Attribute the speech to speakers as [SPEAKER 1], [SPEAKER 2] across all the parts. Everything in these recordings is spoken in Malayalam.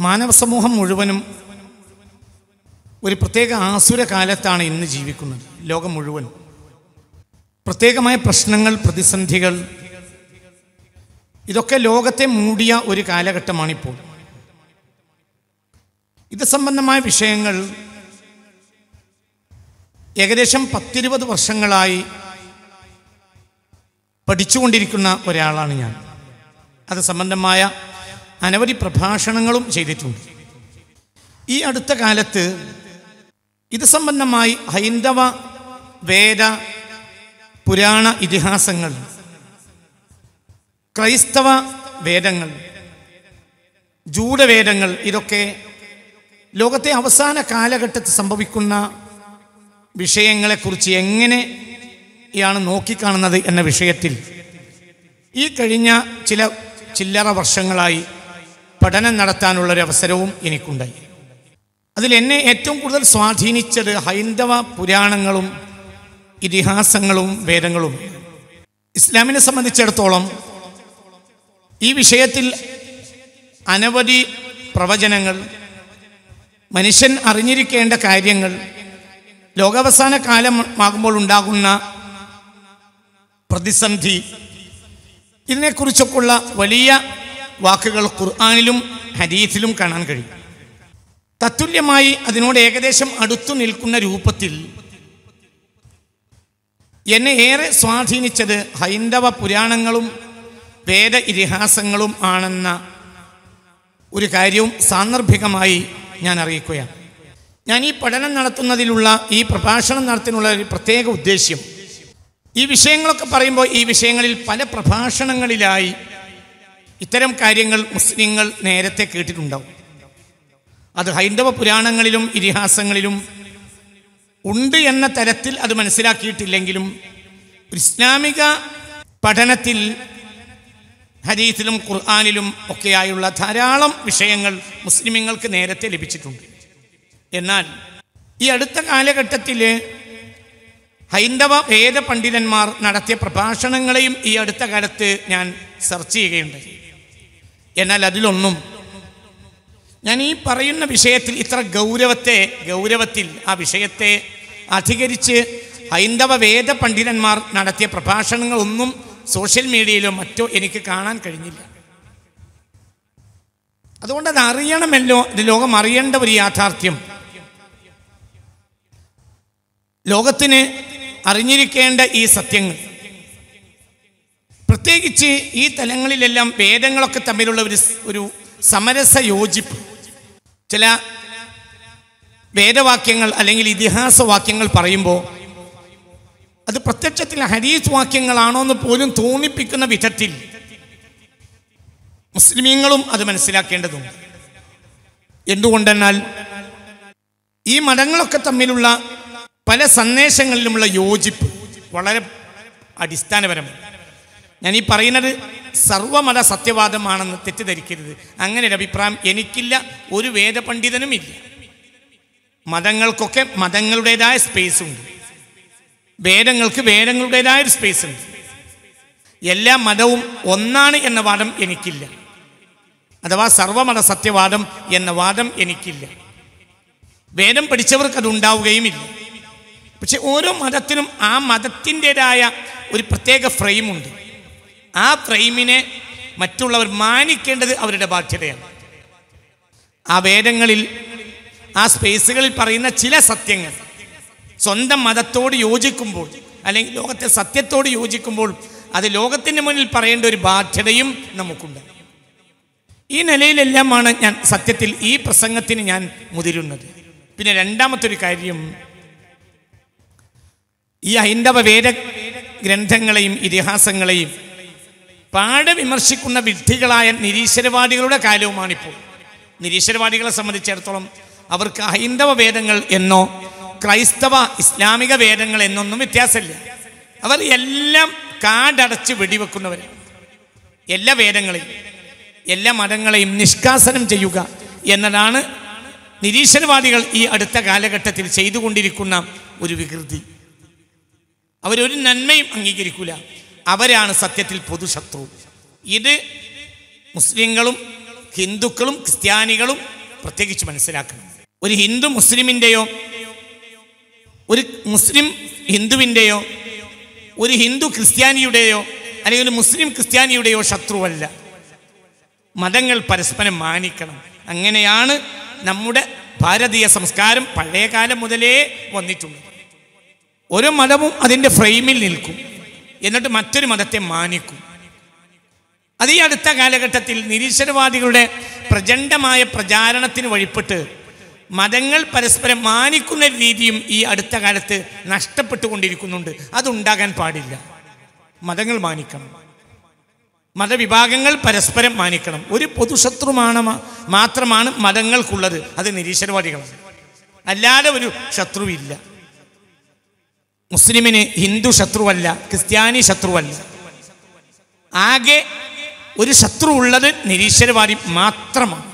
[SPEAKER 1] മാനവ സമൂഹം മുഴുവനും ഒരു പ്രത്യേക ആസുര കാലത്താണ് ഇന്ന് ജീവിക്കുന്നത് ലോകം മുഴുവൻ. പ്രത്യേകമായ പ്രശ്നങ്ങൾ പ്രതിസന്ധികൾ ഇതൊക്കെ ലോകത്തെ മൂടിയ ഒരു കാലഘട്ടമാണിപ്പോൾ. ഇത് സംബന്ധമായ വിഷയങ്ങൾ ഏകദേശം പത്തിരുപത് വർഷങ്ങളായി പഠിച്ചുകൊണ്ടിരിക്കുന്ന ഒരാളാണ് ഞാൻ. അത് സംബന്ധമായ അനവധി പ്രഭാഷണങ്ങളും ചെയ്തിട്ടുണ്ട്. ഈ അടുത്ത കാലത്ത് ഇത് സംബന്ധമായി ഹൈന്ദവ വേദ പുരാണ ഇതിഹാസങ്ങൾ ക്രൈസ്തവ വേദങ്ങൾ ജൂഡവേദങ്ങൾ ഇതൊക്കെ ലോകത്തെ അവസാന കാലഘട്ടത്തിൽ സംഭവിക്കുന്ന വിഷയങ്ങളെക്കുറിച്ച് എങ്ങനെയാണ് നോക്കിക്കാണുന്നത് എന്ന വിഷയത്തിൽ ഈ കഴിഞ്ഞ ചില ചില്ലറ വർഷങ്ങളായി പഠനം നടത്താനുള്ളൊരു അവസരവും എനിക്കുണ്ടായി. അതിൽ എന്നെ ഏറ്റവും കൂടുതൽ സ്വാധീനിച്ചത് ഹൈന്ദവ പുരാണങ്ങളും ഇതിഹാസങ്ങളും വേദങ്ങളും. ഇസ്ലാമിനെ സംബന്ധിച്ചിടത്തോളം ഈ വിഷയത്തിൽ അനവധി പ്രവചനങ്ങൾ മനുഷ്യൻ അറിഞ്ഞിരിക്കേണ്ട കാര്യങ്ങൾ ലോകാവസാന കാലമാകുമ്പോൾ ഉണ്ടാകുന്ന പ്രതിസന്ധി ഇതിനെക്കുറിച്ചൊക്കെയുള്ള വലിയ വാക്കുകൾ ഖുർആാനിലും ഹദീസിലും കാണാൻ കഴിയും. തത്തുല്യമായി അതിനോട് ഏകദേശം അടുത്തു നിൽക്കുന്ന രൂപത്തിൽ എന്നെ ഏറെ സ്വാധീനിച്ചത് ഹൈന്ദവ പുരാണങ്ങളും വേദ ഇതിഹാസങ്ങളും ആണെന്ന ഒരു കാര്യവും സാന്ദർഭികമായി ഞാൻ അറിയിക്കുകയാണ്. ഞാൻ ഈ പഠനം നടത്തുന്നതിലുള്ള ഈ പ്രഭാഷണം നടത്തുന്നുള്ള ഒരു പ്രത്യേക ഉദ്ദേശ്യം. ഈ വിഷയങ്ങളൊക്കെ പറയുമ്പോൾ ഈ വിഷയങ്ങളിൽ പല പ്രഭാഷണങ്ങളിലായി ഇത്തരം കാര്യങ്ങൾ മുസ്ലിങ്ങൾ നേരത്തെ കേട്ടിട്ടുണ്ടാവും. അത് ഹൈന്ദവ പുരാണങ്ങളിലും ഇതിഹാസങ്ങളിലും ഉണ്ട് എന്ന തരത്തിൽ അത് മനസ്സിലാക്കിയിട്ടില്ലെങ്കിലും ഇസ്ലാമിക പഠനത്തിൽ ഹരീത്തിലും ഖുർആാനിലും ഒക്കെയായുള്ള ധാരാളം വിഷയങ്ങൾ മുസ്ലിമുകൾക്ക് നേരത്തെ ലഭിച്ചിട്ടുണ്ട്. എന്നാൽ ഈ അടുത്ത കാലഘട്ടത്തിൽ ഹൈന്ദവ വേദ പണ്ഡിതന്മാർ നടത്തിയ പ്രഭാഷണങ്ങളെയും ഈ അടുത്ത കാലത്ത് ഞാൻ സെർച്ച് ചെയ്യുകയുണ്ടായി. എന്നാൽ അതിലൊന്നും. ഞാൻ ഈ പറയുന്ന വിഷയത്തിൽ ഇത്ര ഗൗരവത്തെ ഗൗരവത്തിൽ ആ വിഷയത്തെ അധികരിച്ച് ഹൈന്ദവ വേദ പണ്ഡിതന്മാർ നടത്തിയ പ്രഭാഷണങ്ങളൊന്നും സോഷ്യൽ മീഡിയയിലോ മറ്റോ എനിക്ക് കാണാൻ കഴിഞ്ഞില്ല. അതുകൊണ്ട് അത് അറിയണമല്ലോ ഇത് ലോകം അറിയേണ്ട ഒരു യാഥാർത്ഥ്യം. ലോകത്തിന് അറിഞ്ഞിരിക്കേണ്ട ഈ സത്യങ്ങൾ. പ്രത്യേകിച്ച് ഈ തലങ്ങളിലെല്ലാം വേദങ്ങളൊക്കെ തമ്മിലുള്ള ഒരു ഒരു സമരസ യോജിപ്പ്. ചില വേദവാക്യങ്ങൾ അല്ലെങ്കിൽ ഇതിഹാസ വാക്യങ്ങൾ പറയുമ്പോൾ അത് പ്രത്യക്ഷത്തിൽ ഹരീസ് വാക്യങ്ങളാണോ എന്ന് പോലും തോന്നിപ്പിക്കുന്ന വിധത്തിൽ മുസ്ലിമീങ്ങളും അത് മനസ്സിലാക്കേണ്ടതുണ്ട്. എന്തുകൊണ്ടെന്നാൽ ഈ മതങ്ങളൊക്കെ തമ്മിലുള്ള പല സന്ദേശങ്ങളിലുമുള്ള യോജിപ്പ് വളരെ അടിസ്ഥാനപരമാണ്. ഞാൻ ഈ പറയുന്നത് സർവമത സത്യവാദമാണെന്ന് തെറ്റിദ്ധരിക്കരുത്. അങ്ങനെ ഒരു അഭിപ്രായം എനിക്കില്ല ഒരു വേദപണ്ഡിതനും ഇല്ല. മതങ്ങൾക്കൊക്കെ മതങ്ങളുടേതായ സ്പേസ് ഉണ്ട്. വേദങ്ങൾക്ക് വേദങ്ങളുടേതായ ഒരു സ്പേസ് ഉണ്ട്. എല്ലാ മതവും ഒന്നാണ് എന്ന വാദം എനിക്കില്ല. അഥവാ സർവമത സത്യവാദം എന്ന വാദം എനിക്കില്ല. വേദം പഠിച്ചവർക്ക് അത് ഉണ്ടാവുകയുമില്ല. പക്ഷെ ഓരോ മതത്തിനും ആ മതത്തിന്റെതായ ഒരു പ്രത്യേക ഫ്രെയിമുണ്ട് ആ ഫ്രെയിമിനെ മറ്റുള്ളവർ മാനിക്കേണ്ടത് അവരുടെ ബാധ്യതയാണ്. ആ വേദങ്ങളിൽ ആ സ്പേസുകളിൽ പറയുന്ന ചില സത്യങ്ങൾ സ്വന്തം മതത്തോട് യോജിക്കുമ്പോൾ അല്ലെങ്കിൽ ലോകത്തെ സത്യത്തോട് യോജിക്കുമ്പോൾ അത് ലോകത്തിന്റെ മുന്നിൽ പറയേണ്ട ഒരു ബാധ്യതയും നമുക്കുണ്ട്. ഈ നിലയിലെല്ലാമാണ് ഞാൻ സത്യത്തിൽ ഈ പ്രസംഗത്തിന് ഞാൻ മുതിരുന്നത്. പിന്നെ രണ്ടാമത്തെ ഒരു കാര്യം ഈ ഹൈന്ദവ വേദ ഗ്രന്ഥങ്ങളെയും ഇതിഹാസങ്ങളെയും പാടെ വിമർശിക്കുന്ന വിഡ്ഢികളായ നിരീശ്വരവാദികളുടെ കാലവുമാണിപ്പോൾ നിരീശ്വരവാദികളെ സംബന്ധിച്ചിടത്തോളം അവർക്ക് ഹൈന്ദവ വേദങ്ങൾ എന്നോ ക്രൈസ്തവ ഇസ്ലാമിക വേദങ്ങൾ എന്നൊന്നും വ്യത്യാസമില്ല. അവർ എല്ലാം കാടടച്ച് വെടിവെക്കുന്നവരാണ് എല്ലാ വേദങ്ങളെയും എല്ലാ മതങ്ങളെയും നിഷ്കാസനം ചെയ്യുക എന്നതാണ് നിരീശ്വരവാദികൾ ഈ അടുത്ത കാലഘട്ടത്തിൽ ചെയ്തുകൊണ്ടിരിക്കുന്ന ഒരു വികൃതി. അവരൊരു നന്മയും അംഗീകരിക്കൂല. അവരാണ് സത്യത്തിൽ പൊതുശത്രു. ഇത് മുസ്ലിങ്ങളും ഹിന്ദുക്കളും ക്രിസ്ത്യാനികളും പ്രത്യേകിച്ച് മനസ്സിലാക്കണം. ഒരു ഹിന്ദു മുസ്ലിമിന്റെയോ ഒരു മുസ്ലിം ഹിന്ദുവിന്റെയോ ഒരു ഹിന്ദു ക്രിസ്ത്യാനിയുടെയോ അല്ലെങ്കിൽ ഒരു മുസ്ലിം ക്രിസ്ത്യാനിയുടെയോ ശത്രുവല്ല. മതങ്ങൾ പരസ്പരം മാനിക്കണം. അങ്ങനെയാണ് നമ്മുടെ ഭാരതീയ സംസ്കാരം പഴയ കാലം മുതലേ വന്നിട്ടുള്ളത്. ഓരോ മതവും അതിന്റെ ഫ്രെയിമിൽ നിൽക്കും. എന്നിട്ട് മറ്റൊരു മതത്തെ മാനിക്കും. അത് ഈ അടുത്ത കാലഘട്ടത്തിൽ നിരീശ്വരവാദികളുടെ പ്രചണ്ഡമായ പ്രചാരണത്തിന് വഴിപ്പെട്ട് മതങ്ങൾ പരസ്പരം മാനിക്കുന്ന രീതിയും ഈ അടുത്ത കാലത്ത് നഷ്ടപ്പെട്ടുകൊണ്ടിരിക്കുന്നുണ്ട്. അതുണ്ടാകാൻ പാടില്ല. മതങ്ങൾ മാനിക്കണം. മതവിഭാഗങ്ങൾ പരസ്പരം മാനിക്കണം. ഒരു പൊതുശത്രുമാണ് മാത്രമാണ് മതങ്ങൾക്കുള്ളത്. അത് നിരീശ്വരവാദികളാണ്. അല്ലാതെ ഒരു ശത്രുവില്ല. മുസ്ലിമിന് ഹിന്ദു ശത്രുവല്ല ക്രിസ്ത്യാനി ശത്രുവല്ല. ആകെ ഒരു ശത്രു ഉള്ളത് നിരീശ്വരവാദി മാത്രമാണ്.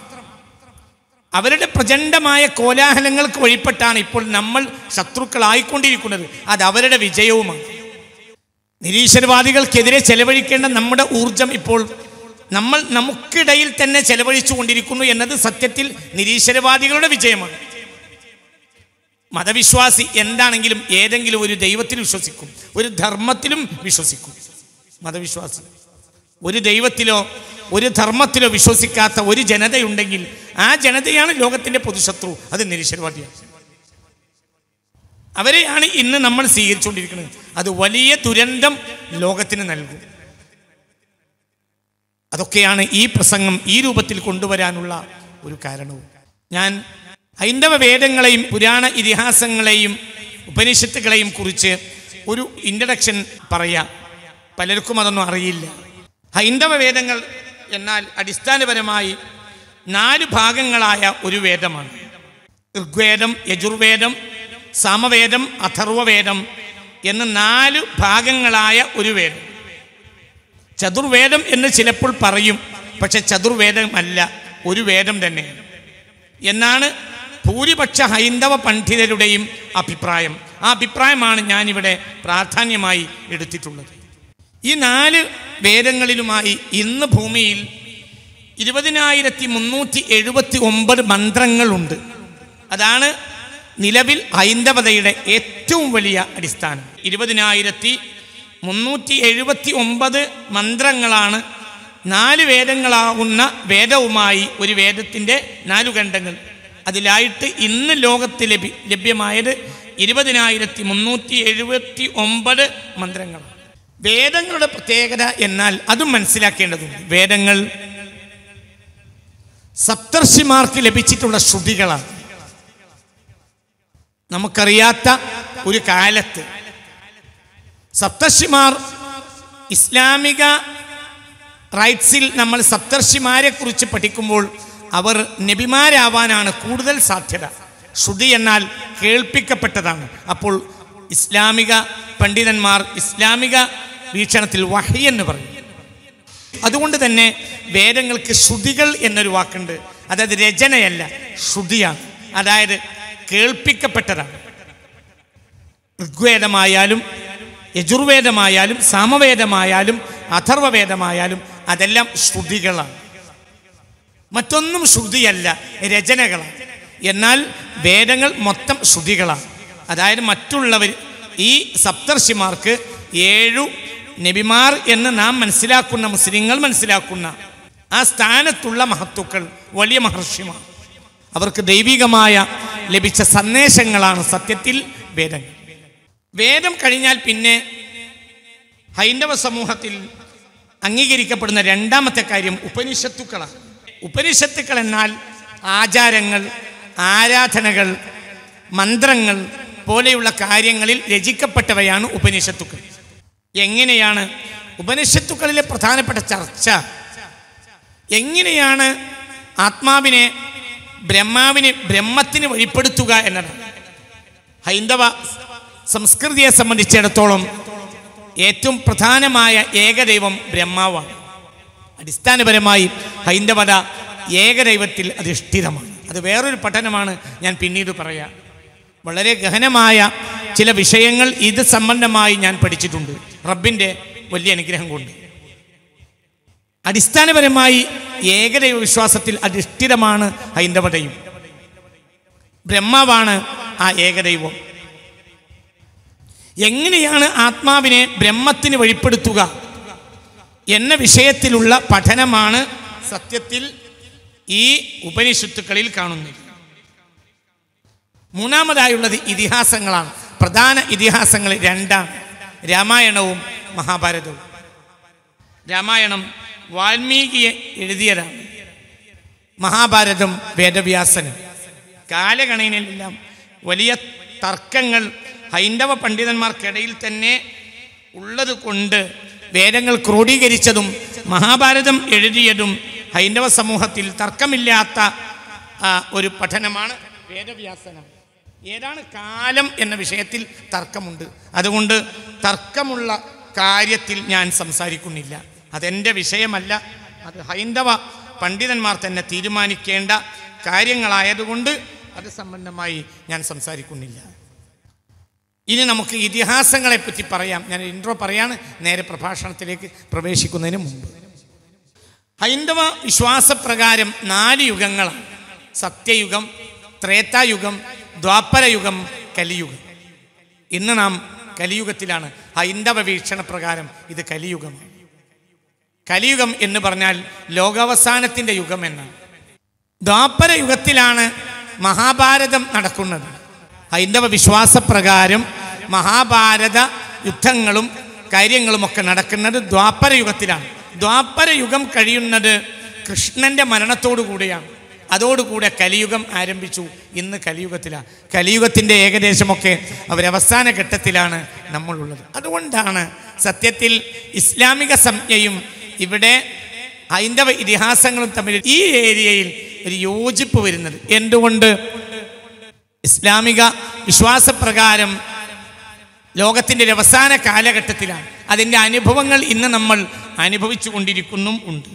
[SPEAKER 1] അവരുടെ പ്രചണ്ഡമായ കോലാഹലങ്ങൾക്ക് വഴിപ്പെട്ടാണ് ഇപ്പോൾ നമ്മൾ ശത്രുക്കളായിക്കൊണ്ടിരിക്കുന്നത്. അത് അവരുടെ വിജയവുമാണ്. നിരീശ്വരവാദികൾക്കെതിരെ ചെലവഴിക്കേണ്ട നമ്മുടെ ഊർജം ഇപ്പോൾ നമ്മൾ നമുക്കിടയിൽ തന്നെ ചെലവഴിച്ചു കൊണ്ടിരിക്കുന്നു എന്നത് സത്യത്തിൽ നിരീശ്വരവാദികളുടെ വിജയമാണ്. മതവിശ്വാസി എന്താണെങ്കിലും ഏതെങ്കിലും ഒരു ദൈവത്തിൽ വിശ്വസിക്കും. ഒരു ധർമ്മത്തിലും വിശ്വസിക്കും. മതവിശ്വാസി. ഒരു ദൈവത്തിലോ ഒരു ധർമ്മത്തിലോ വിശ്വസിക്കാത്ത ഒരു ജനതയുണ്ടെങ്കിൽ ആ ജനതയാണ് ലോകത്തിന്റെ പൊതുശത്രു. അത് നിരീശ്വരവാദിയാണ്. അവരെയാണ് ഇന്ന് നമ്മൾ സ്വീകരിച്ചുകൊണ്ടിരിക്കുന്നത്. അത് വലിയ ദുരന്തം ലോകത്തിന് നൽകും. അതൊക്കെയാണ് ഈ പ്രസംഗം ഈ രൂപത്തിൽ കൊണ്ടുവരാനുള്ള ഒരു കാരണവും. ഞാൻ ഹൈന്ദവ വേദങ്ങളെയും പുരാണ ഇതിഹാസങ്ങളെയും ഉപനിഷത്തുകളെയും കുറിച്ച് ഒരു ഇൻട്രഡക്ഷൻ പറയാം. പലർക്കും അതൊന്നും അറിയില്ല. ഹൈന്ദവ വേദങ്ങൾ എന്നാൽ അടിസ്ഥാനപരമായി നാല് ഭാഗങ്ങളായ ഒരു വേദമാണ്. ഋഗ്വേദം യജുർവേദം സാമവേദം അഥർവവേദം എന്ന നാല് ഭാഗങ്ങളായ ഒരു വേദം. ചതുർവേദം എന്ന് ചിലപ്പോൾ പറയും പക്ഷെ ചതുർവേദമല്ല ഒരു വേദം തന്നെയാണ്. എന്നാണ് ഭൂരിപക്ഷ ഹൈന്ദവ പണ്ഡിതരുടെയും അഭിപ്രായം. ആ അഭിപ്രായമാണ് ഞാനിവിടെ പ്രാധാന്യമായി എടുത്തിട്ടുള്ളത്. ഈ നാല് വേദങ്ങളിലുമായി ഇന്ന് ഭൂമിയിൽ ഇരുപതിനായിരത്തി മുന്നൂറ്റി എഴുപത്തി ഒമ്പത് മന്ത്രങ്ങളുണ്ട്. അതാണ് നിലവിൽ ഹൈന്ദവതയുടെ ഏറ്റവും വലിയ അടിസ്ഥാനം. ഇരുപതിനായിരത്തി മുന്നൂറ്റി എഴുപത്തി ഒമ്പത് മന്ത്രങ്ങളാണ് നാല് വേദങ്ങളാവുന്ന വേദവുമായി ഒരു വേദത്തിന്റെ നാലു ഖണ്ഡങ്ങൾ അതിലായിട്ട് ഇന്ന് ലോകത്ത് ലഭി ലഭ്യമായത് ഇരുപതിനായിരത്തി മുന്നൂറ്റി എഴുപത്തി ഒമ്പത് മന്ത്രങ്ങളാണ്. വേദങ്ങളുടെ പ്രത്യേകത എന്നാൽ അതും മനസ്സിലാക്കേണ്ടതുണ്ട്. വേദങ്ങൾ സപ്തർഷിമാർക്ക് ലഭിച്ചിട്ടുള്ള ശ്രുതികളാണ്. നമുക്കറിയാത്ത ഒരു കാലത്ത് സപ്തർഷിമാർ ഇസ്ലാമിക റൈറ്റ്സിൽ നമ്മൾ സപ്തർഷിമാരെ കുറിച്ച് പഠിക്കുമ്പോൾ അവർ നബിമാരാവാനാണ് കൂടുതൽ സാധ്യത. ശ്രുതി എന്നാൽ കേൾപ്പിക്കപ്പെട്ടതാണ്. അപ്പോൾ ഇസ്ലാമിക പണ്ഡിതന്മാർ ഇസ്ലാമിക വീക്ഷണത്തിൽ വഹി എന്ന് പറയും അതുകൊണ്ട് തന്നെ വേദങ്ങൾക്ക് ശ്രുതികൾ എന്നൊരു വാക്കുണ്ട്. അതായത് രചനയല്ല ശ്രുതിയാണ്. അതായത് കേൾപ്പിക്കപ്പെട്ടതാണ്. ഋഗ്വേദമായാലും യജുർവേദമായാലും സാമവേദമായാലും അഥർവവേദമായാലും അതെല്ലാം ശ്രുതികളാണ്. മറ്റൊന്നും ശ്രുതിയല്ല രചനകളാണ് എന്നാൽ വേദങ്ങൾ മൊത്തം ശ്രുതികളാണ് അതായത് മറ്റുള്ളവർ ഈ സപ്തർഷിമാർക്ക് ഏഴു നബിമാർ എന്ന് നാം മനസ്സിലാക്കുന്ന മുസ്ലിങ്ങൾ മനസ്സിലാക്കുന്ന ആ സ്ഥാനത്തുള്ള മഹത്തുക്കൾ വലിയ മഹർഷിമാർ. അവർക്ക് ദൈവികമായ ലഭിച്ച സന്ദേശങ്ങളാണ് സത്യത്തിൽ വേദങ്ങൾ. വേദം കഴിഞ്ഞാൽ പിന്നെ ഹൈന്ദവ സമൂഹത്തിൽ അംഗീകരിക്കപ്പെടുന്ന രണ്ടാമത്തെ കാര്യം ഉപനിഷത്തുക്കളാണ്. ഉപനിഷത്തുക്കൾ എന്നാൽ ആചാരങ്ങൾ ആരാധനകൾ മന്ത്രങ്ങൾ പോലെയുള്ള കാര്യങ്ങളിൽ രചിക്കപ്പെട്ടവയാണ് ഉപനിഷത്തുക്കൾ. എങ്ങനെയാണ് ഉപനിഷത്തുക്കളിലെ പ്രധാനപ്പെട്ട ചർച്ച? എങ്ങനെയാണ് ആത്മാവിനെ ബ്രഹ്മാവിനെ ബ്രഹ്മത്തിന് വഴിപ്പെടുത്തുക എന്നതാണ് ഹൈന്ദവ സംസ്കൃതിയെ സംബന്ധിച്ചിടത്തോളം ഏറ്റവും പ്രധാനമായ ഏകദൈവം ബ്രഹ്മാവാണ്. അടിസ്ഥാനപരമായി ഹൈന്ദവത ഏകദൈവത്തിൽ അധിഷ്ഠിതമാണ്. അത് വേറൊരു പഠനമാണ് ഞാൻ പിന്നീട് പറയാം. വളരെ ഗഹനമായ ചില വിഷയങ്ങൾ ഇത് സംബന്ധമായി ഞാൻ പഠിച്ചിട്ടുണ്ട്. റബ്ബിന്റെ വലിയ അനുഗ്രഹം കൊണ്ട്. അടിസ്ഥാനപരമായി ഏകദൈവ വിശ്വാസത്തിൽ അധിഷ്ഠിതമാണ് ഹൈന്ദവതയും. ബ്രഹ്മാവാണ് ആ ഏകദൈവം. എങ്ങനെയാണ് ആത്മാവിനെ ബ്രഹ്മത്തിന് വഴിപ്പെടുത്തുക? എന്ന വിഷയത്തിലുള്ള പഠനമാണ് സത്യത്തിൽ ഈ ഉപനിഷത്തുക്കളിൽ കാണുന്നത്. മൂന്നാമതായുള്ളത് ഇതിഹാസങ്ങളാണ്. പ്രധാന ഇതിഹാസങ്ങൾ രണ്ടാണ്. രാമായണവും മഹാഭാരതവും. രാമായണം വാൽമീകിയെ എഴുതിയതാണ്. മഹാഭാരതം വേദവ്യാസനും. കാലഗണനയിലെല്ലാം വലിയ തർക്കങ്ങൾ ഹൈന്ദവ പണ്ഡിതന്മാർക്കിടയിൽ തന്നെ ഉള്ളത് കൊണ്ട് വേദങ്ങൾ ക്രോഡീകരിച്ചതും മഹാഭാരതം എഴുതിയതും ഹൈന്ദവ സമൂഹത്തിൽ തർക്കമില്ലാത്ത ഒരു പഠനമാണ് വേദവ്യാസനം. ഏതാണ് കാലം എന്ന വിഷയത്തിൽ തർക്കമുണ്ട്. അതുകൊണ്ട് തർക്കമുള്ള കാര്യത്തിൽ ഞാൻ സംസാരിക്കുന്നില്ല. അതെന്റെ വിഷയമല്ല. അത് ഹൈന്ദവ പണ്ഡിതന്മാർ തന്നെ തീരുമാനിക്കേണ്ട കാര്യങ്ങളായതുകൊണ്ട് അത് സംബന്ധമായി ഞാൻ സംസാരിക്കുന്നില്ല. ഇനി നമുക്ക് ഇതിഹാസങ്ങളെ പറ്റി പറയാം. ഞാൻ ഇൻട്രോ പറയാണ്. നേരെ പ്രഭാഷണത്തിലേക്ക് പ്രവേശിക്കുന്നതിന് മുമ്പ്. ഹൈന്ദവ വിശ്വാസപ്രകാരം നാല് യുഗങ്ങളാണ്. സത്യയുഗം ത്രേതായുഗം ദ്വാപരയുഗം കലിയുഗം. ഇന്ന് നാം കലിയുഗത്തിലാണ്. ഹൈന്ദവ വീക്ഷണ പ്രകാരം ഇത് കലിയുഗമാണ്. കലിയുഗം എന്ന് പറഞ്ഞാൽ ലോകാവസാനത്തിന്റെ യുഗം എന്നാണ്. ദ്വാപര യുഗത്തിലാണ് മഹാഭാരതം നടക്കുന്നത്. ഹൈന്ദവ വിശ്വാസപ്രകാരം മഹാഭാരത യുദ്ധങ്ങളും കാര്യങ്ങളും ഒക്കെ നടക്കുന്നത് ദ്വാപര യുഗത്തിലാണ്. ദ്വാപര യുഗം കഴിയുന്നത് കൃഷ്ണന്റെ മരണത്തോടു കൂടിയാണ്. അതോടുകൂടെ കലിയുഗം ആരംഭിച്ചു. ഇന്ന് കലിയുഗത്തിലാണ്. കലിയുഗത്തിന്റെ ഏകദേശമൊക്കെ അവരവസാന ഘട്ടത്തിലാണ് നമ്മളുള്ളത്. അതുകൊണ്ടാണ് സത്യത്തിൽ ഇസ്ലാമിക സംജ്ഞയും ഇവിടെ ഹൈന്ദവ ഇതിഹാസങ്ങളും തമ്മിൽ ഈ ഏരിയയിൽ ഒരു യോജിപ്പ് വരുന്നത്. എന്തുകൊണ്ട്? ഇസ്ലാമിക വിശ്വാസപ്രകാരം ലോകത്തിന്റെ ഒരു അവസാന കാലഘട്ടത്തിലാണ്. അതിന്റെ അനുഭവങ്ങൾ ഇന്ന് നമ്മൾ അനുഭവിച്ചു കൊണ്ടിരിക്കുന്നും ഉണ്ട്.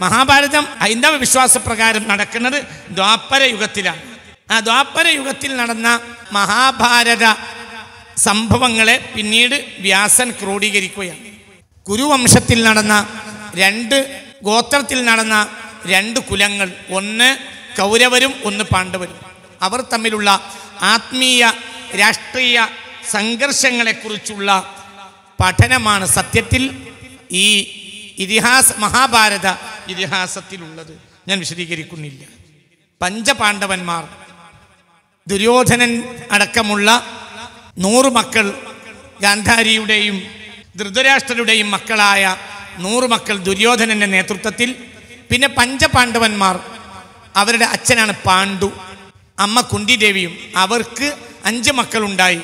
[SPEAKER 1] മഹാഭാരതം ഹൈന്ദവ വിശ്വാസപ്രകാരം നടക്കുന്നത് ദ്വാപര യുഗത്തിലാണ്. ആ ദ്വാപര യുഗത്തിൽ നടന്ന മഹാഭാരത സംഭവങ്ങളെ പിന്നീട് വ്യാസൻ ക്രോഡീകരിക്കുകയാണ്. കുരുവംശത്തിൽ നടന്ന രണ്ട് ഗോത്രത്തിൽ നടന്ന രണ്ട് കുലങ്ങൾ ഒന്ന് കൗരവരും ഒന്ന് പാണ്ഡവരും. അവർ തമ്മിലുള്ള ആത്മീയ രാഷ്ട്രീയ സംഘർഷങ്ങളെക്കുറിച്ചുള്ള പഠനമാണ് സത്യത്തിൽ ഈ ഇതിഹാസ മഹാഭാരത ഇതിഹാസത്തിലുള്ളത്. ഞാൻ വിശദീകരിക്കുന്നില്ല. പഞ്ചപാണ്ഡവന്മാർ ദുര്യോധനൻ അടക്കമുള്ള നൂറ് മക്കൾ ഗാന്ധാരിയുടെയും ധൃതരാഷ്ട്രരുടെയും മക്കളായ നൂറ് മക്കൾ ദുര്യോധനന്റെ നേതൃത്വത്തിൽ. പിന്നെ പഞ്ചപാണ്ഡവന്മാർ അവരുടെ അച്ഛനാണ് പാണ്ഡു. അമ്മ കുന്തിദേവിയും അവർക്ക് അഞ്ച് മക്കളുണ്ടായി.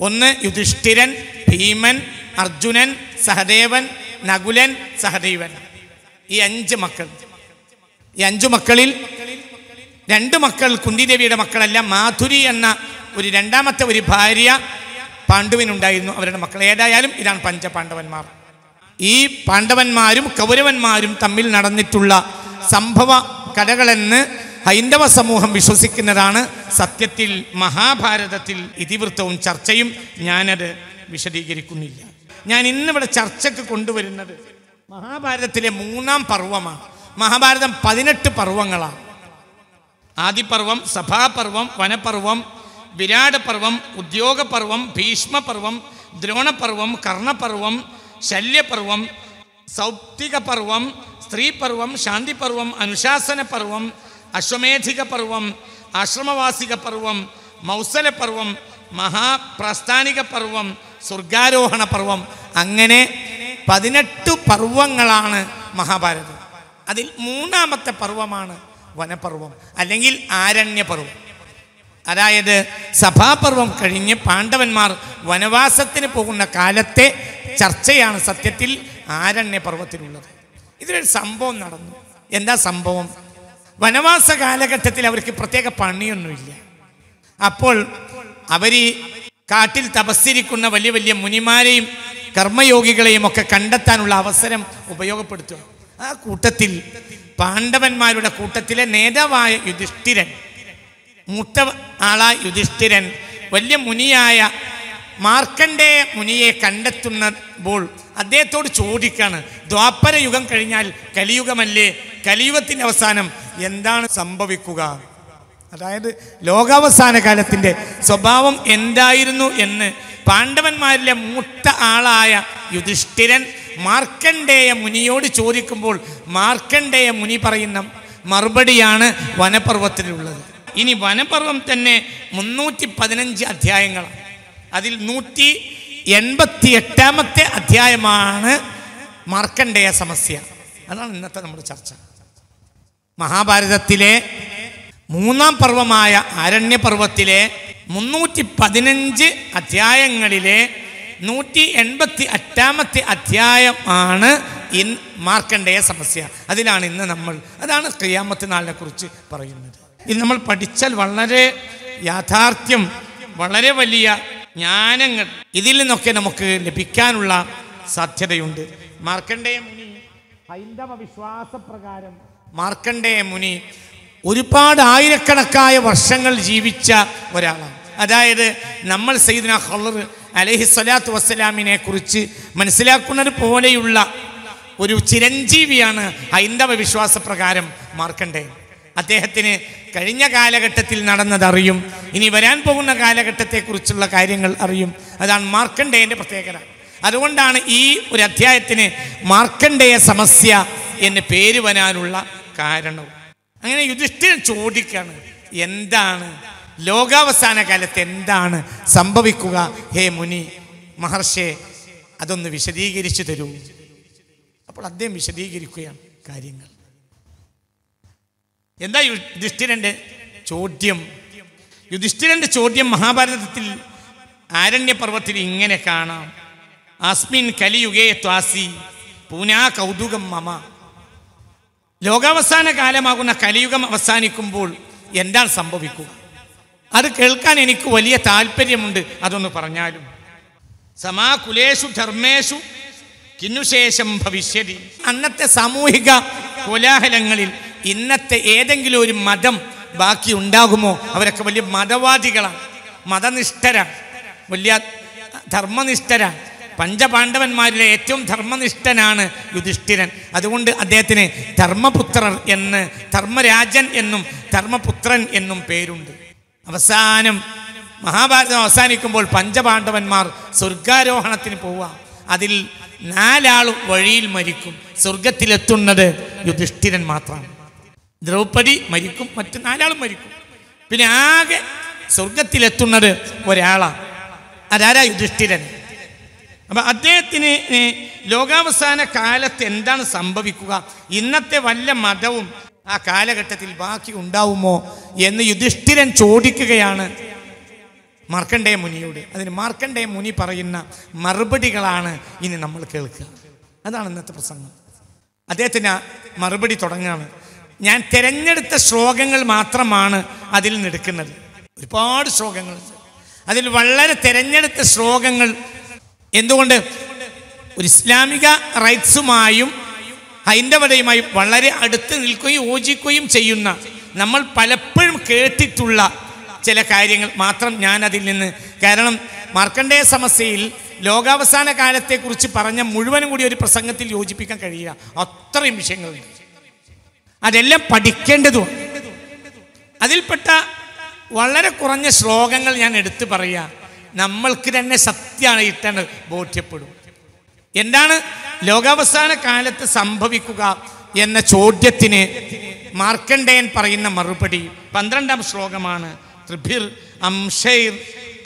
[SPEAKER 1] ഒന്ന് യുധിഷ്ഠിരൻ ഭീമൻ അർജുനൻ സഹദേവൻ നകുലൻ സഹദേവൻ. ഈ അഞ്ച് മക്കൾ. ഈ അഞ്ചു മക്കളിൽ രണ്ട് മക്കൾ കുന്തിദേവിയുടെ മക്കളല്ല മാധുരി എന്ന ഒരു രണ്ടാമത്തെ ഒരു ഭാര്യ പാണ്ഡുവിനുണ്ടായിരുന്നു അവരുടെ മക്കൾ. ഏതായാലും ഇതാണ് പഞ്ചപാണ്ഡവന്മാർ. ഈ പാണ്ഡവന്മാരും കൗരവന്മാരും തമ്മിൽ നടന്നിട്ടുള്ള സംഭവ കഥകളെന്ന് ഹൈന്ദവ സമൂഹം വിശ്വസിക്കുന്നതാണ് സത്യത്തിൽ മഹാഭാരതത്തിൽ ഇതിവൃത്തവും ചർച്ചയും ഞാനത് വിശദീകരിക്കുന്നില്ല. ഞാൻ ഇന്നിവിടെ ചർച്ചയ്ക്ക് കൊണ്ടുവരുന്നത് മഹാഭാരതത്തിലെ മൂന്നാം പർവമാണ്. മഹാഭാരതം പതിനെട്ട് പർവങ്ങളാണ്. ആദിപർവം സഭാപർവം വനപർവം വിരാടപർവം ഉദ്യോഗപർവം ഭീഷ്മപർവം ദ്രോണപർവം കർണപർവം ശല്യപർവം സൗപ്തിക പർവം സ്ത്രീപർവം ശാന്തിപർവം അനുശാസനപർവം പർവം മൗസല പർവം മഹാപ്രസ്ഥാനിക പർവം സ്വർഗാരോഹണ പർവം. അങ്ങനെ പതിനെട്ട് പർവങ്ങളാണ് മഹാഭാരതം. അതിൽ മൂന്നാമത്തെ പർവമാണ് വനപർവം അല്ലെങ്കിൽ ആരണ്യപർവം. അതായത് സഭാപർവം കഴിഞ്ഞ് പാണ്ഡവന്മാർ വനവാസത്തിന് പോകുന്ന കാലത്തെ ചർച്ചയാണ് സത്യത്തിൽ ആരണ്യപർവത്തിലുള്ളത് ഇതിലൊരു സംഭവം നടന്നു. എന്താ സംഭവം? വനവാസ കാലഘട്ടത്തിൽ അവർക്ക് പ്രത്യേക പണിയൊന്നുമില്ല. അപ്പോൾ അവർ കാട്ടിൽ തപസ്സിരിക്കുന്ന വലിയ വലിയ മുനിമാരെയും കർമ്മയോഗികളെയും ഒക്കെ കണ്ടെത്താനുള്ള അവസരം ഉപയോഗപ്പെടുത്തുക. ആ കൂട്ടത്തിൽ പാണ്ഡവന്മാരുടെ കൂട്ടത്തിലെ നേതാവായ യുധിഷ്ഠിരൻ മൂത്ത ആളായ യുധിഷ്ഠിരൻ വലിയ മുനിയായ മാർക്കണ്ഡേയ മുനിയെ കണ്ടെത്തുന്നപ്പോൾ അദ്ദേഹത്തോട് ചോദിക്കാണ് ദ്വാപര യുഗം കഴിഞ്ഞാൽ കലിയുഗമല്ലേ? കലിയുഗത്തിന്റെ അവസാനം എന്താണ് സംഭവിക്കുക? അതായത് ലോകാവസാന കാലത്തിന്റെ സ്വഭാവം എന്തായിരുന്നു എന്ന് പാണ്ഡവന്മാരിലെ മുട്ട ആളായ യുധിഷ്ഠിരൻ മാർക്കണ്ഡേയ മുനിയോട് ചോദിക്കുമ്പോൾ മാർക്കണ്ഡേയ മുനി പറയുന്ന മറുപടിയാണ് വനപർവത്തിലുള്ളത്. ഇനി വനപർവം തന്നെ മുന്നൂറ്റി പതിനഞ്ച് അധ്യായങ്ങളാണ്. അതിൽ നൂറ്റി എൺപത്തി എട്ടാമത്തെ അധ്യായമാണ് മാർക്കണ്ഡേയ സമസ്യ. അതാണ് ഇന്നത്തെ നമ്മുടെ ചർച്ച. മഹാഭാരതത്തിലെ മൂന്നാം പർവമായ ആരണ്യപർവത്തിലെ മുന്നൂറ്റി പതിനഞ്ച് അധ്യായങ്ങളിലെ നൂറ്റി എൺപത്തി എട്ടാമത്തെ അധ്യായമാണ് ഇൻ മാർക്കണ്ഡേയ സമസ്യ. അതിലാണ് ഇന്ന് നമ്മൾ അതാണ് ക്രിയാമത്ത് നാളിനെ കുറിച്ച് പറയുന്നത്. ഇത് നമ്മൾ പഠിച്ചാൽ വളരെ യാഥാർത്ഥ്യം വളരെ വലിയ ജ്ഞാനങ്ങൾ ഇതിൽ നിന്നൊക്കെ നമുക്ക് ലഭിക്കാനുള്ള സാധ്യതയുണ്ട്. മാർക്കണ്ഡേയ മുനി ഹൈന്ദവ വിശ്വാസപ്രകാരം മാർക്കണ്ഡേയ മുനി ഒരുപാട് ആയിരക്കണക്കായ വർഷങ്ങൾ ജീവിച്ച ഒരാളാണ്. അതായത് നമ്മൾ സയ്യിദ്ന ഹൊളർ അലഹി സ്വലാത്തു വസ്സലാമിനെ കുറിച്ച് മനസ്സിലാക്കുന്നത് പോലെയുള്ള ഒരു ചിരഞ്ജീവിയാണ് ഹൈന്ദവ വിശ്വാസപ്രകാരം മാർക്കണ്ഡേയൻ. അദ്ദേഹത്തിന് കഴിഞ്ഞ കാലഘട്ടത്തിൽ നടന്നതറിയും ഇനി വരാൻ പോകുന്ന കാലഘട്ടത്തെക്കുറിച്ചുള്ള കാര്യങ്ങൾ അറിയും. അതാണ് മാർക്കണ്ഡേയന്റെ പ്രത്യേകത. അതുകൊണ്ടാണ് ഈ ഒരു അധ്യായത്തിന് മാർക്കണ്ഡേയ സമസ്യ എന്ന് പേര് വരാനുള്ള കാരണവും അങ്ങനെ യുധിഷ്ഠിരൻ ചോദിക്കാണ് എന്താണ്? ലോകാവസാന കാലത്ത് എന്താണ് സംഭവിക്കുക? ഹേ മുനി മഹർഷെ അതൊന്ന് വിശദീകരിച്ചു തരൂ. അപ്പോൾ അദ്ദേഹം വിശദീകരിക്കുകയാണ് കാര്യങ്ങൾ. എന്താ യുധിഷ്ഠിരന്റെ ചോദ്യം? യുധിഷ്ഠിരന്റെ ചോദ്യം മഹാഭാരതത്തിൽ ആരണ്യപർവത്തിൽ ഇങ്ങനെ കാണാം. അസ്മിൻ കലിയുഗേ ത്വാസി പൂനാ കൗതുകം മമ. ലോകാവസാന കാലമാകുന്ന കലിയുഗം അവസാനിക്കുമ്പോൾ എന്താണ് സംഭവിക്കുക അത് കേൾക്കാൻ എനിക്ക് വലിയ താല്പര്യമുണ്ട് അതൊന്ന് പറഞ്ഞാലും. സമാകുലേഷു ധർമ്മേഷു കിന്നുശേഷം ഭവിഷ്യതി. അന്നത്തെ സാമൂഹിക കോലാഹലങ്ങളിൽ ഇന്നത്തെ ഏതെങ്കിലും ഒരു മതം ബാക്കി ഉണ്ടാകുമോ? അവരൊക്കെ വലിയ മതവാദികളാണ്. മതനിഷ്ഠരാണ് വലിയ ധർമ്മനിഷ്ഠരാണ് പഞ്ചപാണ്ഡവന്മാരിലെ ഏറ്റവും ധർമ്മനിഷ്ഠനാണ് യുധിഷ്ഠിരൻ. അതുകൊണ്ട് അദ്ദേഹത്തിന് ധർമ്മപുത്രർ എന്ന് ധർമ്മരാജൻ എന്നും ധർമ്മപുത്രൻ എന്നും പേരുണ്ട്. അവസാനം മഹാഭാരതം അവസാനിക്കുമ്പോൾ പഞ്ചപാണ്ഡവന്മാർ സ്വർഗാരോഹണത്തിന് പോവുക. അതിൽ നാലാളും വഴിയിൽ മരിക്കും. സ്വർഗത്തിലെത്തുന്നത് യുധിഷ്ഠിരൻ മാത്രമാണ്. ദ്രൗപദി മരിക്കും മറ്റു നാലാളും മരിക്കും. പിന്നെ ആകെ സ്വർഗത്തിലെത്തുന്നത് ഒരാളാണ് അതാരാ യുധിഷ്ഠിരൻ? അപ്പം അദ്ദേഹത്തിന് ലോകാവസാന കാലത്ത് എന്താണ് സംഭവിക്കുക? ഇന്നത്തെ വല്ല മതവും ആ കാലഘട്ടത്തിൽ ബാക്കി ഉണ്ടാവുമോ എന്ന് യുധിഷ്ഠിരൻ ചോദിക്കുകയാണ് മാർക്കണ്ഡേയ മുനിയോട്. അതിന് മാർക്കണ്ഡേയ മുനി പറയുന്ന മറുപടികളാണ് ഇനി നമ്മൾ കേൾക്കുക. അതാണ് ഇന്നത്തെ പ്രസംഗം. അദ്ദേഹത്തിന് മറുപടി തുടങ്ങുകയാണ്. ഞാൻ തിരഞ്ഞെടുത്ത ശ്ലോകങ്ങൾ മാത്രമാണ് അതിൽ നിന്ന് എടുക്കുന്നത് ഒരുപാട് ശ്ലോകങ്ങൾ. അതിൽ വളരെ തിരഞ്ഞെടുത്ത ശ്ലോകങ്ങൾ. എന്തുകൊണ്ട്? ഒരു ഇസ്ലാമിക റൈറ്റ്സുമായും ഹൈന്ദവതയുമായും വളരെ അടുത്ത് നിൽക്കുകയും യോജിക്കുകയും ചെയ്യുന്ന നമ്മൾ പലപ്പോഴും കേട്ടിട്ടുള്ള ചില കാര്യങ്ങൾ മാത്രം ഞാൻ അതിൽ നിന്ന് കാരണം മാർക്കണ്ഡേയ സമസ്യയിൽ ലോകാവസാന കാലത്തെക്കുറിച്ച് പറഞ്ഞ മുഴുവനും കൂടി ഒരു പ്രസംഗത്തിൽ യോജിപ്പിക്കാൻ കഴിയില്ല അത്രയും വിഷയങ്ങളുണ്ട്. അതെല്ലാം പഠിക്കേണ്ടതുമാണ് അതിൽപ്പെട്ട വളരെ കുറഞ്ഞ ശ്ലോകങ്ങൾ ഞാൻ എടുത്തു പറയുക നമ്മൾക്ക് തന്നെ സത്യമാണ് ഇട്ടാണ് ബോധ്യപ്പെടും. എന്താണ് ലോകാവസാന കാലത്ത് സംഭവിക്കുക എന്ന ചോദ്യത്തിന് മാർക്കണ്ഡേയൻ പറയുന്ന മറുപടി. പന്ത്രണ്ടാം ശ്ലോകമാണ്. ത്രിഭിർ അംശൈർ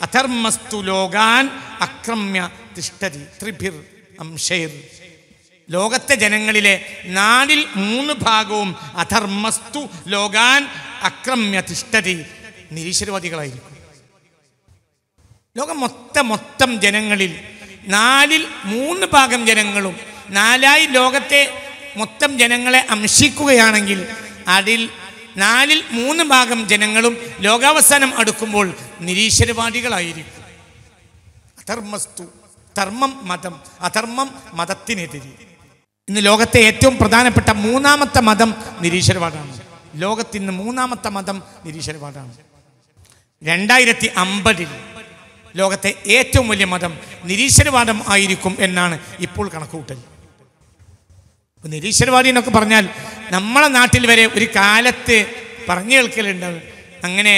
[SPEAKER 1] അധർമ്മസ്തു ലോകാൻ അക്രമ്യ തിഷ്ടതി ത്രിഭിർ അംശൈർ. ലോകത്തെ ജനങ്ങളിലെ നാലിൽ മൂന്ന് ഭാഗവും അധർമ്മസ്തു ലോകാൻ അക്രമ്യ തിഷ്ടതി നിരീശ്വരവാദികളായിരിക്കും. ലോകം മൊത്തം മൊത്തം ജനങ്ങളിൽ നാലിൽ മൂന്ന് ഭാഗം ജനങ്ങളും നാലായി ലോകത്തെ മൊത്തം ജനങ്ങളെ അംശിക്കുകയാണെങ്കിൽ അതിൽ നാലിൽ മൂന്ന് ഭാഗം ജനങ്ങളും ലോകാവസാനം അടുക്കുമ്പോൾ നിരീശ്വരവാദികളായിരിക്കും. അധർമ്മസ്തു ധർമ്മം മതം അധർമ്മം മതത്തിനെതിരെ. ഇന്ന് ലോകത്തെ ഏറ്റവും പ്രധാനപ്പെട്ട മൂന്നാമത്തെ മതം നിരീശ്വരവാദമാണ്. ലോകത്തിന്ന് മൂന്നാമത്തെ മതം നിരീശ്വരവാദമാണ്. രണ്ടായിരത്തി അമ്പതിൽ ലോകത്തെ ഏറ്റവും വലിയ മതം നിരീശ്വരവാദം ആയിരിക്കും എന്നാണ് ഇപ്പോൾ കണക്കുകൂട്ടൽ. നിരീശ്വരവാദി എന്നൊക്കെ പറഞ്ഞാൽ നമ്മളെ നാട്ടിൽ വരെ ഒരു കാലത്ത് പറഞ്ഞു കേൾക്കലുണ്ട് അങ്ങനെ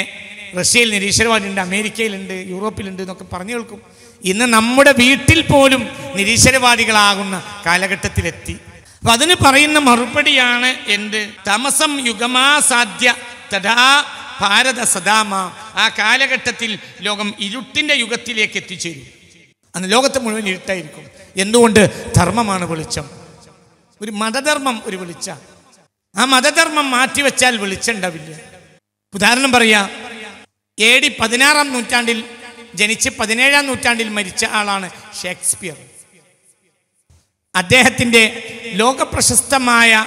[SPEAKER 1] റഷ്യയിൽ നിരീശ്വരവാദിയുണ്ട് അമേരിക്കയിലുണ്ട് യൂറോപ്പിലുണ്ട് എന്നൊക്കെ പറഞ്ഞു കേൾക്കും ഇന്ന് നമ്മുടെ വീട്ടിൽ പോലും നിരീശ്വരവാദികളാകുന്ന കാലഘട്ടത്തിലെത്തി. അപ്പൊ അതിന് പറയുന്ന മറുപടിയാണ് എന്ത്? തമസം യുഗമാസാധ്യ തഥാ ഭാരത സദാമ. ആ കാലഘട്ടത്തിൽ ലോകം ഇരുട്ടിന്റെ യുഗത്തിലേക്ക് എത്തിച്ചേരും. അന്ന് ലോകത്തെ മുഴുവൻ ഇരുട്ടായിരിക്കും. എന്തുകൊണ്ട്? ധർമ്മമാണ് വെളിച്ചം. ഒരു മതധർമ്മം ഒരു വെളിച്ച. ആ മതധർമ്മം മാറ്റിവെച്ചാൽ വെളിച്ചം ഉണ്ടാവില്ല. ഉദാഹരണം പറയാ. എ ഡി പതിനാറാം നൂറ്റാണ്ടിൽ ജനിച്ച് പതിനേഴാം നൂറ്റാണ്ടിൽ മരിച്ച ആളാണ് ഷേക്സ്പിയർ. അദ്ദേഹത്തിന്റെ ലോകപ്രശസ്തമായ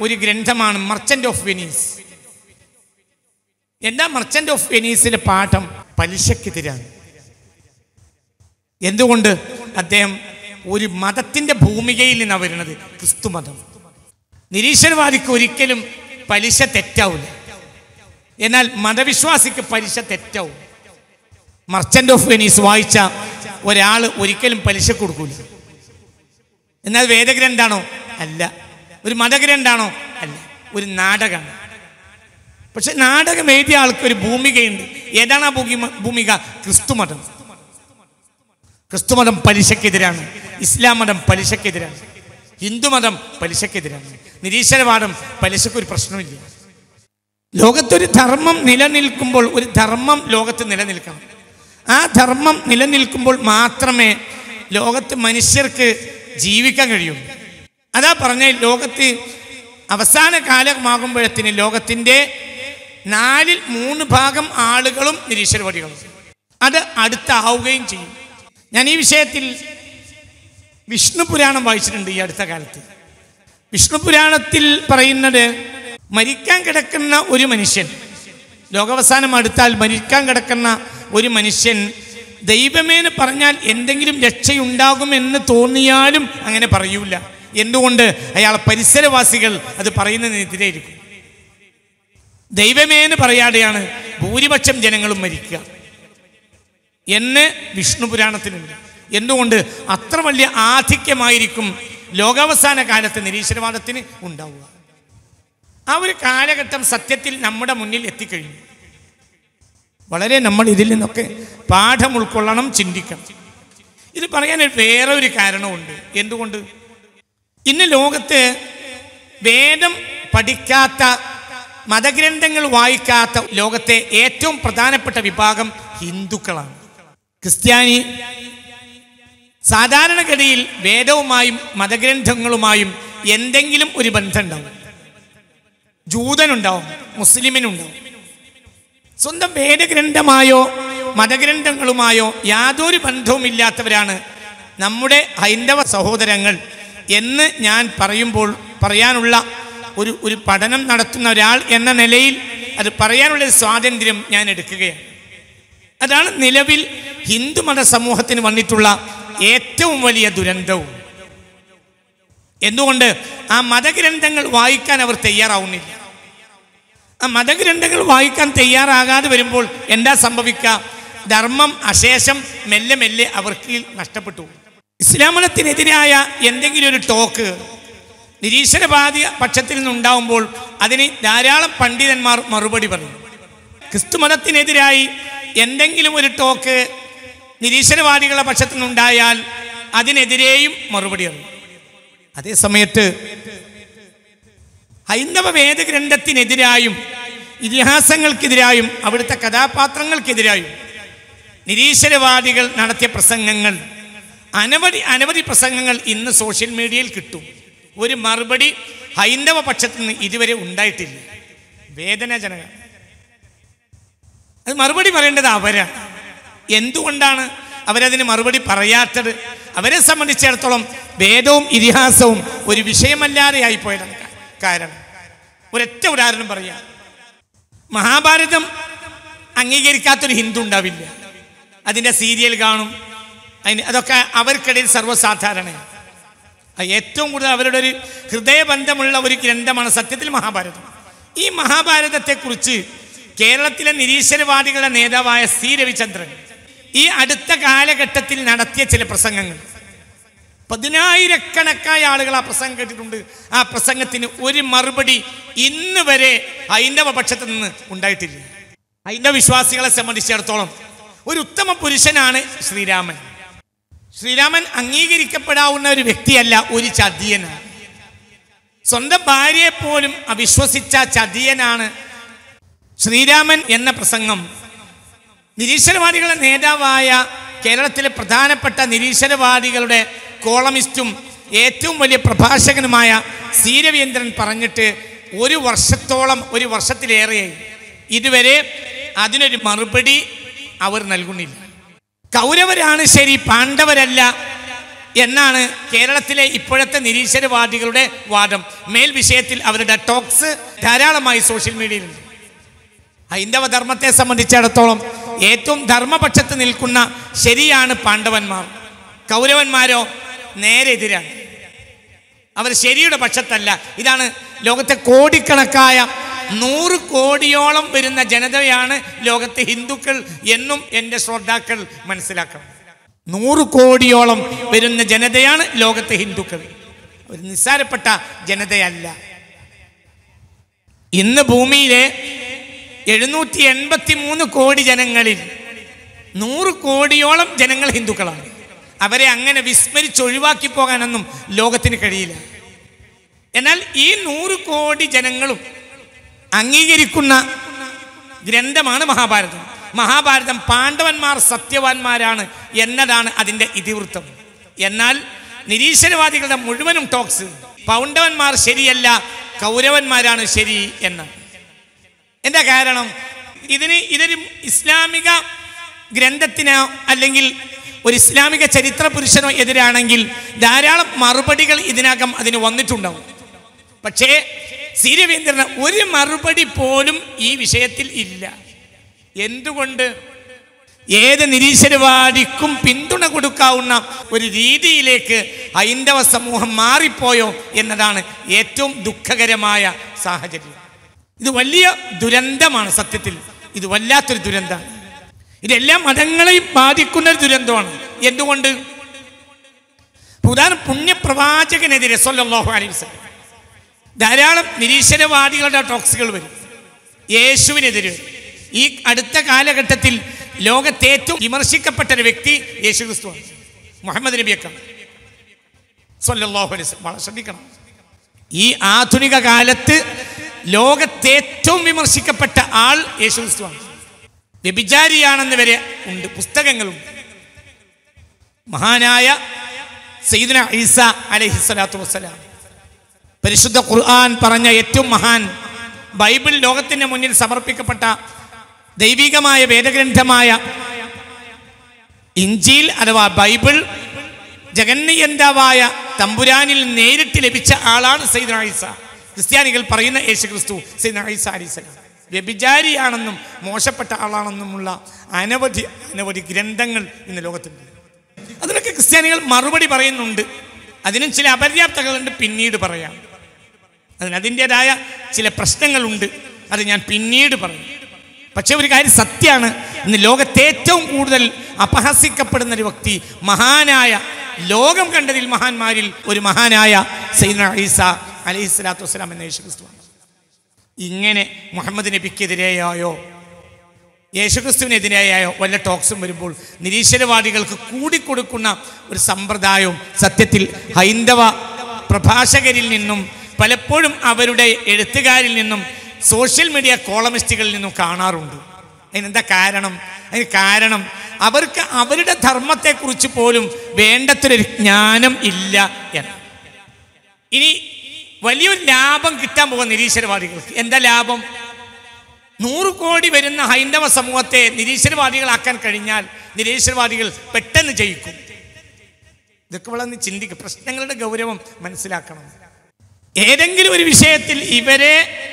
[SPEAKER 1] ഒരു ഗ്രന്ഥമാണ് മർച്ചന്റ് ഓഫ് വെനീസ്. എന്താ മർച്ചന്റ് ഓഫ് വെനീസിലെ പാഠം? പലിശക്കെതിരാണ്. എന്തുകൊണ്ട് അദ്ദേഹം ഒരു മതത്തിന്റെ ഭൂമികയിൽ നിന്നാണ് വരുന്നത്? ക്രിസ്തു മതം. നിരീശ്വരവാദിക്ക് ഒരിക്കലും പലിശ തെറ്റാവില്ല എന്നാൽ മതവിശ്വാസിക്ക് പലിശ തെറ്റാവും. മർച്ചന്റ് ഓഫ് വെനീസ് വായിച്ച ഒരാൾ ഒരിക്കലും പലിശ കൊടുക്കൂല. എന്നാൽ വേദഗ്രന്ഥാണോ? അല്ല. ഒരു മതഗ്രന്ഥാണോ? അല്ല. ഒരു നാടകമാണ്. പക്ഷെ നാടകം എഴുതിയ ആൾക്ക് ഒരു ഭൂമികയുണ്ട്. ഏതാണ് ആ ഭൂമിക? ഭൂമിക ക്രിസ്തുമതം ക്രിസ്തുമതം പലിശക്കെതിരാണ്. ഇസ്ലാം മതം പലിശക്കെതിരാണ്. ഹിന്ദുമതം പലിശക്കെതിരാണ്. നിരീശ്വരവാദം പലിശക്ക് ഒരു പ്രശ്നമില്ല. ലോകത്തൊരു ധർമ്മം നിലനിൽക്കുമ്പോൾ ഒരു ധർമ്മം ലോകത്ത് നിലനിൽക്കണം. ആ ധർമ്മം നിലനിൽക്കുമ്പോൾ മാത്രമേ ലോകത്ത് മനുഷ്യർക്ക് ജീവിക്കാൻ കഴിയൂ. അതാ പറഞ്ഞ ലോകത്ത് അവസാന കാലമാകുമ്പോഴത്തിന് ലോകത്തിന്റെ നാലിൽ മൂന്ന് ഭാഗം ആളുകളും നിരീശ്വരവാദികളും. അത് അടുത്താവുകയും ചെയ്യും. ഞാൻ ഈ വിഷയത്തിൽ വിഷ്ണു പുരാണം വായിച്ചിട്ടുണ്ട് ഈ അടുത്ത കാലത്ത്. വിഷ്ണു പുരാണത്തിൽ പറയുന്നത് മരിക്കാൻ കിടക്കുന്ന ഒരു മനുഷ്യൻ ലോകാവസാനം അടുത്താൽ മരിക്കാൻ കിടക്കുന്ന ഒരു മനുഷ്യൻ ദൈവമേന്ന് പറഞ്ഞാൽ എന്തെങ്കിലും രക്ഷയുണ്ടാകുമെന്ന് തോന്നിയാലും അങ്ങനെ പറയൂല. എന്തുകൊണ്ട്? അയാൾ പരിസരവാസികൾ അത് പറയുന്നതിനെതിരെയിരിക്കും. ദൈവമേന്ന് പറയാതെയാണ് ഭൂരിപക്ഷം ജനങ്ങളും മരിക്കുക. എന്ന് വിഷ്ണു പുരാണത്തിനുണ്ട് എന്തുകൊണ്ട്? അത്ര വലിയ ആധിക്യമായിരിക്കും ലോകാവസാന കാലത്ത് നിരീശ്വരവാദത്തിന് ഉണ്ടാവുക. ആ ഒരു കാലഘട്ടം സത്യത്തിൽ നമ്മുടെ മുന്നിൽ എത്തിക്കഴിഞ്ഞു. വളരെ നമ്മൾ ഇതിൽ നിന്നൊക്കെ പാഠം ഉൾക്കൊള്ളണം ചിന്തിക്കണം. ഇത് പറയാൻ വേറെ ഒരു കാരണമുണ്ട്. എന്തുകൊണ്ട്? ഇന്ന് ലോകത്ത് വേദം പഠിക്കാത്ത മതഗ്രന്ഥങ്ങൾ വായിക്കാത്ത ലോകത്തെ ഏറ്റവും പ്രധാനപ്പെട്ട വിഭാഗം ഹിന്ദുക്കളാണ്. ക്രിസ്ത്യാനി സാധാരണഗതിയിൽ വേദവുമായും മതഗ്രന്ഥങ്ങളുമായും എന്തെങ്കിലും ഒരു ബന്ധമുണ്ടാവും. ജൂതനുണ്ടാവും മുസ്ലിമിനുണ്ടാവും. സ്വന്തം വേദഗ്രന്ഥമായോ മതഗ്രന്ഥങ്ങളുമായോ യാതൊരു ബന്ധവുമില്ലാത്തവരാണ് നമ്മുടെ ഹൈന്ദവ സഹോദരങ്ങൾ എന്ന് ഞാൻ പറയുമ്പോൾ പറയാനുള്ള ഒരു ഒരു പഠനം നടത്തുന്ന ഒരാൾ എന്ന നിലയിൽ അത് പറയാനുള്ള സ്വാതന്ത്ര്യം ഞാൻ എടുക്കുകയാണ്. അതാണ് നിലവിൽ ഹിന്ദുമത സമൂഹത്തിന് വന്നിട്ടുള്ള ഏറ്റവും വലിയ ദുരന്തവും. എന്തുകൊണ്ട് ആ മതഗ്രന്ഥങ്ങൾ വായിക്കാൻ അവർ തയ്യാറാവുന്നില്ല? മതഗ്രന്ഥങ്ങൾ വായിക്കാൻ തയ്യാറാകാതെ വരുമ്പോൾ എന്താ സംഭവിക്കുക? ധർമ്മം അശേഷം മെല്ലെ മെല്ലെ അവർക്ക് നഷ്ടപ്പെട്ടു. ഇസ്ലാം മതത്തിനെതിരായ എന്തെങ്കിലും ഒരു ടോക്ക് നിരീശ്വരവാദി പക്ഷത്തിൽ നിന്നുണ്ടാവുമ്പോൾ അതിന് ധാരാളം പണ്ഡിതന്മാർ മറുപടി പറഞ്ഞു ക്രിസ്തു മതത്തിനെതിരായി എന്തെങ്കിലും ഒരു ടോക്ക് നിരീശ്വരവാദികളുടെ പക്ഷത്തു നിന്നുണ്ടായാൽ അതിനെതിരെയും മറുപടി പറഞ്ഞു അതേ സമയത്ത് ഹൈന്ദവ വേദഗ്രന്ഥത്തിനെതിരായും ഇതിഹാസങ്ങൾക്കെതിരായും അവിടുത്തെ കഥാപാത്രങ്ങൾക്കെതിരായും നിരീശ്വരവാദികൾ നടത്തിയ പ്രസംഗങ്ങൾ അനവധി അനവധി പ്രസംഗങ്ങൾ ഇന്ന് സോഷ്യൽ മീഡിയയിൽ കിട്ടും. ഒരു മറുപടി ഹൈന്ദവ പക്ഷത്തു നിന്ന് ഇതുവരെ ഉണ്ടായിട്ടില്ല. വേദനാജനക. അത് മറുപടി പറയേണ്ടത് അവരാണ് എന്തുകൊണ്ടാണ് അവരതിന് മറുപടി പറയാത്തത്? അവരെ സംബന്ധിച്ചിടത്തോളം വേദവും ഇതിഹാസവും ഒരു വിഷയമല്ലാതെ ആയിപ്പോയതാണ് കാ- കാരണം ഒരൊറ്റ ഉദാഹരണം പറയാം. മഹാഭാരതം അംഗീകരിക്കാത്തൊരു ഹിന്ദു ഉണ്ടാവില്ല. അതിന്റെ സീരിയൽ കാണും. അതിന് അതൊക്കെ അവർക്കിടയിൽ സർവസാധാരണയാണ് അത് ഏറ്റവും കൂടുതൽ അവരുടെ ഒരു ഹൃദയബന്ധമുള്ള ഒരു ഗ്രന്ഥമാണ് സത്യത്തിൽ മഹാഭാരതം. ഈ മഹാഭാരതത്തെക്കുറിച്ച് കേരളത്തിലെ നിരീശ്വരവാദികളുടെ നേതാവായ സി രവിചന്ദ്രൻ ഈ അടുത്ത കാലഘട്ടത്തിൽ നടത്തിയ ചില പ്രസംഗങ്ങൾ. പതിനായിരക്കണക്കായ ആളുകൾ ആ പ്രസംഗം കേട്ടിട്ടുണ്ട്. ആ പ്രസംഗത്തിന് ഒരു മറുപടി ഇന്ന് വരെ ഹൈന്ദവ പക്ഷത്ത് നിന്ന് ഉണ്ടായിട്ടില്ല. ഹൈന്ദവ വിശ്വാസികളെ സംബന്ധിച്ചിടത്തോളം ഒരു ഉത്തമ പുരുഷനാണ് ശ്രീരാമൻ. ശ്രീരാമൻ അംഗീകരിക്കപ്പെടാവുന്ന ഒരു വ്യക്തിയല്ല ഒരു ചതിയനാണ്. സ്വന്തം ഭാര്യയെ പോലും അവിശ്വസിച്ച ചതിയനാണ് ശ്രീരാമൻ എന്ന പ്രസംഗം. നിരീശ്വരവാദികളുടെ നേതാവായ കേരളത്തിലെ പ്രധാനപ്പെട്ട നിരീശ്വരവാദികളുടെ കോളമിസ്റ്റും ഏറ്റവും വലിയ പ്രഭാഷകനുമായ സീരവീന്ദ്രൻ പറഞ്ഞിട്ട് ഒരു വർഷത്തോളം ഒരു വർഷത്തിലേറെയായി. ഇതുവരെ അതിനൊരു മറുപടി അവർ നൽകുന്നില്ല. കൗരവരാണ് ശരി പാണ്ഡവരല്ല എന്നാണ് കേരളത്തിലെ ഇപ്പോഴത്തെ നിരീശ്വരവാദികളുടെ വാദം. മേൽ വിഷയത്തിൽ അവരുടെ ടോക്സ് ധാരാളമായി സോഷ്യൽ മീഡിയയിലുണ്ട്. ഹൈന്ദവ ധർമ്മത്തെ സംബന്ധിച്ചിടത്തോളം ഏറ്റവും ധർമ്മപക്ഷത്ത് നിൽക്കുന്ന ശരിയാണ് പാണ്ഡവന്മാർ. കൗരവന്മാരോ നേരെ എതിരാണ്. അവർ ശരിയുടെ പക്ഷത്തല്ല. ഇതാണ് ലോകത്തെ കോടിക്കണക്കായ നൂറ് കോടിയോളം വരുന്ന ജനതയാണ് ലോകത്തെ ഹിന്ദുക്കൾ എന്നും എന്റെ ശ്രോതാക്കൾ മനസ്സിലാക്കണം. നൂറ് കോടിയോളം വരുന്ന ജനതയാണ് ലോകത്തെ ഹിന്ദുക്കൾ. ഒരു നിസ്സാരപ്പെട്ട ജനതയല്ല. ഇന്ന് ഭൂമിയിലെ എഴുന്നൂറ്റി എൺപത്തി മൂന്ന് കോടി ജനങ്ങളിൽ നൂറ് കോടിയോളം ജനങ്ങൾ ഹിന്ദുക്കളാണ്. അവരെ അങ്ങനെ വിസ്മരിച്ച് ഒഴിവാക്കി പോകാനൊന്നും ലോകത്തിന് കഴിയില്ല. എന്നാൽ ഈ നൂറ് കോടി ജനങ്ങളും അംഗീകരിക്കുന്ന ഗ്രന്ഥമാണ് മഹാഭാരതം. മഹാഭാരതം പാണ്ഡവന്മാർ സത്യവാന്മാരാണ് എന്നതാണ് അതിന്റെ ഇതിവൃത്തം. എന്നാൽ നിരീശ്വരവാദികളുടെ മുഴുവനും ടോക്സ് പൗണ്ടവന്മാർ ശരിയല്ല കൗരവന്മാരാണ് ശരി എന്ന്. എന്താ കാരണം? ഇതിന് ഇതൊരു ഇസ്ലാമിക ഗ്രന്ഥത്തിനോ അല്ലെങ്കിൽ ഒരു ഇസ്ലാമിക ചരിത്ര പുരുഷനോ എതിരാണെങ്കിൽ ധാരാളം മറുപടികൾ ഇതിനകം അതിന് വന്നിട്ടുണ്ടാവും. പക്ഷേ സീരവേന്ദ്രന് ഒരു മറുപടി പോലും ഈ വിഷയത്തിൽ ഇല്ല. എന്തുകൊണ്ട്? ഏത് നിരീശ്വരവാദിക്കും പിന്തുണ കൊടുക്കാവുന്ന ഒരു രീതിയിലേക്ക് ഹൈന്ദവ സമൂഹം മാറിപ്പോയോ എന്നതാണ് ഏറ്റവും ദുഃഖകരമായ സാഹചര്യം. ഇത് വലിയ ദുരന്തമാണ് സത്യത്തിൽ. ഇത് വല്ലാത്തൊരു ദുരന്തമാണ്. ഇതെല്ലാ മതങ്ങളെയും ബാധിക്കുന്ന ഒരു ദുരന്തമാണ്. എന്തുകൊണ്ട്? പുതാൻ പുണ്യപ്രവാചകനെതിരെ സല്ലല്ലാഹു അലൈഹി വസല്ലം. ധാരാളം നിരീശ്വരവാദികളുടെ ടോക്സുകൾ വരും. യേശുവിനെതിരെ. ഈ അടുത്ത കാലഘട്ടത്തിൽ ലോകത്തെ ഏറ്റവും വിമർശിക്കപ്പെട്ട ഒരു വ്യക്തി യേശു ക്രിസ്തുവാണ് മുഹമ്മദ് നബിയക്കാണ് സല്ലല്ലാഹു അലൈഹി വളരെ ശ്രദ്ധിക്കണം. ഈ ആധുനിക കാലത്ത് ലോകത്തെ ഏറ്റവും വിമർശിക്കപ്പെട്ട ആൾ യേശു ക്രിസ്തുവാണ് വ്യഭിചാരിയാണെന്ന് വരെ ഉണ്ട്. പുസ്തകങ്ങളും. മഹാനായ സയ്യിദുന ഈസ അലഹി സ്വലാത്തു വസ്സലാം. പരിശുദ്ധ ഖുർആൻ പറഞ്ഞ ഏറ്റവും മഹാൻ ബൈബിൾ ലോകത്തിന് മുന്നിൽ സമർപ്പിക്കപ്പെട്ട ദൈവികമായ വേദഗ്രന്ഥമായ ഇഞ്ചിയിൽ അഥവാ ബൈബിൾ ജഗന്നിയന്താവായ തമ്പുരാനിൽ നേരിട്ട് ലഭിച്ച ആളാണ് സയ്യിദ് ഈസ. ക്രിസ്ത്യാനികൾ പറയുന്ന യേശു ക്രിസ്തു സയ്യിദുന ഈസ അലൈഹിസ്സലാം വ്യഭിചാരിയാണെന്നും മോശപ്പെട്ട ആളാണെന്നുമുള്ള അനവധി അനവധി ഗ്രന്ഥങ്ങൾ ഇന്ന് ലോകത്തുണ്ട്. അതിനൊക്കെ ക്രിസ്ത്യാനികൾ മറുപടി പറയുന്നുണ്ട്. അതിനും ചില അപര്യാപ്തകളുണ്ട്. പിന്നീട് പറയാം. അതിന് അതിന്റെതായ ചില പ്രശ്നങ്ങളുണ്ട്. അത് ഞാൻ പിന്നീട് പറയും. പക്ഷേ ഒരു കാര്യം സത്യമാണ്. ഇന്ന് ലോകത്തെ ഏറ്റവും കൂടുതൽ അപഹസിക്കപ്പെടുന്ന ഒരു വ്യക്തി മഹാനായ ലോകം കണ്ടതിൽ മഹാന്മാരിൽ ഒരു മഹാനായ സൈദന ഈസ അലൈഹി സ്വലാത്തു വസ്സലാം എന്ന യേശു ക്രിസ്തുവാണ് ഇങ്ങനെ മുഹമ്മദ് നബിക്കെതിരെയായോ യേശുക്രിസ്തുവിനെതിരെയായോ വല്ല ടോക്സും വരുമ്പോൾ നിരീശ്വരവാദികൾക്ക് കൂടിക്കൊടുക്കുന്ന ഒരു സമ്പ്രദായവും സത്യത്തിൽ ഹൈന്ദവ പ്രഭാഷകരിൽ നിന്നും പലപ്പോഴും അവരുടെ എഴുത്തുകാരിൽ നിന്നും സോഷ്യൽ മീഡിയ കോളമിസ്റ്റുകളിൽ നിന്നും കാണാറുണ്ട്. അതിനെന്താ കാരണം? അതിന് കാരണം അവർക്ക് അവരുടെ ധർമ്മത്തെക്കുറിച്ച് പോലും വേണ്ടത്രൊരു ജ്ഞാനം ഇല്ല എന്ന്. ഇനി വലിയൊരു ലാഭം കിട്ടാൻ പോകുന്ന നിരീശ്വരവാദികൾക്ക്. എന്താ ലാഭം? നൂറ് കോടി വരുന്ന ഹൈന്ദവ സമൂഹത്തെ നിരീശ്വരവാദികളാക്കാൻ കഴിഞ്ഞാൽ നിരീശ്വരവാദികൾ പെട്ടെന്ന് ജയിക്കും. ഇതൊക്കെ വളരെ ചിന്തിക്കും. പ്രശ്നങ്ങളുടെ ഗൗരവം മനസ്സിലാക്കണം. ഏതെങ്കിലും ഒരു വിഷയത്തിൽ ഇവരെ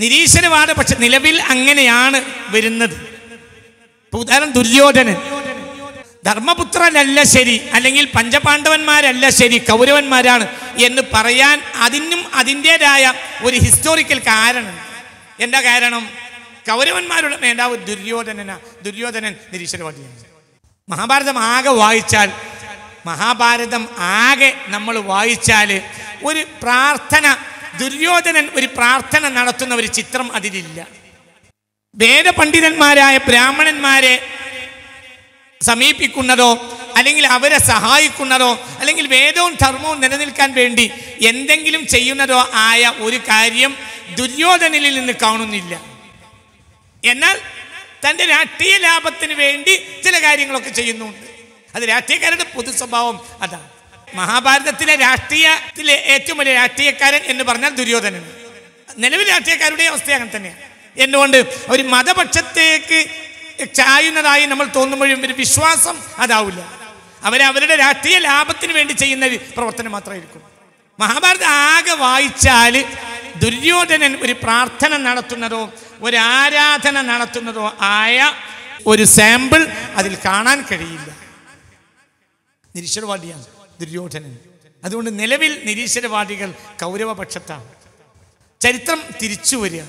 [SPEAKER 1] നിരീശ്വരവാദ പക്ഷെ നിലവിൽ അങ്ങനെയാണ് വരുന്നത്. ഉദാഹരണം ദുര്യോധനൻ. ധർമ്മപുത്രനല്ല ശരി അല്ലെങ്കിൽ പഞ്ചപാണ്ഡവന്മാരല്ല ശരി കൗരവന്മാരാണ് എന്ന് പറയാൻ അതിനും അതിന്റെതായ ഒരു ഹിസ്റ്റോറിക്കൽ കാരണം. എന്താ കാരണം? കൗരവന്മാരുടെ നേതാവ് ദുര്യോധനന ദുര്യോധനൻ നിരീശ്വരവാദിയാണ്. മഹാഭാരതം ആകെ വായിച്ചാൽ മഹാഭാരതം ആകെ നമ്മൾ വായിച്ചാൽ ഒരു പ്രാർത്ഥന ദുര്യോധനൻ ഒരു പ്രാർത്ഥന നടത്തുന്ന ഒരു ചിത്രം അതിലില്ല. വേദപണ്ഡിതന്മാരായ ബ്രാഹ്മണന്മാരെ സമീപിക്കുന്നതോ അല്ലെങ്കിൽ അവരെ സഹായിക്കുന്നതോ അല്ലെങ്കിൽ വേദവും ധർമ്മവും നിലനിൽക്കാൻ വേണ്ടി എന്തെങ്കിലും ചെയ്യുന്നതോ ആയ ഒരു കാര്യം ദുര്യോധനിൽ നിന്ന് കാണുന്നില്ല. എന്നാൽ തന്റെ രാഷ്ട്രീയ ലാഭത്തിന് വേണ്ടി ചില കാര്യങ്ങളൊക്കെ ചെയ്യുന്നുണ്ട്. അത് രാഷ്ട്രീയക്കാരുടെ പൊതു സ്വഭാവം അതാണ്. മഹാഭാരതത്തിലെ രാഷ്ട്രീയത്തിലെ ഏറ്റവും വലിയ രാഷ്ട്രീയക്കാരൻ എന്ന് പറഞ്ഞാൽ ദുര്യോധനൻ. നിലവിൽ രാഷ്ട്രീയക്കാരുടെ അവസ്ഥ അങ്ങനെ തന്നെയാണ്. എന്തുകൊണ്ട്? ഒരു മതപക്ഷത്തേക്ക് ചായുന്നതായി നമ്മൾ തോന്നുമ്പോഴും ഒരു വിശ്വാസം അതാവില്ല. അവരവരുടെ രാഷ്ട്രീയ ലാഭത്തിന് വേണ്ടി ചെയ്യുന്ന പ്രവർത്തനം മാത്രമായിരിക്കും. മഹാഭാരതം ആകെ വായിച്ചാൽ ദുര്യോധനൻ ഒരു പ്രാർത്ഥന നടത്തുന്നതോ ഒരു ആരാധന നടത്തുന്നതോ ആയ ഒരു സാമ്പിൾ അതിൽ കാണാൻ കഴിയില്ല. നിരീശ്വരവാദിയാണ് ദുര്യോധനൻ. അതുകൊണ്ട് നിലവിൽ നിരീശ്വരവാദികൾ കൗരവപക്ഷത്താണ്. ചരിത്രം തിരിച്ചു വരിക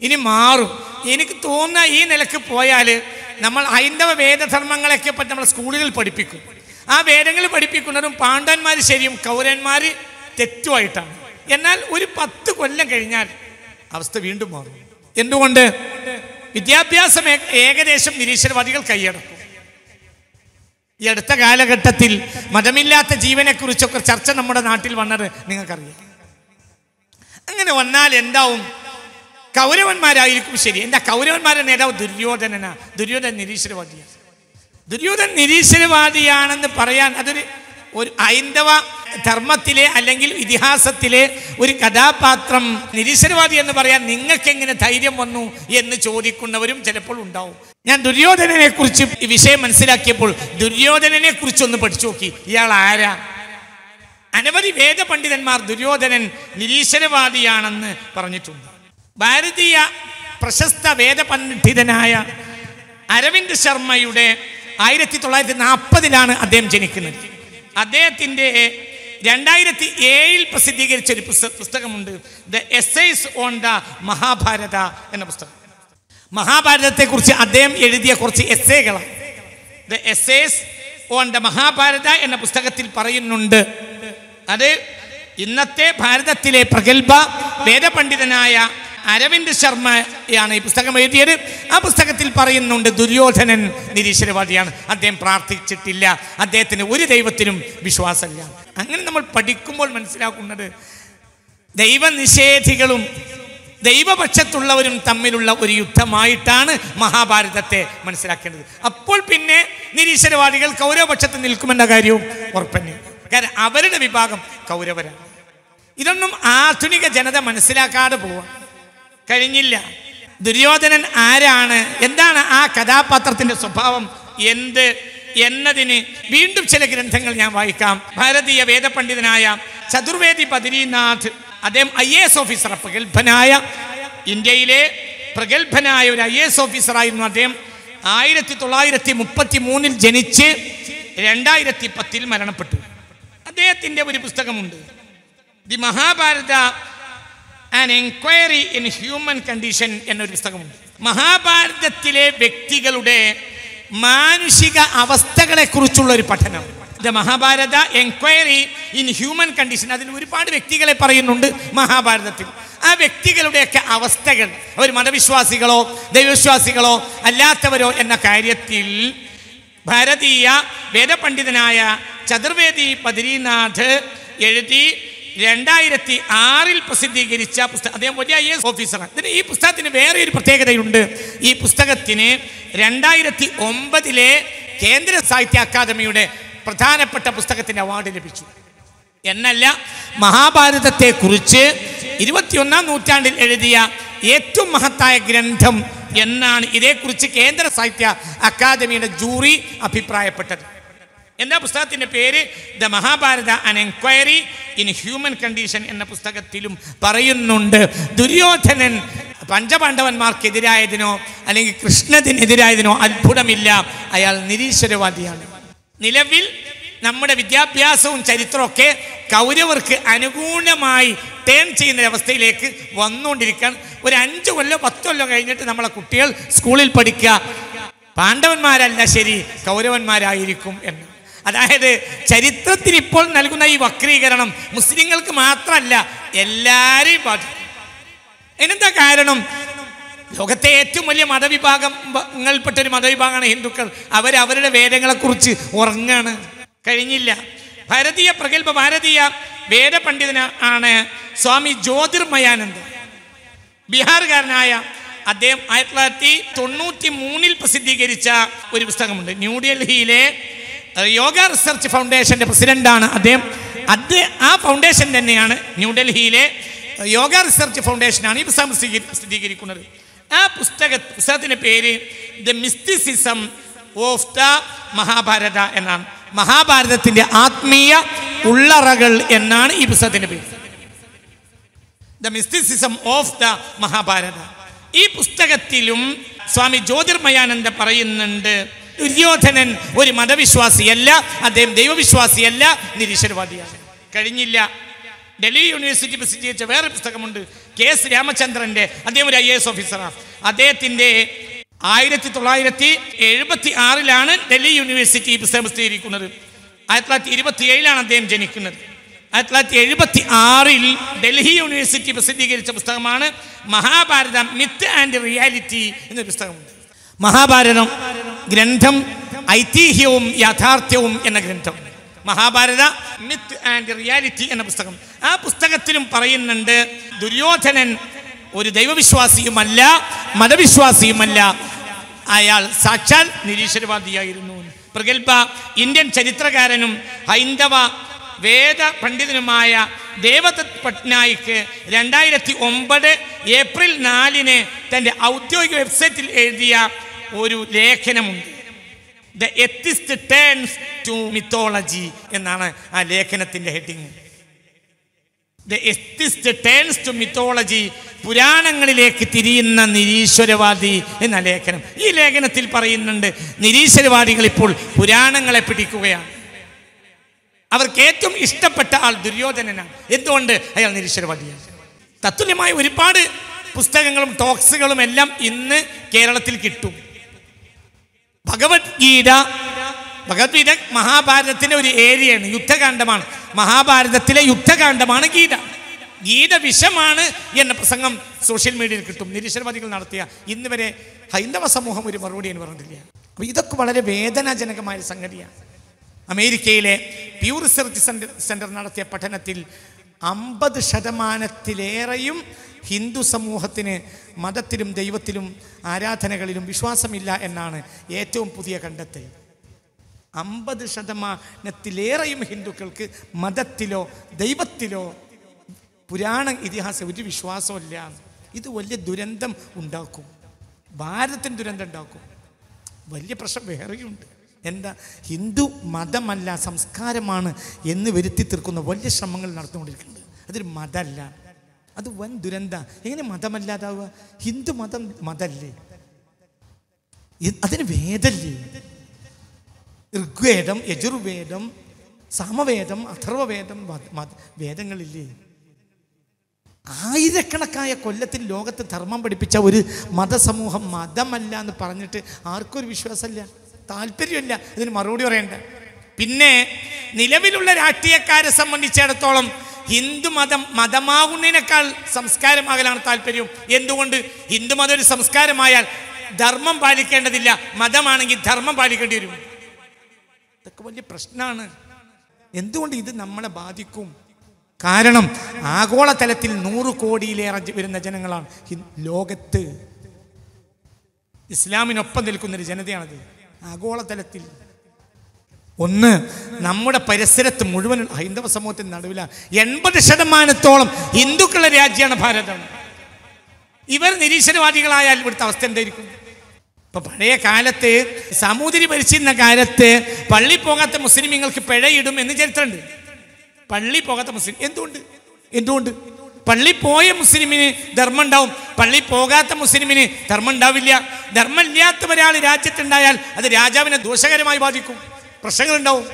[SPEAKER 1] ഇനി മാറും. എനിക്ക് തോന്നുന്ന ഈ നിലയ്ക്ക് പോയാൽ നമ്മൾ ഹൈന്ദവ വേദധർമ്മങ്ങളൊക്കെ പറ്റി നമ്മൾ സ്കൂളുകളിൽ പഠിപ്പിക്കും. ആ വേദങ്ങൾ പഠിപ്പിക്കുന്നതും പാണ്ഡവന്മാർ ശരിയും കൗരന്മാർ തെറ്റുമായിട്ടാണ്. എന്നാൽ ഒരു പത്ത് കൊല്ലം കഴിഞ്ഞാൽ അവസ്ഥ വീണ്ടും മാറും. എന്തുകൊണ്ട്? വിദ്യാഭ്യാസം ഏകദേശം നിരീശ്വരവാദികൾ കൈയടക്കും. ഈ അടുത്ത കാലഘട്ടത്തിൽ മതമില്ലാത്ത ജീവനെക്കുറിച്ചൊക്കെ ചർച്ച നമ്മുടെ നാട്ടിൽ വന്നത് നിങ്ങൾക്കറിയാം. അങ്ങനെ വന്നാൽ എന്താവും? കൗരവന്മാരായിരിക്കും ശരി. എന്താ കൗരവന്മാരുടെ നേതാവ് ദുര്യോധനന? ദുര്യോധന നിരീശ്വരവാദിയാണ് ദുര്യോധൻ നിരീശ്വരവാദിയാണെന്ന് പറയാൻ അതൊരു ഒരു ഹൈന്ദവ ധർമ്മത്തിലെ അല്ലെങ്കിൽ ഇതിഹാസത്തിലെ ഒരു കഥാപാത്രം നിരീശ്വരവാദി എന്ന് പറയാൻ നിങ്ങൾക്ക് എങ്ങനെ ധൈര്യം വന്നു എന്ന് ചോദിക്കുന്നവരും ചിലപ്പോൾ ഉണ്ടാവും. ഞാൻ ദുര്യോധനനെ കുറിച്ച് വിഷയം മനസ്സിലാക്കിയപ്പോൾ ദുര്യോധനനെ കുറിച്ചൊന്ന് പഠിച്ചു നോക്കി. ഇയാൾ ആരാ? അനവധി വേദപണ്ഡിതന്മാർ ദുര്യോധനൻ നിരീശ്വരവാദിയാണെന്ന് പറഞ്ഞിട്ടുണ്ട്. ഭാരതീയ പ്രശസ്ത വേദപണ്ഡിതനായ അരവിന്ദ് ശർമ്മയുടെ ആയിരത്തി തൊള്ളായിരത്തി നാൽപ്പതിലാണ് അദ്ദേഹം ജനിക്കുന്നത്. അദ്ദേഹത്തിന്റെ രണ്ടായിരത്തി ഏഴിൽ പ്രസിദ്ധീകരിച്ച ഒരു പുസ്തക പുസ്തകമുണ്ട്. The essays on the Mahabharata എന്ന പുസ്തകം. മഹാഭാരതത്തെക്കുറിച്ച് അദ്ദേഹം എഴുതിയ കുറച്ച് എസ്സേകളാണ്. The essays on the Mahabharata എന്ന പുസ്തകത്തിൽ പറയുന്നുണ്ട്. അത് ഇന്നത്തെ ഭാരതത്തിലെ പ്രഗത്ഭ വേദപണ്ഡിതനായ അരവിന്ദ് ശർമ്മയാണ് ഈ പുസ്തകം എഴുതിയത്. ആ പുസ്തകത്തിൽ പറയുന്നുണ്ട് ദുര്യോധനൻ നിരീശ്വരവാദിയാണ്. അദ്ദേഹം പ്രാർത്ഥിച്ചിട്ടില്ല. അദ്ദേഹത്തിന് ഒരു ദൈവത്തിനും വിശ്വാസമില്ല. അങ്ങനെ നമ്മൾ പഠിക്കുമ്പോൾ മനസ്സിലാക്കുന്നത് ദൈവനിഷേധികളും ദൈവപക്ഷത്തുള്ളവരും തമ്മിലുള്ള ഒരു യുദ്ധമായിട്ടാണ് മഹാഭാരതത്തെ മനസ്സിലാക്കേണ്ടത്. അപ്പോൾ പിന്നെ നിരീശ്വരവാദികൾ കൗരവപക്ഷത്ത് നിൽക്കുമെന്ന കാര്യവും ഉറപ്പന്നെ. കാരണം അവരുടെ വിഭാഗം കൗരവരാണ്. ഇതൊന്നും ആധുനിക ജനത മനസ്സിലാക്കാതെ പോവാം കഴിഞ്ഞില്ല. ദുര്യോധനൻ ആരാണ്? എന്താണ് ആ കഥാപാത്രത്തിന്റെ സ്വഭാവം? എന്ത് എന്നതിന് വീണ്ടും ചില ഗ്രന്ഥങ്ങൾ ഞാൻ വായിക്കാം. ഭാരതീയ വേദപണ്ഡിതനായ ചതുർവേദി ബദ്രീനാഥ് അദ്ദേഹം ഐ എ എസ് ഓഫീസർ പ്രഗത്ഭനായ ഇന്ത്യയിലെ പ്രഗത്ഭനായ ഒരു ഐ എ എസ് ഓഫീസറായിരുന്നു അദ്ദേഹം. ആയിരത്തി തൊള്ളായിരത്തി മുപ്പത്തി മൂന്നിൽ ജനിച്ച് രണ്ടായിരത്തി പത്തിൽ മരണപ്പെട്ടു. അദ്ദേഹത്തിന്റെ ഒരു പുസ്തകമുണ്ട്. The Mahabharata an enquiry in human condition എന്നൊരു പുസ്തകമുണ്ട്. മഹാഭാരതത്തിലെ വ്യക്തികളുടെ മാനുഷിക അവസ്ഥകളെ കുറിച്ചുള്ള ഒരു പഠനം. The Mahabharata enquiry in human condition. അതിൽ ഒരുപാട് വ്യക്തികളെ പറയുന്നുണ്ട് മഹാഭാരതത്തിൽ. ആ വ്യക്തികളുടെയൊക്കെ അവസ്ഥകൾ അവർ മതവിശ്വാസികളോ ദൈവവിശ്വാസികളോ അല്ലാത്തവരോ എന്ന കാര്യത്തിൽ ഭാരതീയ വേദപണ്ഡിതനായ ചതുർവേദി ബദ്രീനാഥ് എഴുതി രണ്ടായിരത്തി ആറിൽ പ്രസിദ്ധീകരിച്ച പുസ്തകം അദ്ദേഹം വലിയ ഐ എസ് ഓഫീസറാണ്. ഇതിന് ഈ പുസ്തകത്തിന് വേറെ ഒരു പ്രത്യേകതയുണ്ട്. ഈ പുസ്തകത്തിന് രണ്ടായിരത്തി ഒമ്പതിലെ കേന്ദ്ര സാഹിത്യ അക്കാദമിയുടെ പ്രധാനപ്പെട്ട പുസ്തകത്തിന് അവാർഡ് ലഭിച്ചു. എന്നല്ല മഹാഭാരതത്തെക്കുറിച്ച് ഇരുപത്തിയൊന്നാം നൂറ്റാണ്ടിൽ എഴുതിയ ഏറ്റവും മഹത്തായ ഗ്രന്ഥം എന്നാണ് ഇതേക്കുറിച്ച് കേന്ദ്ര സാഹിത്യ അക്കാദമിയുടെ ജൂറി അഭിപ്രായപ്പെട്ടത്. എന്താ പുസ്തകത്തിന്റെ പേര് the Mahabharata an enquiry in human condition എന്ന പുസ്തകത്തിലും പറയുന്നുണ്ട്. ദുര്യോധനൻ പഞ്ചപാണ്ഡവന്മാർക്കെതിരായതിനോ അല്ലെങ്കിൽ കൃഷ്ണത്തിനെതിരായതിനോ അത്ഭുതമില്ല. അയാൾ നിരീശ്വരവാദിയാണ്. നിലവിൽ നമ്മുടെ വിദ്യാഭ്യാസവും ചരിത്രമൊക്കെ കൗരവർക്ക് അനുകൂലമായി ടേൺ ചെയ്യുന്ന അവസ്ഥയിലേക്ക് വന്നുകൊണ്ടിരിക്കാൻ ഒരു അഞ്ച് കൊല്ലം പത്ത് കൊല്ലം കഴിഞ്ഞിട്ട് നമ്മളെ കുട്ടികൾ സ്കൂളിൽ പഠിക്കുക. പാണ്ഡവന്മാരല്ല ശരി കൗരവന്മാരായിരിക്കും എന്ന്. അതായത് ചരിത്രത്തിന് ഇപ്പോൾ നൽകുന്ന ഈ വക്രീകരണം മുസ്ലിങ്ങൾക്ക് മാത്രമല്ല എല്ലാവരെയും ബാധിക്കും. അതിനെന്താ കാരണം? ലോകത്തെ ഏറ്റവും വലിയ മതവിഭാഗങ്ങളിൽപ്പെട്ട ഒരു മതവിഭാഗമാണ് ഹിന്ദുക്കൾ. അവർ അവരുടെ വേദങ്ങളെക്കുറിച്ച് ഉറങ്ങാണ്. കഴിഞ്ഞില്ല. ഭാരതീയ പ്രഗത്ഭ ഭാരതീയ വേദപണ്ഡിതന ആണ് സ്വാമി ജ്യോതിർമയാനന്ദ് ബീഹാറുകാരനായ അദ്ദേഹം ആയിരത്തി തൊള്ളായിരത്തി തൊണ്ണൂറ്റി മൂന്നിൽ പ്രസിദ്ധീകരിച്ച ഒരു പുസ്തകമുണ്ട്. ന്യൂഡൽഹിയിലെ യോഗ റിസർച്ച് ഫൗണ്ടേഷന്റെ പ്രസിഡന്റാണ് അദ്ദേഹം. അദ്ദേഹം ആ ഫൗണ്ടേഷൻ തന്നെയാണ് ന്യൂഡൽഹിയിലെ യോഗ റിസർച്ച് ഫൗണ്ടേഷനാണ് ഈ പുസ്തകം സ്ഥിരീകരിക്കുന്നത് ആ പുസ്തക പുസ്തകത്തിന്റെ പേര് the mysticism of the Mahabharata എന്നാണ്. മഹാഭാരതത്തിന്റെ ആത്മീയ ഉള്ളറകൾ എന്നാണ് ഈ പുസ്തകത്തിന്റെ പേര്. The mysticism of the Mahabharata. ഈ പുസ്തകത്തിലും സ്വാമി ജ്യോതിർമയാനന്ദ പറയുന്നുണ്ട് ദുര്യോധനൻ ഒരു മതവിശ്വാസിയല്ല അദ്ദേഹം ദൈവവിശ്വാസിയല്ല നിരീശ്വരവാദിയാണ്. കഴിഞ്ഞില്ല. ഡൽഹി യൂണിവേഴ്സിറ്റി പ്രസിദ്ധീകരിച്ച വേറെ പുസ്തകമുണ്ട് കെ എസ് രാമചന്ദ്രന്റെ അദ്ദേഹം ഒരു ഐ എസ് ഓഫീസറാണ്. അദ്ദേഹത്തിന്റെ ആയിരത്തി തൊള്ളായിരത്തി എഴുപത്തി ആറിലാണ് ഡൽഹി യൂണിവേഴ്സിറ്റി പുസ്തകം പ്രസിദ്ധീകരിക്കുന്നത്. ആയിരത്തി തൊള്ളായിരത്തി ഇരുപത്തി ഏഴിലാണ് അദ്ദേഹം ജനിക്കുന്നത്. ആയിരത്തി തൊള്ളായിരത്തി എഴുപത്തി ആറിൽ ഡൽഹി യൂണിവേഴ്സിറ്റി പ്രസിദ്ധീകരിച്ച പുസ്തകമാണ് മഹാഭാരതം മിത്ത് ആൻഡ് റിയാലിറ്റി എന്ന പുസ്തകമുണ്ട്. മഹാഭാരതം. ഗ്രന്ഥം ഐതിഹ്യവും യാഥാർത്ഥ്യവും എന്ന ഗ്രന്ഥം. മഹാഭാരത മിത്ത് ആൻഡ് റിയാലിറ്റി എന്ന പുസ്തകം. ആ പുസ്തകത്തിലും പറയുന്നുണ്ട് ദുര്യോധനൻ ഒരു ദൈവവിശ്വാസിയുമല്ല മതവിശ്വാസിയുമല്ല. അയാൾ സാക്ഷാൽ നിരീശ്വരവാദിയായിരുന്നു. പ്രഗത്ഭ ഇന്ത്യൻ ചരിത്രകാരനും ഹൈന്ദവ വേദ പണ്ഡിതനുമായ ദേവദത്ത് പട്നായിക്ക് രണ്ടായിരത്തി ഒമ്പത് ഏപ്രിൽ നാലിന് തന്റെ ഔദ്യോഗിക വെബ്സൈറ്റിൽ എഴുതിയ ഒരു ലേഖനമുണ്ട്. The atheist turns to mythology എന്നാണ് ആ ലേഖനത്തിന്റെ heading. The atheist turns to mythology പുരാണങ്ങളിലേക്ക് തിരിയുന്ന നിരീശ്വരവാദി എന്ന ലേഖനം. ഈ ലേഖനത്തിൽ പറയുന്നുണ്ട് നിരീശ്വരവാദികൾ ഇപ്പോൾ പുരാണങ്ങളെ പിടിക്കുകയാണ്. അവർക്ക് ഏറ്റവും ഇഷ്ടപ്പെട്ട ആൾ ദുര്യോധനനാണ്. എന്തുകൊണ്ട്? അയാൾ നിരീശ്വരവാദിയാണ്. തത്തുല്യമായ ഒരുപാട് പുസ്തകങ്ങളും ടോക്സുകളും എല്ലാം ഇന്ന് കേരളത്തിൽ കിട്ടും. ഭഗവത്ഗീത. ഭഗവത്ഗീത മഹാഭാരതത്തിലെ ഒരു ഏരിയയാണ് യുദ്ധകാന്ഡമാണ്. മഹാഭാരതത്തിലെ യുദ്ധകാന്ഡമാണ് ഗീത. ഗീത വിഷമാണ് എന്ന പ്രസംഗം സോഷ്യൽ മീഡിയയിൽ കിട്ടും. നിരീശ്വരവാദികൾ നടത്തിയ ഇന്ന് വരെ ഹൈന്ദവ സമൂഹം ഒരു മറുപടി എന്ന് പറഞ്ഞിട്ടില്ല. അപ്പോൾ ഇതൊക്കെ വളരെ വേദനാജനകമായ സംഗതിയാണ്. അമേരിക്കയിലെ പ്യൂ റിസർച്ച് സെന്റർ സെന്റർ നടത്തിയ പഠനത്തിൽ അമ്പത് ശതമാനത്തിലേറെയും ഹിന്ദു സമൂഹത്തിന് മതത്തിലും ദൈവത്തിലും ആരാധനകളിലും വിശ്വാസമില്ല എന്നാണ് ഏറ്റവും പുതിയ കണ്ടെത്തൽ. അമ്പത് ശതമാനത്തിലേറെയും ഹിന്ദുക്കൾക്ക് മതത്തിലോ ദൈവത്തിലോ പുരാണ ഇതിഹാസം ഒരു വിശ്വാസമില്ല ഇത് വലിയ ദുരന്തം ഉണ്ടാക്കും. ഭാരതത്തിന് ദുരന്തം ഉണ്ടാക്കും. വലിയ പ്രശ്നം വേറെയുണ്ട്. എന്താ? ഹിന്ദു മതമല്ല സംസ്കാരമാണ് എന്ന് വരുത്തി തീർക്കുന്ന വലിയ ശ്രമങ്ങൾ നടന്നുകൊണ്ടിരിക്കുന്നുണ്ട്. അതൊരു മതമല്ല അത് വൻ ദുരന്ത. എങ്ങനെ മതമല്ലാതാവുക? ഹിന്ദു മതം മതല്ലേ? അതിന് വേദല്ലേ? ഋഗ്വേദം യജുർവേദം സാമവേദം അഥർവവേദം വേദങ്ങളില്ലേ? ആയിരക്കണക്കായ കൊല്ലത്തിൽ ലോകത്ത് ധർമ്മം പഠിപ്പിച്ച ഒരു മതസമൂഹം മതമല്ല എന്ന് പറഞ്ഞിട്ട് ആർക്കൊരു വിശ്വാസമില്ല. താല്പര്യമില്ല. ഇതിന് മറുപടി പറയണ്ട. പിന്നെ നിലവിലുള്ള രാഷ്ട്രീയക്കാരെ സംബന്ധിച്ചിടത്തോളം ഹിന്ദു മതം മതമാകുന്നതിനേക്കാൾ സംസ്കാരമാകലാണ് താല്പര്യം. എന്തുകൊണ്ട്? ഹിന്ദു മതം ഒരു സംസ്കാരമായാൽ ധർമ്മം പാലിക്കേണ്ടതില്ല. മതമാണെങ്കിൽ ധർമ്മം പാലിക്കേണ്ടി വരും. ഇതൊക്കെ വലിയ പ്രശ്നമാണ്. എന്തുകൊണ്ട് ഇത് നമ്മളെ ബാധിക്കും? കാരണം ആഗോളതലത്തിൽ നൂറ് കോടിയിലേറെ വരുന്ന ജനങ്ങളാണ് ലോകത്ത്. ഇസ്ലാമിനൊപ്പം നിൽക്കുന്നൊരു ജനതയാണത്. ആഗോളതലത്തിൽ. ഒന്ന് നമ്മുടെ പരിസരത്ത് മുഴുവൻ ഹൈന്ദവ സമൂഹത്തിന് നടുവിലാണ് എൺപത് ശതമാനത്തോളം ഹിന്ദുക്കളുടെ രാജ്യമാണ് ഭാരതം. ഇവർ നിരീശ്വരവാദികളായാൽ ഇവിടുത്തെ അവസ്ഥ എന്തായിരിക്കും? ഇപ്പൊ പഴയ കാലത്ത് സാമൂതിരി ഭരിച്ചിരുന്ന കാലത്ത് പള്ളി പോകാത്ത മുസ്ലിമീങ്ങൾക്ക് പിഴയിടും എന്ന് ചരിത്രമുണ്ട്. പള്ളി പോകാത്ത മുസ്ലിം എന്തുകൊണ്ട്? എന്തുകൊണ്ട്? പള്ളി പോയ മുസ്ലിമിന് ധർമ്മം ഉണ്ടാവും. പള്ളി പോകാത്ത മുസ്ലിമിന് ധർമ്മം ഉണ്ടാവില്ല. ധർമ്മം ഇല്ലാത്ത ഒരാൾ രാജ്യത്തുണ്ടായാൽ അത് രാജാവിനെ ദോഷകരമായി ബാധിക്കും. പ്രശ്നങ്ങളുണ്ടാവും.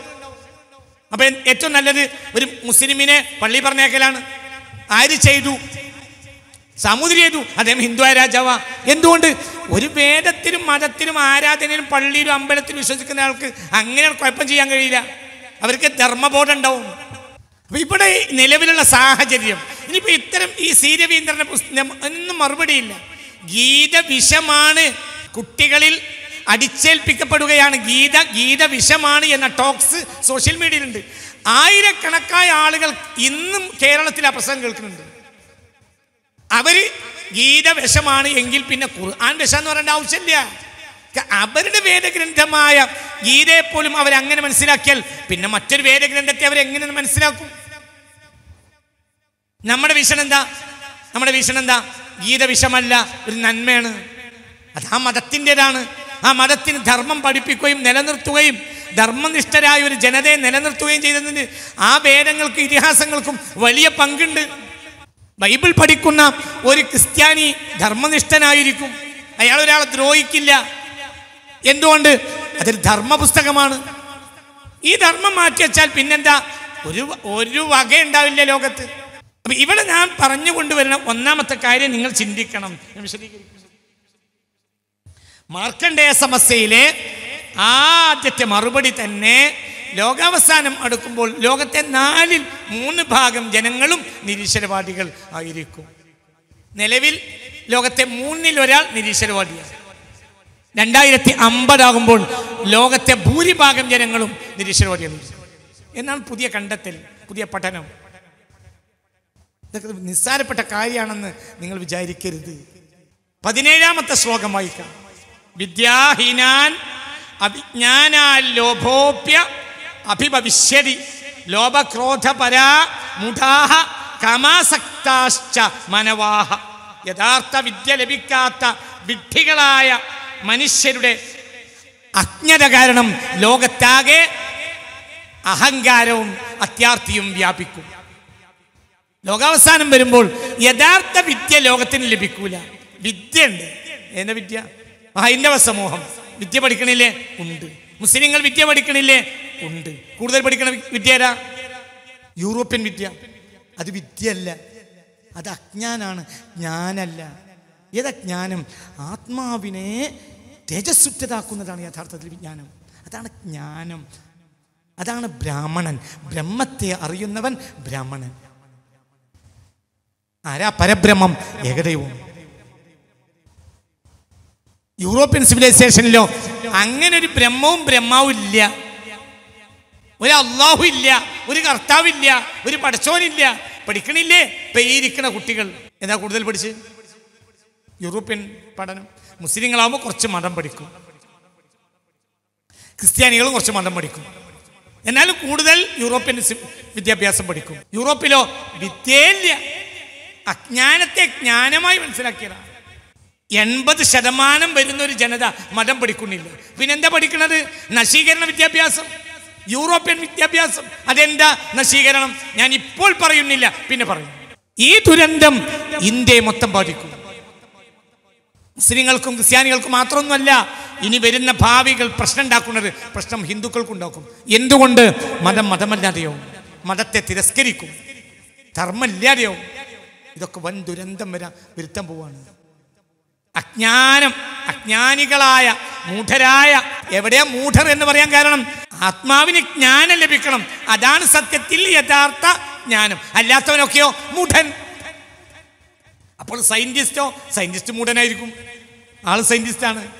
[SPEAKER 1] അപ്പൊ ഏറ്റവും നല്ലത് ഒരു മുസ്ലിമിനെ പള്ളി പറഞ്ഞേക്കലാണ്. ആര് ചെയ്തു? സാമൂതിരി ചെയ്തു. അദ്ദേഹം ഹിന്ദുവായ രാജാവാ. എന്തുകൊണ്ട്? ഒരു വേദത്തിലും മതത്തിലും ആരാധനയിലും പള്ളിയിലും അമ്പലത്തിലും വിശ്വസിക്കുന്ന ആൾക്ക് അങ്ങനെ കുഴപ്പം ചെയ്യാൻ കഴിയില്ല. അവർക്ക് ധർമ്മബോധം ഉണ്ടാവും. അപ്പൊ ഇവിടെ നിലവിലുള്ള സാഹചര്യം. ഇനിയിപ്പോ ഇത്തരം ഈ സി പുസ്തകം ഒന്നും മറുപടിയില്ല. ഗീത വിഷമാണ് കുട്ടികളിൽ അടിച്ചേൽപ്പിക്കപ്പെടുകയാണ്. ഗീത ഗീത വിഷമാണ് എന്ന ടോക്സ് സോഷ്യൽ മീഡിയയിലുണ്ട്. ആയിരക്കണക്കായ ആളുകൾ ഇന്നും കേരളത്തിൽ ആ പ്രസംഗം കേൾക്കുന്നുണ്ട്. അവർ ഗീത വിഷമാണ് എങ്കിൽ പിന്നെ ഖുർആൻ വിഷം എന്ന് പറയേണ്ട ആവശ്യമില്ല. അവരുടെ വേദഗ്രന്ഥമായ ഗീതയെ പോലും അവരങ്ങനെ മനസ്സിലാക്കിയാൽ പിന്നെ മറ്റൊരു വേദഗ്രന്ഥത്തെ അവരെങ്ങനെ മനസ്സിലാക്കും? നമ്മുടെ വിഷൻ എന്താ? നമ്മുടെ വിഷൻ എന്താ? ഗീത വിഷമല്ല ഒരു നന്മയാണ്. അത് ആ മതത്തിന്റെതാണ്. ആ മതത്തിന് ധർമ്മം പഠിപ്പിക്കുകയും നിലനിർത്തുകയും ധർമ്മനിഷ്ഠരായ ഒരു ജനതയെ നിലനിർത്തുകയും ചെയ്തതിന് ആ വേദങ്ങൾക്കും ഇതിഹാസങ്ങൾക്കും വലിയ പങ്കുണ്ട്. ബൈബിൾ പഠിക്കുന്ന ഒരു ക്രിസ്ത്യാനി ധർമ്മനിഷ്ഠനായിരിക്കും. അയാൾ ഒരാളെ ദ്രോഹിക്കില്ല. എന്തുകൊണ്ട്? അതൊരു ധർമ്മ പുസ്തകമാണ് ഈ ധർമ്മം മാറ്റി വെച്ചാൽ പിന്നെന്താ? ഒരു ഒരു വക ഉണ്ടാവില്ല ലോകത്ത്. അപ്പൊ ഇവിടെ ഞാൻ പറഞ്ഞു കൊണ്ടുവരുന്ന ഒന്നാമത്തെ കാര്യം നിങ്ങൾ ചിന്തിക്കണം. മാർക്കണ്ടേയ സമസ്യയിലെ ആദ്യത്തെ മറുപടി തന്നെ ലോകാവസാനം അടുക്കുമ്പോൾ ലോകത്തെ നാലിൽ മൂന്ന് ഭാഗം ജനങ്ങളും നിരീശ്വരവാദികൾ ആയിരിക്കും. നിലവിൽ ലോകത്തെ മൂന്നിൽ ഒരാൾ നിരീശ്വരവാദിയാണ്. രണ്ടായിരത്തി അമ്പതാകുമ്പോൾ ലോകത്തെ ഭൂരിഭാഗം ജനങ്ങളും നിരീശ്വരവാദിയാണ്. എന്നാണ് പുതിയ കണ്ടെത്തൽ പുതിയ പഠനം. ഇതൊക്കെ നിസ്സാരപ്പെട്ട കാര്യമാണെന്ന് നിങ്ങൾ വിചാരിക്കരുത്. പതിനേഴാമത്തെ ശ്ലോകം വായിക്കാം. വിദ്യാഹീനാൻ അഭിജ്ഞാനാൽ ലോഭോപ്യ അഭിഭവിഷ്യതി ലോഭക്രോധപരാ മുഠാഹ കമാസക്താശ്ച മനവാഹ. യഥാർത്ഥ വിദ്യ ലഭിക്കാത്ത വിഡ്ഢികളായ മനുഷ്യരുടെ അജ്ഞത കാരണം ലോകത്താകെ അഹങ്കാരവും അത്യാർത്ഥിയും വ്യാപിക്കും. ലോകാവസാനം വരുമ്പോൾ യഥാർത്ഥ വിദ്യ ലോകത്തിന് ലഭിക്കൂല. വിദ്യ ഉണ്ട് എന്താ വിദ്യ? ഹൈന്ദവ സമൂഹം. വിദ്യ പഠിക്കണില്ലേ? ഉണ്ട്. മുസ്ലിങ്ങൾ വിദ്യ പഠിക്കണില്ലേ? ഉണ്ട്. കൂടുതൽ പഠിക്കണ വിദ്യ ഏതാ? യൂറോപ്യൻ വിദ്യ. അത് വിദ്യയല്ല. അത് അജ്ഞാനാണ്. ജ്ഞാനല്ല. ഏതാ ജ്ഞാനം? ആത്മാവിനെ തേജസ്സുറ്റതാക്കുന്നതാണ് യഥാർത്ഥത്തിൽ വിജ്ഞാനം. അതാണ് ജ്ഞാനം. അതാണ് ബ്രാഹ്മണൻ. ബ്രഹ്മത്തെ അറിയുന്നവൻ ബ്രാഹ്മണൻ. ആരാ പരബ്രഹ്മം? ഏകദൈവം. യൂറോപ്യൻ സിവിലൈസേഷനിലോ അങ്ങനെ ഒരു ബ്രഹ്മവും ബ്രഹ്മാവും ഇല്ല. ഒരു അള്ളാഹു ഇല്ല. ഒരു കർത്താവില്ല ഒരു പഠിച്ചവനില്ല പഠിക്കണില്ലേ? പെയ്യിരിക്കണ കുട്ടികൾ. എന്താ കൂടുതൽ പഠിച്ച്? യൂറോപ്യൻ പഠനം. മുസ്ലിങ്ങളാവുമ്പോൾ കുറച്ച് മതം പഠിക്കും. ക്രിസ്ത്യാനികളും കുറച്ച് മതം പഠിക്കും. എന്നാലും കൂടുതൽ യൂറോപ്യൻ വിദ്യാഭ്യാസം പഠിക്കും. യൂറോപ്പിലോ വിദ്യയില്ല അജ്ഞാനത്തെ ജ്ഞാനമായി മനസ്സിലാക്കിയതാണ് എൺപത് ശതമാനം വരുന്ന ഒരു ജനത മതം പഠിക്കുന്നില്ല. പിന്നെന്താ പഠിക്കുന്നത് നശീകരണ വിദ്യാഭ്യാസം. യൂറോപ്യൻ വിദ്യാഭ്യാസം. അതെന്താ? നശീകരണം. ഞാൻ ഇപ്പോൾ പറയുന്നില്ല പിന്നെ പറയും. ഈ ദുരന്തം ഇന്ത്യയെ മൊത്തം ബാധിക്കും. മുസ്ലിങ്ങൾക്കും ക്രിസ്ത്യാനികൾക്കും മാത്രമൊന്നുമല്ല ഇനി വരുന്ന ഭാവികൾ പ്രശ്നം ഉണ്ടാക്കുന്നത് പ്രശ്നം ഹിന്ദുക്കൾക്കുണ്ടാക്കും. എന്തുകൊണ്ട്? മതം മതമല്ലാതെയാവും. മതത്തെ തിരസ്കരിക്കും. ധർമ്മമില്ലാതെയാവും. ഇതൊക്കെ വൻ ദുരന്തം വരാൻ വരുത്താൻ പോവാണ്. അജ്ഞാനം അജ്ഞാനികളായ മൂഢരായ എവിടെയാ മൂഢർ എന്ന് പറയാൻ കാരണം ആത്മാവിന് ജ്ഞാനം ലഭിക്കണം. അതാണ് സത്യത്തിൽ യഥാർത്ഥ ജ്ഞാനം. അല്ലാത്തവനൊക്കെയോ മൂഢൻ. അപ്പോൾ സയന്റിസ്റ്റോ സയന്റിസ്റ്റ് മൂടനായിരിക്കും ആൾ സയന്റിസ്റ്റ് ആണ്.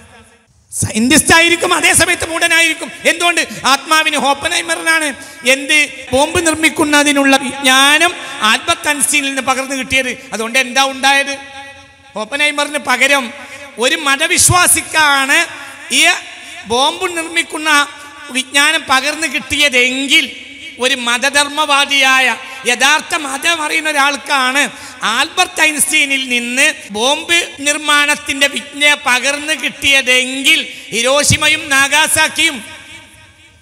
[SPEAKER 1] സയന്റിസ്റ്റ് ആയിരിക്കും അതേ സമയത്ത് മൂടനായിരിക്കും എന്തുകൊണ്ട്? ആത്മാവിന് ഹോപ്പനൈമറിനാണ്. എന്ത്? ബോംബ് നിർമ്മിക്കുന്നതിനുള്ള വിജ്ഞാനം ഐൻസ്റ്റീനിൽ നിന്ന് പകർന്നു കിട്ടിയത്. അതുകൊണ്ട് എന്താ ഉണ്ടായത്? ഹോപ്പനൈമറിന് പകരം ഒരു മതവിശ്വാസിക്കാണ് ഈ ബോംബ് നിർമ്മിക്കുന്ന വിജ്ഞാനം പകർന്നു കിട്ടിയതെങ്കിൽ ഒരു മതധർമ്മവാദിയായ യഥാർത്ഥ മതം അറിയുന്ന ഒരാൾക്കാണ് ആൽബർട്ട് ഐൻസ്റ്റീനിൽ നിന്ന് ബോംബ് നിർമ്മാണത്തിന്റെ വിജ്ഞ പകർന്നു കിട്ടിയതെങ്കിൽ ഹിരോഷിമയും നാഗാസാക്കിയും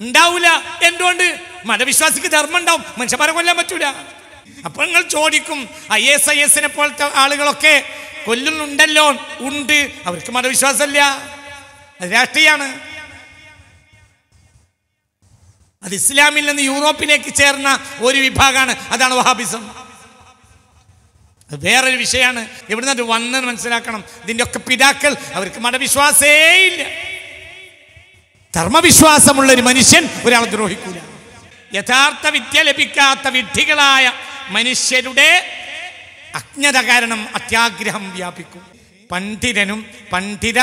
[SPEAKER 1] ഉണ്ടാവൂല. എന്തുകൊണ്ട്? മതവിശ്വാസിക്ക് ധർമ്മം ഉണ്ടാവും. മനുഷ്യന്മാരെ കൊല്ലാൻ പറ്റൂല. അപ്പൊ നിങ്ങൾ ചോദിക്കും ഐ എസ് ഐ എസിനെ പോലത്തെ ആളുകളൊക്കെ കൊല്ലുന്നുണ്ടല്ലോ? ഉണ്ട്. അവർക്ക് മതവിശ്വാസമല്ല. രാഷ്ട്രീയമാണ് അത് ഇസ്ലാമിൽ നിന്ന് യൂറോപ്പിലേക്ക് ചേർന്ന ഒരു വിഭാഗമാണ്. അതാണ് വഹാബിസം. വേറൊരു വിഷയമാണ്. എവിടുന്ന് അത് വന്നെന്ന് മനസ്സിലാക്കണം. ഇതിന്റെ ഒക്കെ പിതാക്കൾ അവർക്ക് മതവിശ്വാസേ ഇല്ല. ധർമ്മവിശ്വാസമുള്ള ഒരു മനുഷ്യൻ ഒരാളെ ദ്രോഹിക്കൂല. യഥാർത്ഥ വിദ്യ ലഭിക്കാത്ത വിഡ്ഢികളായ മനുഷ്യരുടെ അജ്ഞത കാരണം അത്യാഗ്രഹം വ്യാപിക്കും. പണ്ഡിതനും പണ്ഡിത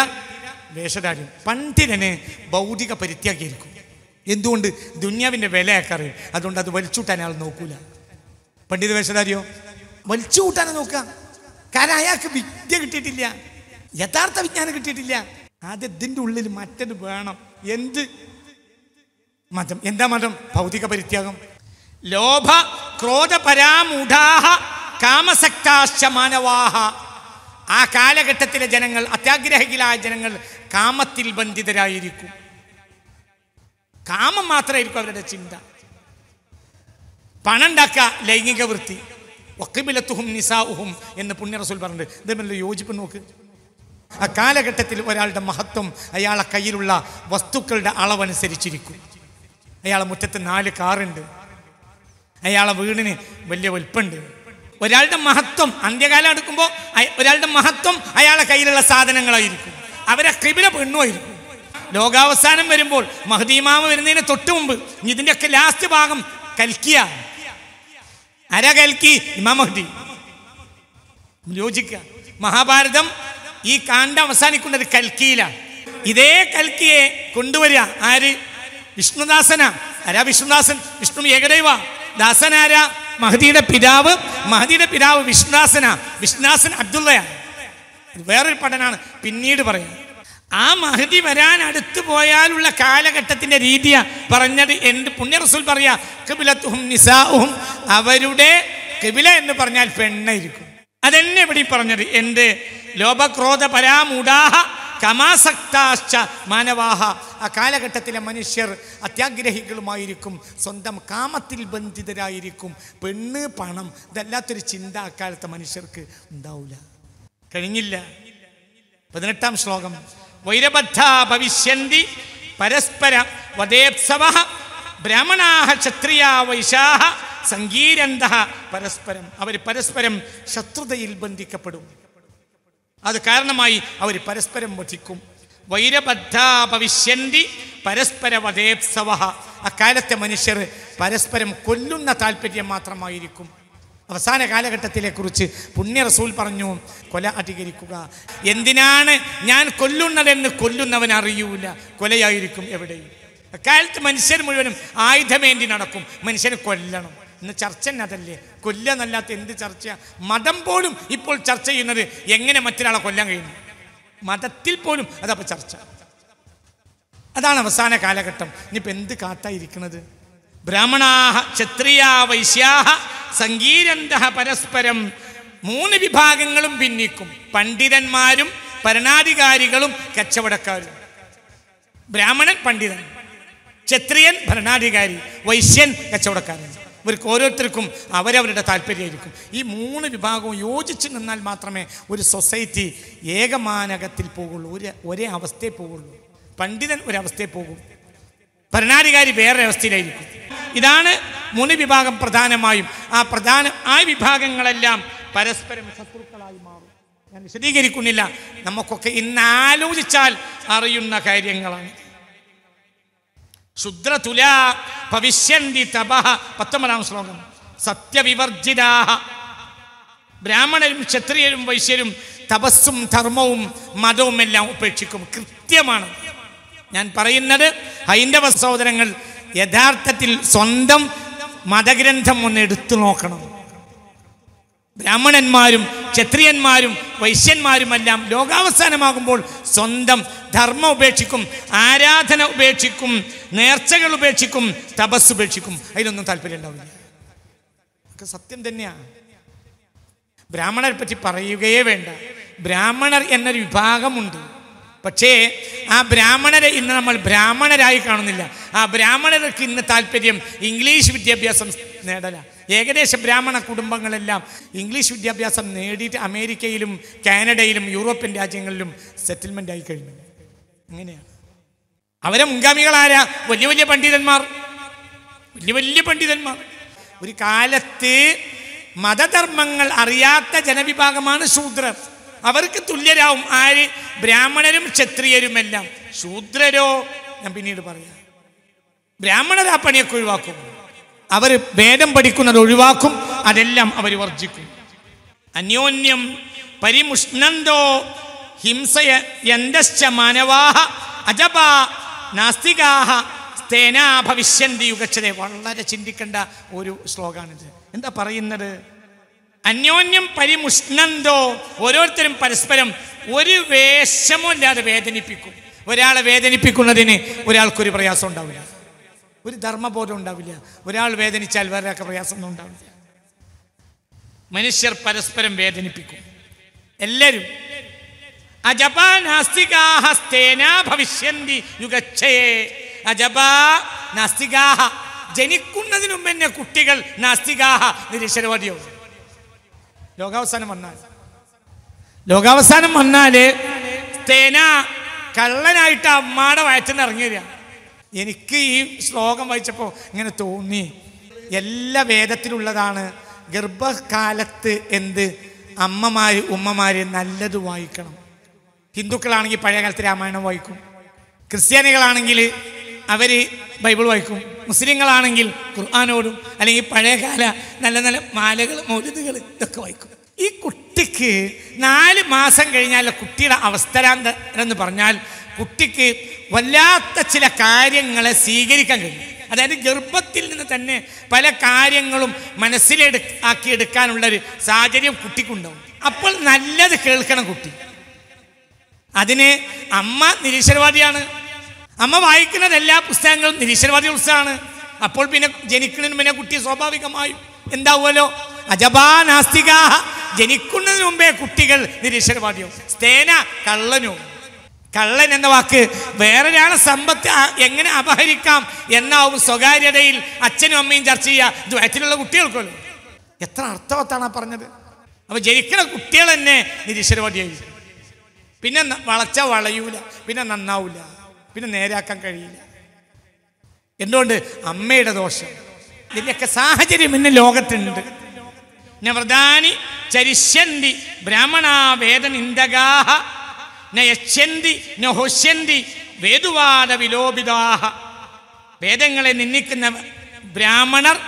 [SPEAKER 1] വേഷധാരിയും. പണ്ഡിതന് ഭൗതിക പരിത്യാഗിയിരിക്കും എന്തുകൊണ്ട് ദുന്യാവിന്റെ വിലയൊക്കെ അറിയും അതുകൊണ്ട് അത് വലിച്ചൂട്ടാൻ അയാൾ നോക്കൂല. പണ്ഡിത വേഷധാരിയോ? വലിച്ചു കൂട്ടാനെ നോക്കുക കാരണം അയാൾക്ക് വിദ്യ കിട്ടിയിട്ടില്ല. യഥാർത്ഥ വിജ്ഞാനം കിട്ടിയിട്ടില്ല. ആദ്യത്തിന്റെ ഉള്ളിൽ മറ്റത് വേണം. എന്ത്? മതം. എന്താ മതം? ഭൗതിക പരിത്യാഗം. ലോഭ ക്രോധ പരാമൂഢാഹ കാമസക്താശ്ച മാനവാഹ. ആ കാലഘട്ടത്തിലെ ജനങ്ങൾ അത്യാഗ്രഹികളായ ജനങ്ങൾ കാമത്തിൽ ബന്ധിതരായിരിക്കും. കാമം മാത്രമായിരിക്കും അവരുടെ ചിന്ത. പണം ഉണ്ടാക്കുക ലൈംഗിക വൃത്തി. വക്കിബിലത്തുഹും നിസാഉഹും എന്ന് പുണ്യ റസൂൽ പറഞ്ഞിട്ടുണ്ട് ഇതേപോലെ യോജിപ്പ് നോക്ക്. ആ കാലഘട്ടത്തിൽ ഒരാളുടെ മഹത്വം അയാളെ കയ്യിലുള്ള വസ്തുക്കളുടെ അളവനുസരിച്ചിരിക്കും. അയാളെ മുറ്റത്ത് നാല് കാറുണ്ട്. അയാളെ വീടിന് വലിയ വലുപ്പുണ്ട് ഒരാളുടെ മഹത്വം അന്ത്യകാലം എടുക്കുമ്പോൾ ഒരാളുടെ മഹത്വം അയാളെ കയ്യിലുള്ള സാധനങ്ങളായിരിക്കും. അവരെ കിബില പെണ്ണുമായിരിക്കും. ലോകാവസാനം വരുമ്പോൾ മഹദീമാമ വരുന്നതിന് തൊട്ട് മുമ്പ് ഇനി ഇതിന്റെയൊക്കെ ലാസ്റ്റ് ഭാഗം കൽക്കിയ. അര കൽക്കി ഇമാം മഹദി. യോജിക്കുക മഹാഭാരതം ഈ കാണ്ട അവസാനിക്കുന്നത് കൽക്കിയിലാണ് ഇതേ കൽക്കിയെ കൊണ്ടുവരിക. ആര്? വിഷ്ണുദാസന. ആരാ വിഷ്ണുദാസൻ? വിഷ്ണു ഏകദൈവ. ദാസനാര? മഹദിയുടെ പിതാവ്. മഹദിയുടെ പിതാവ് വിഷ്ണുദാസന. വിഷ്ണുദാസൻ അബ്ദുള്ളയാണ് വേറൊരു പഠനമാണ് പിന്നീട് പറയാം. ആ മഹദി വരാൻ അടുത്തു പോയാലുള്ള കാലഘട്ടത്തിന്റെ രീതിയാ പറഞ്ഞത് എന്റെ പുണ്യ റസൂൽ പറയാ കിബിലത്തുഹും നിസാഹും അവരുടെ കിബില എന്ന് പറഞ്ഞാൽ പെണ്ണായിരിക്കും. അതെന്നെ ഇവിടെ പറഞ്ഞത് എന്റെ ലോപക്രോധ പരാമുടാഹ കമാസക്താശ്ച മാനവാഹ. ആ കാലഘട്ടത്തിലെ മനുഷ്യർ അത്യാഗ്രഹികളുമായിരിക്കും സ്വന്തം കാമത്തിൽ ബന്ധിതരായിരിക്കും. പെണ്ണ് പണം ഇതല്ലാത്തൊരു ചിന്ത അക്കാലത്തെ മനുഷ്യർക്ക് ഉണ്ടാവില്ല കഴിഞ്ഞില്ല. പതിനെട്ടാം ശ്ലോകം. വൈരബദ്ധ ഭവിഷ്യന്തി പരസ്പര വധേത്സവ ബ്രാഹ്മണാഹ ക്ഷത്രിയാ വൈശാഹ സംഗീരന്ത പരസ്പരം. അവർ പരസ്പരം ശത്രുതയിൽ ബന്ധിക്കപ്പെടും. അത് കാരണമായി അവർ പരസ്പരം വധിക്കും. വൈരബദ്ധ ഭവിഷ്യന്തി പരസ്പര വധേത്സവ അക്കാലത്തെ മനുഷ്യർ പരസ്പരം കൊല്ലുന്ന താല്പര്യം മാത്രമായിരിക്കും. അവസാന കാലഘട്ടത്തിലെ കുറിച്ച് പുണ്യ റസൂൽ പറഞ്ഞു കൊല അധികരിക്കുക. എന്തിനാണ് ഞാൻ കൊല്ലുന്നതെന്ന് കൊല്ലുന്നവൻ അറിയൂല. കൊലയായിരിക്കും എവിടെയും. അക്കാലത്ത് മനുഷ്യർ മുഴുവനും ആയുധമേന്തി നടക്കും. മനുഷ്യനെ കൊല്ലണം. ഇന്ന് ചർച്ച തന്നെ അതല്ലേ? കൊല്ലാന്നല്ലാത്ത എന്ത് ചർച്ച മതം പോലും ഇപ്പോൾ ചർച്ച ചെയ്യുന്നത് എങ്ങനെ മറ്റൊരാളെ കൊല്ലാൻ കഴിയുന്നു? മതത്തിൽ പോലും അതപ്പോൾ ചർച്ച. അതാണ് അവസാന കാലഘട്ടം. ഇനിയിപ്പോൾ എന്ത് കാത്തായിരിക്കുന്നത് ബ്രാഹ്മണാഹ ക്ഷത്രിയ വൈശ്യാഹ സംഗീരന്ത പരസ്പരം മൂന്ന് വിഭാഗങ്ങളും ഭിന്നിക്കും. പണ്ഡിതന്മാരും ഭരണാധികാരികളും കച്ചവടക്കാരും. ബ്രാഹ്മണൻ പണ്ഡിതൻ. ക്ഷത്രിയൻ ഭരണാധികാരി. വൈശ്യൻ കച്ചവടക്കാരൻ. ഇവർക്ക് ഓരോരുത്തർക്കും അവരവരുടെ താല്പര്യമായിരിക്കും. ഈ മൂന്ന് വിഭാഗവും യോജിച്ച് നിന്നാൽ മാത്രമേ ഒരു സൊസൈറ്റി ഏകമാനകത്തിൽ പോകുള്ളൂ. ഒരു ഒരേ അവസ്ഥയെ പോകുള്ളൂ. പണ്ഡിതൻ ഒരവസ്ഥയെ പോകും. ഭരണാധികാരി വേറെ അവസ്ഥയിലായിരിക്കും. ഇതാണ് മൂന്ന് വിഭാഗം പ്രധാനമായും. ആ പ്രധാന ആ വിഭാഗങ്ങളെല്ലാം പരസ്പരം ശത്രുക്കളായി മാറും. ഞാൻ വിശദീകരിക്കുന്നില്ല. നമുക്കൊക്കെ ഇന്ന് ആലോചിച്ചാൽ അറിയുന്ന കാര്യങ്ങളാണ്. ശുദ്ര തുല ഭവിഷ്യന്തി തപഹ പത്തൊമ്പതാം ശ്ലോകം. സത്യവിവർജിതാഹ. ബ്രാഹ്മണരും ക്ഷത്രിയരും വൈശ്യരും തപസ്സും ധർമ്മവും മതവും എല്ലാം ഉപേക്ഷിക്കും. കൃത്യമാണ്. ഞാൻ പറയുന്നത് ഹൈന്ദവ സഹോദരങ്ങൾ യഥാർത്ഥത്തിൽ സ്വന്തം മതഗ്രന്ഥം ഒന്ന് എടുത്തു നോക്കണം. ബ്രാഹ്മണന്മാരും ക്ഷത്രിയന്മാരും വൈശ്യന്മാരുമെല്ലാം ലോകാവസാനമാകുമ്പോൾ സ്വന്തം ധർമ്മം ഉപേക്ഷിക്കും ആരാധന ഉപേക്ഷിക്കും നേർച്ചകൾ ഉപേക്ഷിക്കും തപസ് ഉപേക്ഷിക്കും. അതിലൊന്നും താല്പര്യം ഉണ്ടാവില്ല. സത്യം തന്നെയാ. ബ്രാഹ്മണരെ പറ്റി പറയുകയേ വേണ്ട. ബ്രാഹ്മണർ എന്നൊരു വിഭാഗമുണ്ട്. പക്ഷേ ആ ബ്രാഹ്മണരെ ഇന്ന് നമ്മൾ ബ്രാഹ്മണരായി കാണുന്നില്ല. ആ ബ്രാഹ്മണർക്ക് ഇന്ന് താല്പര്യം ഇംഗ്ലീഷ് വിദ്യാഭ്യാസം നേടല. ഏകദേശം ബ്രാഹ്മണ കുടുംബങ്ങളെല്ലാം ഇംഗ്ലീഷ് വിദ്യാഭ്യാസം നേടിയിട്ട് അമേരിക്കയിലും കാനഡയിലും യൂറോപ്യൻ രാജ്യങ്ങളിലും സെറ്റിൽമെന്റ് ആയി കഴിഞ്ഞു. അങ്ങനെയാണ്. അവരെ മുൻഗാമികളാരാ? വലിയ വലിയ പണ്ഡിതന്മാർ. വലിയ വലിയ പണ്ഡിതന്മാർ. ഒരു കാലത്ത് മതധർമ്മങ്ങൾ അറിയാത്ത ജനവിഭാഗമാണ് ശൂദ്രർ. അവർക്ക് തുല്യരാവും. ആര്? ബ്രാഹ്മണരും ക്ഷത്രിയരുമെല്ലാം ശൂദ്രരോ? ഞാൻ പിന്നീട് പറയാം. ബ്രാഹ്മണർ ആ പണിയൊക്കെ ഒഴിവാക്കും. അവർ വേദം പഠിക്കുന്നത് ഒഴിവാക്കും. അതെല്ലാം അവർ വർജിക്കും അന്യോന്യം പരിമുഷ്ണന്തോ ഹിംസയ യന്തശ്ച മാനവാഹ അജപ നാസ്തികാഹ സ്തേനാ ഭവിഷ്യന്തി യുഗച്ചതെ വളരെ ചിന്തിക്കേണ്ട ഒരു ശ്ലോകാണിത്. എന്താ പറയുന്നത്? അന്യോന്യം പരിമുഷ്ണന്തോ ഓരോരുത്തരും പരസ്പരം ഒരു വേഷമോ ഇല്ലാതെ വേദനിപ്പിക്കും. ഒരാളെ വേദനിപ്പിക്കുന്നതിന് ഒരാൾക്കൊരു പ്രയാസം ഉണ്ടാവില്ല. ഒരു ധർമ്മബോധം ഉണ്ടാവില്ല. ഒരാൾ വേദനിച്ചാൽ വേറെ പ്രയാസമൊന്നും ഉണ്ടാവില്ല. മനുഷ്യർ പരസ്പരം വേദനിപ്പിക്കും. എല്ലാവരും അജപാ നാസ്തികാഹസ്തേനാ ഭവിഷ്യന്തി യുഗച്ഛയെ. അജപാ നാസ്തികാഹ ജനിക്കുന്നതിന് മുമ്പ് തന്നെ കുട്ടികൾ നാസ്തികാഹ നിരീശ്വരവാദിയാവും. ലോകാവസാനം വന്നാൽ. ലോകാവസാനം വന്നാൽ തേന കള്ളനായിട്ട് അമ്മാടെ വയറ്റിന്ന് ഇറങ്ങി വരിക. എനിക്ക് ഈ ശ്ലോകം വായിച്ചപ്പോൾ ഇങ്ങനെ തോന്നി. എല്ലാ വേദത്തിലുള്ളതാണ് ഗർഭകാലത്ത് എന്ത് അമ്മമാര് ഉമ്മമാര് നല്ലത് വായിക്കണം. ഹിന്ദുക്കളാണെങ്കിൽ പഴയ കാലത്ത് രാമായണം വായിക്കും. ക്രിസ്ത്യാനികളാണെങ്കിൽ അവർ ബൈബിൾ വായിക്കും. മുസ്ലിങ്ങളാണെങ്കിൽ ഖുർആാനോടും അല്ലെങ്കിൽ പഴയകാല നല്ല നല്ല മാലകൾ മൗലിതകൾ ഇതൊക്കെ വായിക്കും. ഈ കുട്ടിക്ക് നാല് മാസം കഴിഞ്ഞാൽ കുട്ടിയുടെ അവസ്ഥരാന്തരം എന്ന് പറഞ്ഞാൽ കുട്ടിക്ക് വല്ലാത്ത ചില കാര്യങ്ങളെ സ്വീകരിക്കാൻ കഴിയും. അതായത് ഗർഭത്തിൽ നിന്ന് തന്നെ പല കാര്യങ്ങളും മനസ്സിലെടു ആക്കിയെടുക്കാനുള്ളൊരു സാഹചര്യം കുട്ടിക്കുണ്ടാവും. അപ്പോൾ നല്ലത് കേൾക്കണം കുട്ടി. അതിന് അമ്മ നിരീശ്വരവാദിയാണ്. അമ്മ വായിക്കുന്നത് എല്ലാ പുസ്തകങ്ങളും നിരീശ്വരവാദി പുസ്തകമാണ്. അപ്പോൾ പിന്നെ ജനിക്കുന്നതിന് പിന്നെ കുട്ടി സ്വാഭാവികമായും എന്താവുമല്ലോ? അജബാ നാസ്തിക ജനിക്കുന്നതിന് മുമ്പേ കുട്ടികൾ നിരീശ്വരവാദിയോ സ്തേന കള്ളനോ. കള്ളൻ എന്ന വാക്ക് വേറൊരാളെ സമ്പത്ത് എങ്ങനെ അപഹരിക്കാം എന്നാവും സ്വകാര്യതയിൽ അച്ഛനും അമ്മയും ചർച്ച ചെയ്യുക. ദ്വയത്തിലുള്ള കുട്ടികൾക്കല്ലോ എത്ര അർത്ഥവത്താണ് പറഞ്ഞത്? അപ്പൊ ജനിക്കുന്ന കുട്ടികൾ തന്നെ നിരീശ്വരവാദിയായി പിന്നെ വളച്ച വളയൂല. പിന്നെ നന്നാവൂല. പിന്നെ നേരാക്കാൻ കഴിയില്ല. എന്തുകൊണ്ട്? അമ്മയുടെ ദോഷം. ഇതിന്റെയൊക്കെ സാഹചര്യം ഇന്ന് ലോകത്തുണ്ട്. വ്രതാനി ചരിഷ്യന്തി ബ്രാഹ്മണ വേദനിന്ദഗാഹ ന യച്ഛന്തി ന ഹൊഷ്യന്തി വേദുവാദ വിലോപിതാഹ. വേദങ്ങളെ നിന്ദിക്കുന്ന ബ്രാഹ്മണർ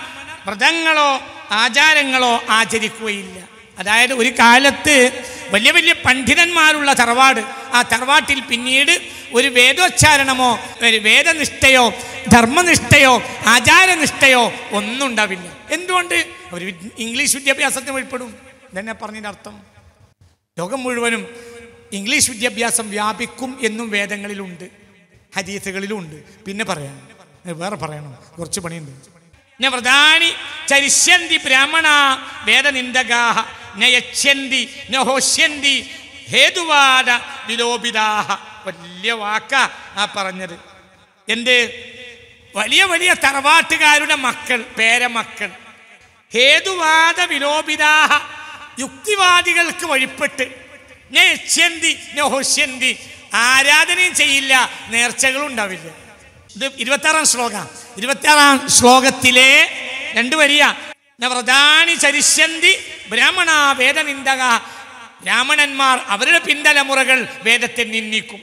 [SPEAKER 1] വ്രതങ്ങളോ ആചാരങ്ങളോ ആചരിക്കുകയില്ല. അതായത് ഒരു കാലത്ത് വലിയ വലിയ പണ്ഡിതന്മാരുള്ള തറവാട് ആ തറവാട്ടിൽ പിന്നീട് ഒരു വേദോച്ചാരണമോ ഒരു വേദനിഷ്ഠയോ ധർമ്മനിഷ്ഠയോ ആചാരനിഷ്ഠയോ ഒന്നും ഉണ്ടാവില്ല എന്തുകൊണ്ട് അവർ ഇംഗ്ലീഷ് വിദ്യാഭ്യാസത്തിന് ഉൾപ്പെടും. ഇതന്നെ പറഞ്ഞതിന്റെ അർത്ഥം. ലോകം മുഴുവനും ഇംഗ്ലീഷ് വിദ്യാഭ്യാസം വ്യാപിക്കും എന്നും വേദങ്ങളിലുണ്ട് ഹരീസുകളിലുണ്ട് പിന്നെ പറയാം. വേറെ പറയണം. കുറച്ച് പണിയുണ്ട്. ഞാൻ പ്രധാനി ചരിഷ്യന്തി ബ്രാഹ്മണ വേദനിന്ദഗാഹ ന യച്ഛന്തി ന ഹോഷ്യന്തി ഹേതുവാദ വിലോപിതാഹ വലിയ വാക്ക ആ പറഞ്ഞത്. എന്ത്? വലിയ വലിയ തറവാട്ടുകാരുടെ മക്കൾ പേരമക്കൾ. ഹേതുവാദ വിലോപിതാഹ യുക്തിവാദികൾക്ക് വഴിപ്പെട്ട്. നെച്യന്തി നഹോഷ്യന്തി ആരാധനയും ചെയ്യില്ല നേർച്ചകളും ഉണ്ടാവില്ല. ഇത് ഇരുപത്തി ആറാം ശ്ലോക. ഇരുപത്തി ആറാം ശ്ലോകത്തിലെ രണ്ട് വരിയ. വ്രതാനി ചരിശന്തി ബ്രാഹ്മണ വേദനിന്ദക. ബ്രാഹ്മണന്മാർ അവരുടെ പിന്തലമുറകൾ വേദത്തെ നിന്ദിക്കും.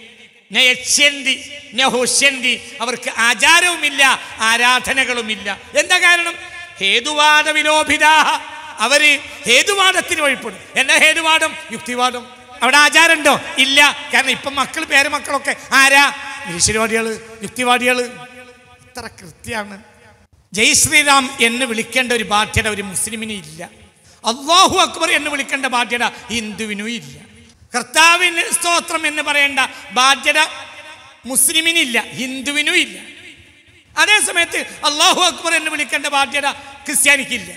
[SPEAKER 1] നയച്യന്തി നഹുഷ്യന്തി അവർക്ക് ആചാരവുമില്ല ആരാധനകളുമില്ല. എന്താ കാരണം? ഹേതുവാദ വിലോഭിതാഹ. അവർ ഹേതുവാദത്തിന് വഴിപ്പെടും. എന്താ ഹേതുവാദം? യുക്തിവാദം. അവിടെ ആചാരമുണ്ടോ? ഇല്ല. കാരണം ഇപ്പം മക്കൾ പേരമക്കളൊക്കെ ആരാ? നിരീശ്വരവാദികൾ യുക്തിവാദികൾ. ഇത്ര കൃത്യമാണ് ജയ് ശ്രീറാം എന്ന് വിളിക്കേണ്ട ഒരു ബാധ്യത ഒരു മുസ്ലിമിന് ഇല്ല. അള്ളാഹു അക്ബർ എന്ന് വിളിക്കേണ്ട ബാധ്യത ഹിന്ദുവിനും ഇല്ല. കർത്താവിന് സ്തോത്രം എന്ന് പറയേണ്ട ബാധ്യത മുസ്ലിമിനില്ല ഹിന്ദുവിനും ഇല്ല. അതേ സമയത്ത് അള്ളാഹു അക്ബർ എന്ന് വിളിക്കേണ്ട ബാധ്യത ക്രിസ്ത്യാനിക്കില്ല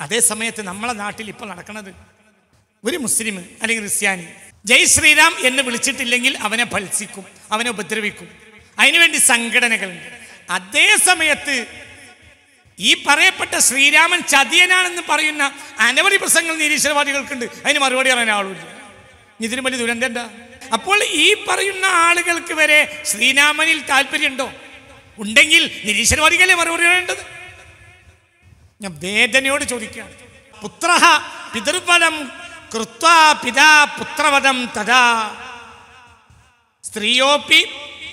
[SPEAKER 1] അതേ സമയത്ത് നമ്മളെ നാട്ടിൽ ഇപ്പോൾ നടക്കുന്നത് ഒരു മുസ്ലിം അല്ലെങ്കിൽ ക്രിസ്ത്യാനി ജയ് ശ്രീറാം എന്ന് വിളിച്ചിട്ടില്ലെങ്കിൽ അവനെ ഭത്സിക്കും അവനെ ഉപദ്രവിക്കും. അതിനുവേണ്ടി സംഘടനകളുണ്ട്. അതേ സമയത്ത് ഈ പറയപ്പെട്ട ശ്രീരാമൻ ചതിയനാണെന്ന് പറയുന്ന അനവധി പ്രസംഗങ്ങൾ നിരീശ്വരവാദികൾക്കുണ്ട്. അതിന് മറുപടി പറയാൻ ആളുമില്ല. ഇതിന് വലിയ ദുരന്തം എന്താ? അപ്പോൾ ഈ പറയുന്ന ആളുകൾക്ക് വരെ ശ്രീരാമനിൽ താല്പര്യമുണ്ടോ? ഉണ്ടെങ്കിൽ നിരീശ്വരവാദികളെ മറുപടി പറയേണ്ടത്? ഞാൻ വേദനയോട് ചോദിക്കുകയാണ്. പുത്ര പിതൃപദം കൃത്വാ പിതാ പുത്രവദം തഥാ. സ്ത്രീയോപി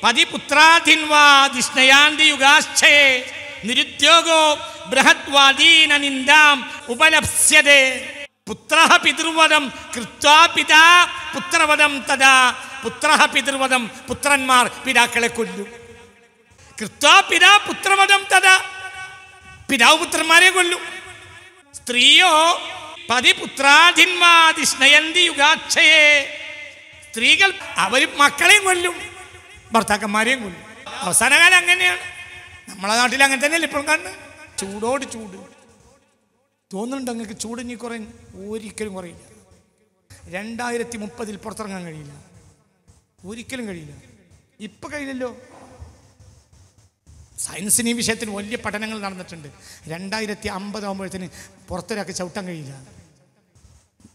[SPEAKER 1] പതിപുത്രാധിൻവാ ദിഷ്ണയാന്തി നിരുദ്യോഗോ ബൃഹത്വാദീന നിന്ദാം ഉപലപ്സ്യതേ. പുത്ര പിതൃവധം കൃത്വാ പിതാ പുത്രവദം തഥാ. പുത്ര പിതൃവധം പുത്രന്മാർ പിതാക്കളെ കൊല്ലു. കൃത്വാ പിതാ പുത്രവദം തഥാ. പിതാവ് പുത്രന്മാരെ കൊല്ലും. സ്ത്രീയോ പതിപുത്രാധിന്മാതിഷ്ണയന്തി യുഗാക്ഷയെ. സ്ത്രീകൾ അവർ മക്കളെയും കൊല്ലും. ഭർത്താക്കന്മാരെയും കൊല്ലും. അവസാന കാലം അങ്ങനെയാണ്. നമ്മളെ നാട്ടിൽ അങ്ങനെ തന്നെയല്ലേ ഇപ്പോൾ കണ്ണ് ചൂടോട് ചൂട്. തോന്നുന്നുണ്ട് അങ്ങക്ക് ചൂട് ഇനി കുറയും. ഒരിക്കലും കുറയില്ല. രണ്ടായിരത്തി മുപ്പതിൽ പുറത്തിറങ്ങാൻ കഴിയില്ല. ഒരിക്കലും കഴിയില്ല. ഇപ്പൊ കഴിയില്ലല്ലോ സയൻസിന് ഈ വിഷയത്തിൽ വലിയ പഠനങ്ങൾ നടന്നിട്ടുണ്ട്. രണ്ടായിരത്തി അമ്പതാകുമ്പോഴത്തേന് പുറത്തൊരാൾക്ക് ചവിട്ടാൻ കഴിയില്ല.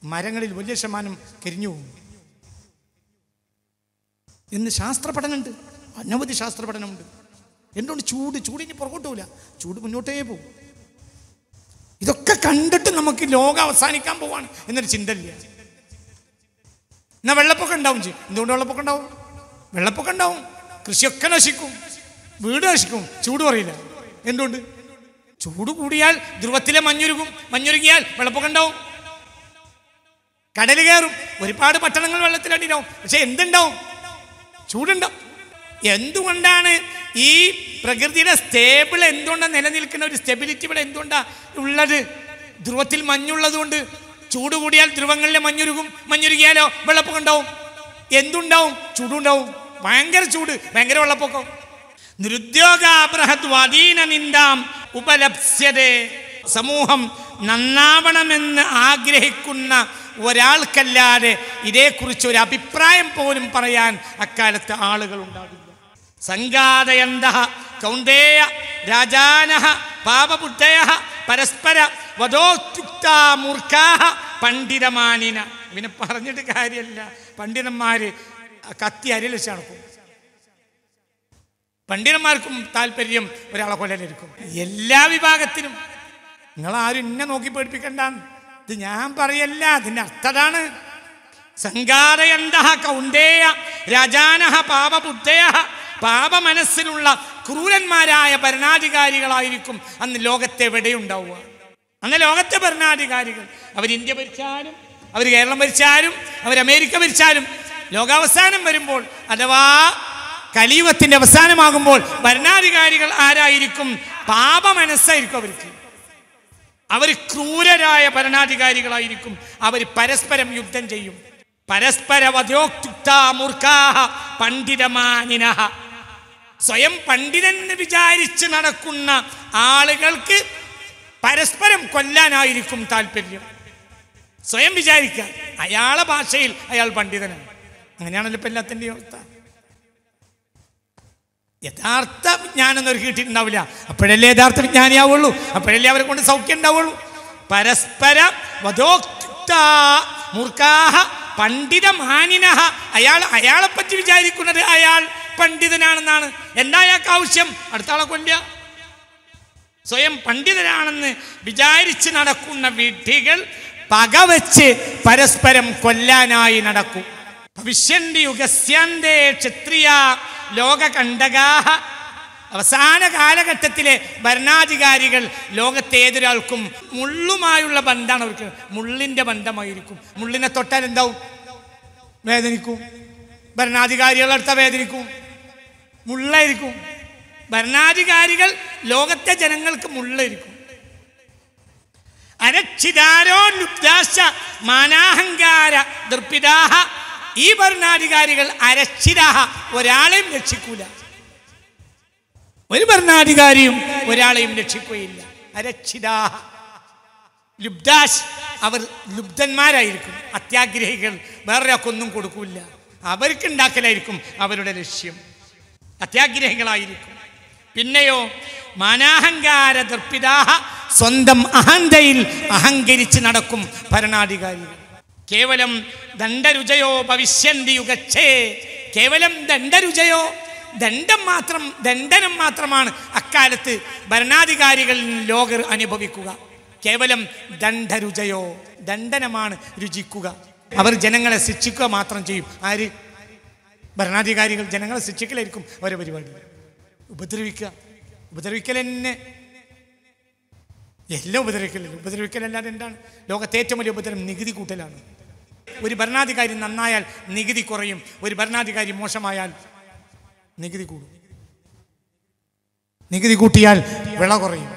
[SPEAKER 1] മരങ്ങളിൽ വലിയ ശതമാനം കരിഞ്ഞു പോകും. ഇന്ന് ശാസ്ത്ര പഠനമുണ്ട് അനവധി ശാസ്ത്ര പഠനമുണ്ട് എന്തുകൊണ്ട് ചൂട് ചൂട് പുറകോട്ട് പോവില്ല. ചൂട് മുന്നോട്ടേ പോകും ഇതൊക്കെ കണ്ടിട്ട് നമുക്ക് ലോകം അവസാനിക്കാൻ പോവാണ് എന്നൊരു ചിന്തയില്ല. എന്നാ വെള്ളപ്പൊക്കം ഉണ്ടാവും ചെയ്യും. എന്തുകൊണ്ട് വെള്ളപ്പൊക്കം ഉണ്ടാവും? വെള്ളപ്പൊക്കം ഉണ്ടാവും. കൃഷിയൊക്കെ നശിക്കും. വീട് നശിക്കും. ചൂട് പറയില്ല എന്തുകൊണ്ട്? ചൂട് കൂടിയാൽ ധ്രുവത്തിലെ മഞ്ഞുരുകും. മഞ്ഞുരുകിയാൽ വെള്ളപ്പൊക്കം ഉണ്ടാവും. കടൽ കയറും. ഒരുപാട് പട്ടണങ്ങൾ വെള്ളത്തിലടിയിലാവും. പക്ഷെ എന്തുണ്ടാവും? ചൂടുണ്ടാവും. എന്തുകൊണ്ടാണ് ഈ പ്രകൃതിയുടെ സ്റ്റേബിൾ എന്തുകൊണ്ടാണ് നിലനിൽക്കുന്ന ഒരു സ്റ്റെബിലിറ്റി ഇവിടെ എന്തുകൊണ്ടാണ് ഉള്ളത്? ധ്രുവത്തിൽ മഞ്ഞുള്ളത് കൊണ്ട് ചൂട് കൂടിയാൽ ധ്രുവങ്ങളിലെ മഞ്ഞുരുകും മഞ്ഞുരുകിയാലോ വെള്ളപ്പൊക്കം ഉണ്ടാവും. എന്തുണ്ടാവും? ചൂടുണ്ടാവും. ഭയങ്കര ചൂട് ഭയങ്കര വെള്ളപ്പൊക്കം. നിരുദ്യോഗാബ്രഹദ്വാദീന നിന്ദാം ഉപലപ്സ്യതേ. സമൂഹം നന്നാവണമെന്ന് ആഗ്രഹിക്കുന്ന ഒരാൾക്കല്ലാതെ ഇതേക്കുറിച്ച് ഒരു അഭിപ്രായം പോലും പറയാൻ അക്കാലത്ത് ആളുകൾ ഉണ്ടാവില്ല സംഘാതയന്ത കൗന്ദേയ രാജാന പാപബുദ്ധയ പരസ്പര വധോത്യുക്ത മൂർഖാഹ പണ്ഡിതമാനിന. ഇവനെ പറഞ്ഞിട്ട് കാര്യമല്ല പണ്ഡിതന്മാര് കത്തി അരിൽ നടക്കും. പണ്ഡിതന്മാർക്കും താല്പര്യം ഒരാളെ കൊല്ലലിരിക്കും എല്ലാ വിഭാഗത്തിനും. നിങ്ങൾ ആരും ഇന്നെ നോക്കി പേടിപ്പിക്കണ്ട ഇത് ഞാൻ പറയല്ല അതിന്റെ അർത്ഥതാണ്. സംഘാതയന്ത കൗന്ദേയ രാജാനഹ പാപബുദ്ധയ പാപ മനസ്സിലുള്ള ക്രൂരന്മാരായ ഭരണാധികാരികളായിരിക്കും അന്ന് ലോകത്തെ എവിടെയുണ്ടാവുക. അന്ന് ലോകത്തെ ഭരണാധികാരികൾ അവർ ഇന്ത്യ ഭരിച്ചാലും അവർ കേരളം ഭരിച്ചാലും അവർ അമേരിക്ക ഭരിച്ചാലും ലോകാവസാനം വരുമ്പോൾ അഥവാ കലിയുഗത്തിന്റെ അവസാനമാകുമ്പോൾ ഭരണാധികാരികൾ ആരായിരിക്കും? പാപ മനസ്സായിരിക്കും അവർക്ക്. അവർ ക്രൂരരായ ഭരണാധികാരികളായിരിക്കും. അവർ പരസ്പരം യുദ്ധം ചെയ്യും. പരസ്പര വധോക്തുക്ത മൂർഖാഹ പണ്ഡിതമാനിനഹ. സ്വയം പണ്ഡിതൻ വിചാരിച്ച് നടക്കുന്ന ആളുകൾക്ക് പരസ്പരം കൊല്ലാനായിരിക്കും താല്പര്യം. സ്വയം വിചാരിക്കുക അയാളെ ഭാഷയിൽ അയാൾ പണ്ഡിതനാണ്. അങ്ങനെയാണല്ലോ ഇപ്പം എല്ലാത്തിന്റെ അവസ്ഥ. യഥാർത്ഥ വിജ്ഞാനം ഒരു കിട്ടിയിട്ടുണ്ടാവില്ല അപ്പോഴല്ലേ യഥാർത്ഥ വിജ്ഞാനിയാവുള്ളൂ. അപ്പോഴല്ലേ അവരെ കൊണ്ട് സൗഖ്യം ഉണ്ടാവുള്ളൂ. പരസ്പര വധോക്ത മൂർഖാഹ പണ്ഡിത മാനിനഹ അയാൾ അയാളെപ്പറ്റി വിചാരിക്കുന്നത് അയാൾ പണ്ഡിതനാണെന്നാണ്. എന്താ ആവശ്യം? അടുത്ത ആളെ കൊല്ലുക. സ്വയം പണ്ഡിതനാണെന്ന് വിചാരിച്ച് നടക്കുന്ന വിഡ്ഢികൾ പകവച്ച് പരസ്പരം കൊല്ലാനായി നടക്കും. ഭവിഷ്യന്റെ യുഗസ്യന്തേ ക്ഷത്രിയ ലോകകണ്ടകാഹ അവസാന കാലഘട്ടത്തിലെ ഭരണാധികാരികൾ ലോകത്തെ ഏതൊരാൾക്കും മുള്ളുമായുള്ള ബന്ധമാണ് അവർക്ക്. മുള്ളിന്റെ ബന്ധമായിരിക്കും. മുള്ളിനെ തൊട്ടാൽ എന്താവും? വേദനിക്കും. ഭരണാധികാരികളെടുത്ത വേദനിക്കും. മുള്ളായിരിക്കും. ഭരണാധികാരികൾ ലോകത്തെ ജനങ്ങൾക്ക് മുള്ളായിരിക്കും. അരക്ഷിതാരോ ലുബ്ധാശ മാനാഹങ്കാര ദർപ്പിതാഹ ഈ ഭരണാധികാരികൾ അരക്ഷിതാഹ ഒരാളെയും രക്ഷിക്കൂല. ഒരു ഭരണാധികാരിയും ഒരാളെയും രക്ഷിക്കുകയില്ല. അരക്ഷിതാഹ. ലുബ്ദാശ് അവർ ലുബ്ധന്മാരായിരിക്കും. അത്യാഗ്രഹികൾ വേറൊരാൾക്കൊന്നും കൊടുക്കില്ല. അവർക്ക് ഉണ്ടാക്കലായിരിക്കും അവരുടെ ലക്ഷ്യം. അത്യാഗ്രഹികളായിരിക്കും. പിന്നെയോ മാനാഹങ്കാര ദർപ്പിതാഹ സ്വന്തം അഹന്തയിൽ അഹങ്കരിച്ച് നടക്കും ഭരണാധികാരികൾ. കേവലം ദണ്ഡരുചയോ ഭവിഷ്യന്തി യുഗച്ഛേ കേവലം ദണ്ഡരുചയോ ദണ്ഡം മാത്രം ദണ്ഡനം മാത്രമാണ് അക്കാലത്ത് ഭരണാധികാരികളിൽ ലോകർ അനുഭവിക്കുക. കേവലം ദണ്ഡരുചയോ ദണ്ഡനമാണ് രുചിക്കുക. അവർ ജനങ്ങളെ ശിക്ഷിക്കുക മാത്രം ചെയ്യും. ആര്? ഭരണാധികാരികൾ ജനങ്ങളെ ശിക്ഷിക്കലായിരിക്കും അവരെ പരിപാടി. ഉപദ്രവിക്കുക. ഉപദ്രവിക്കൽ തന്നെ എല്ലാം ഉപദ്രവിക്കലല്ല ഉപദ്രവിക്കലല്ലാതെ എന്താണ്? ലോകത്തെ ഏറ്റവും വലിയ ഉപദ്രവം നികുതി കൂട്ടലാണ്. ഒരു ഭരണാധികാരി നന്നായാൽ നികുതി കുറയും. ഒരു ഭരണാധികാരി മോശമായാൽ നികുതി കൂടും. നികുതി കൂട്ടിയാൽ വിള കുറയും.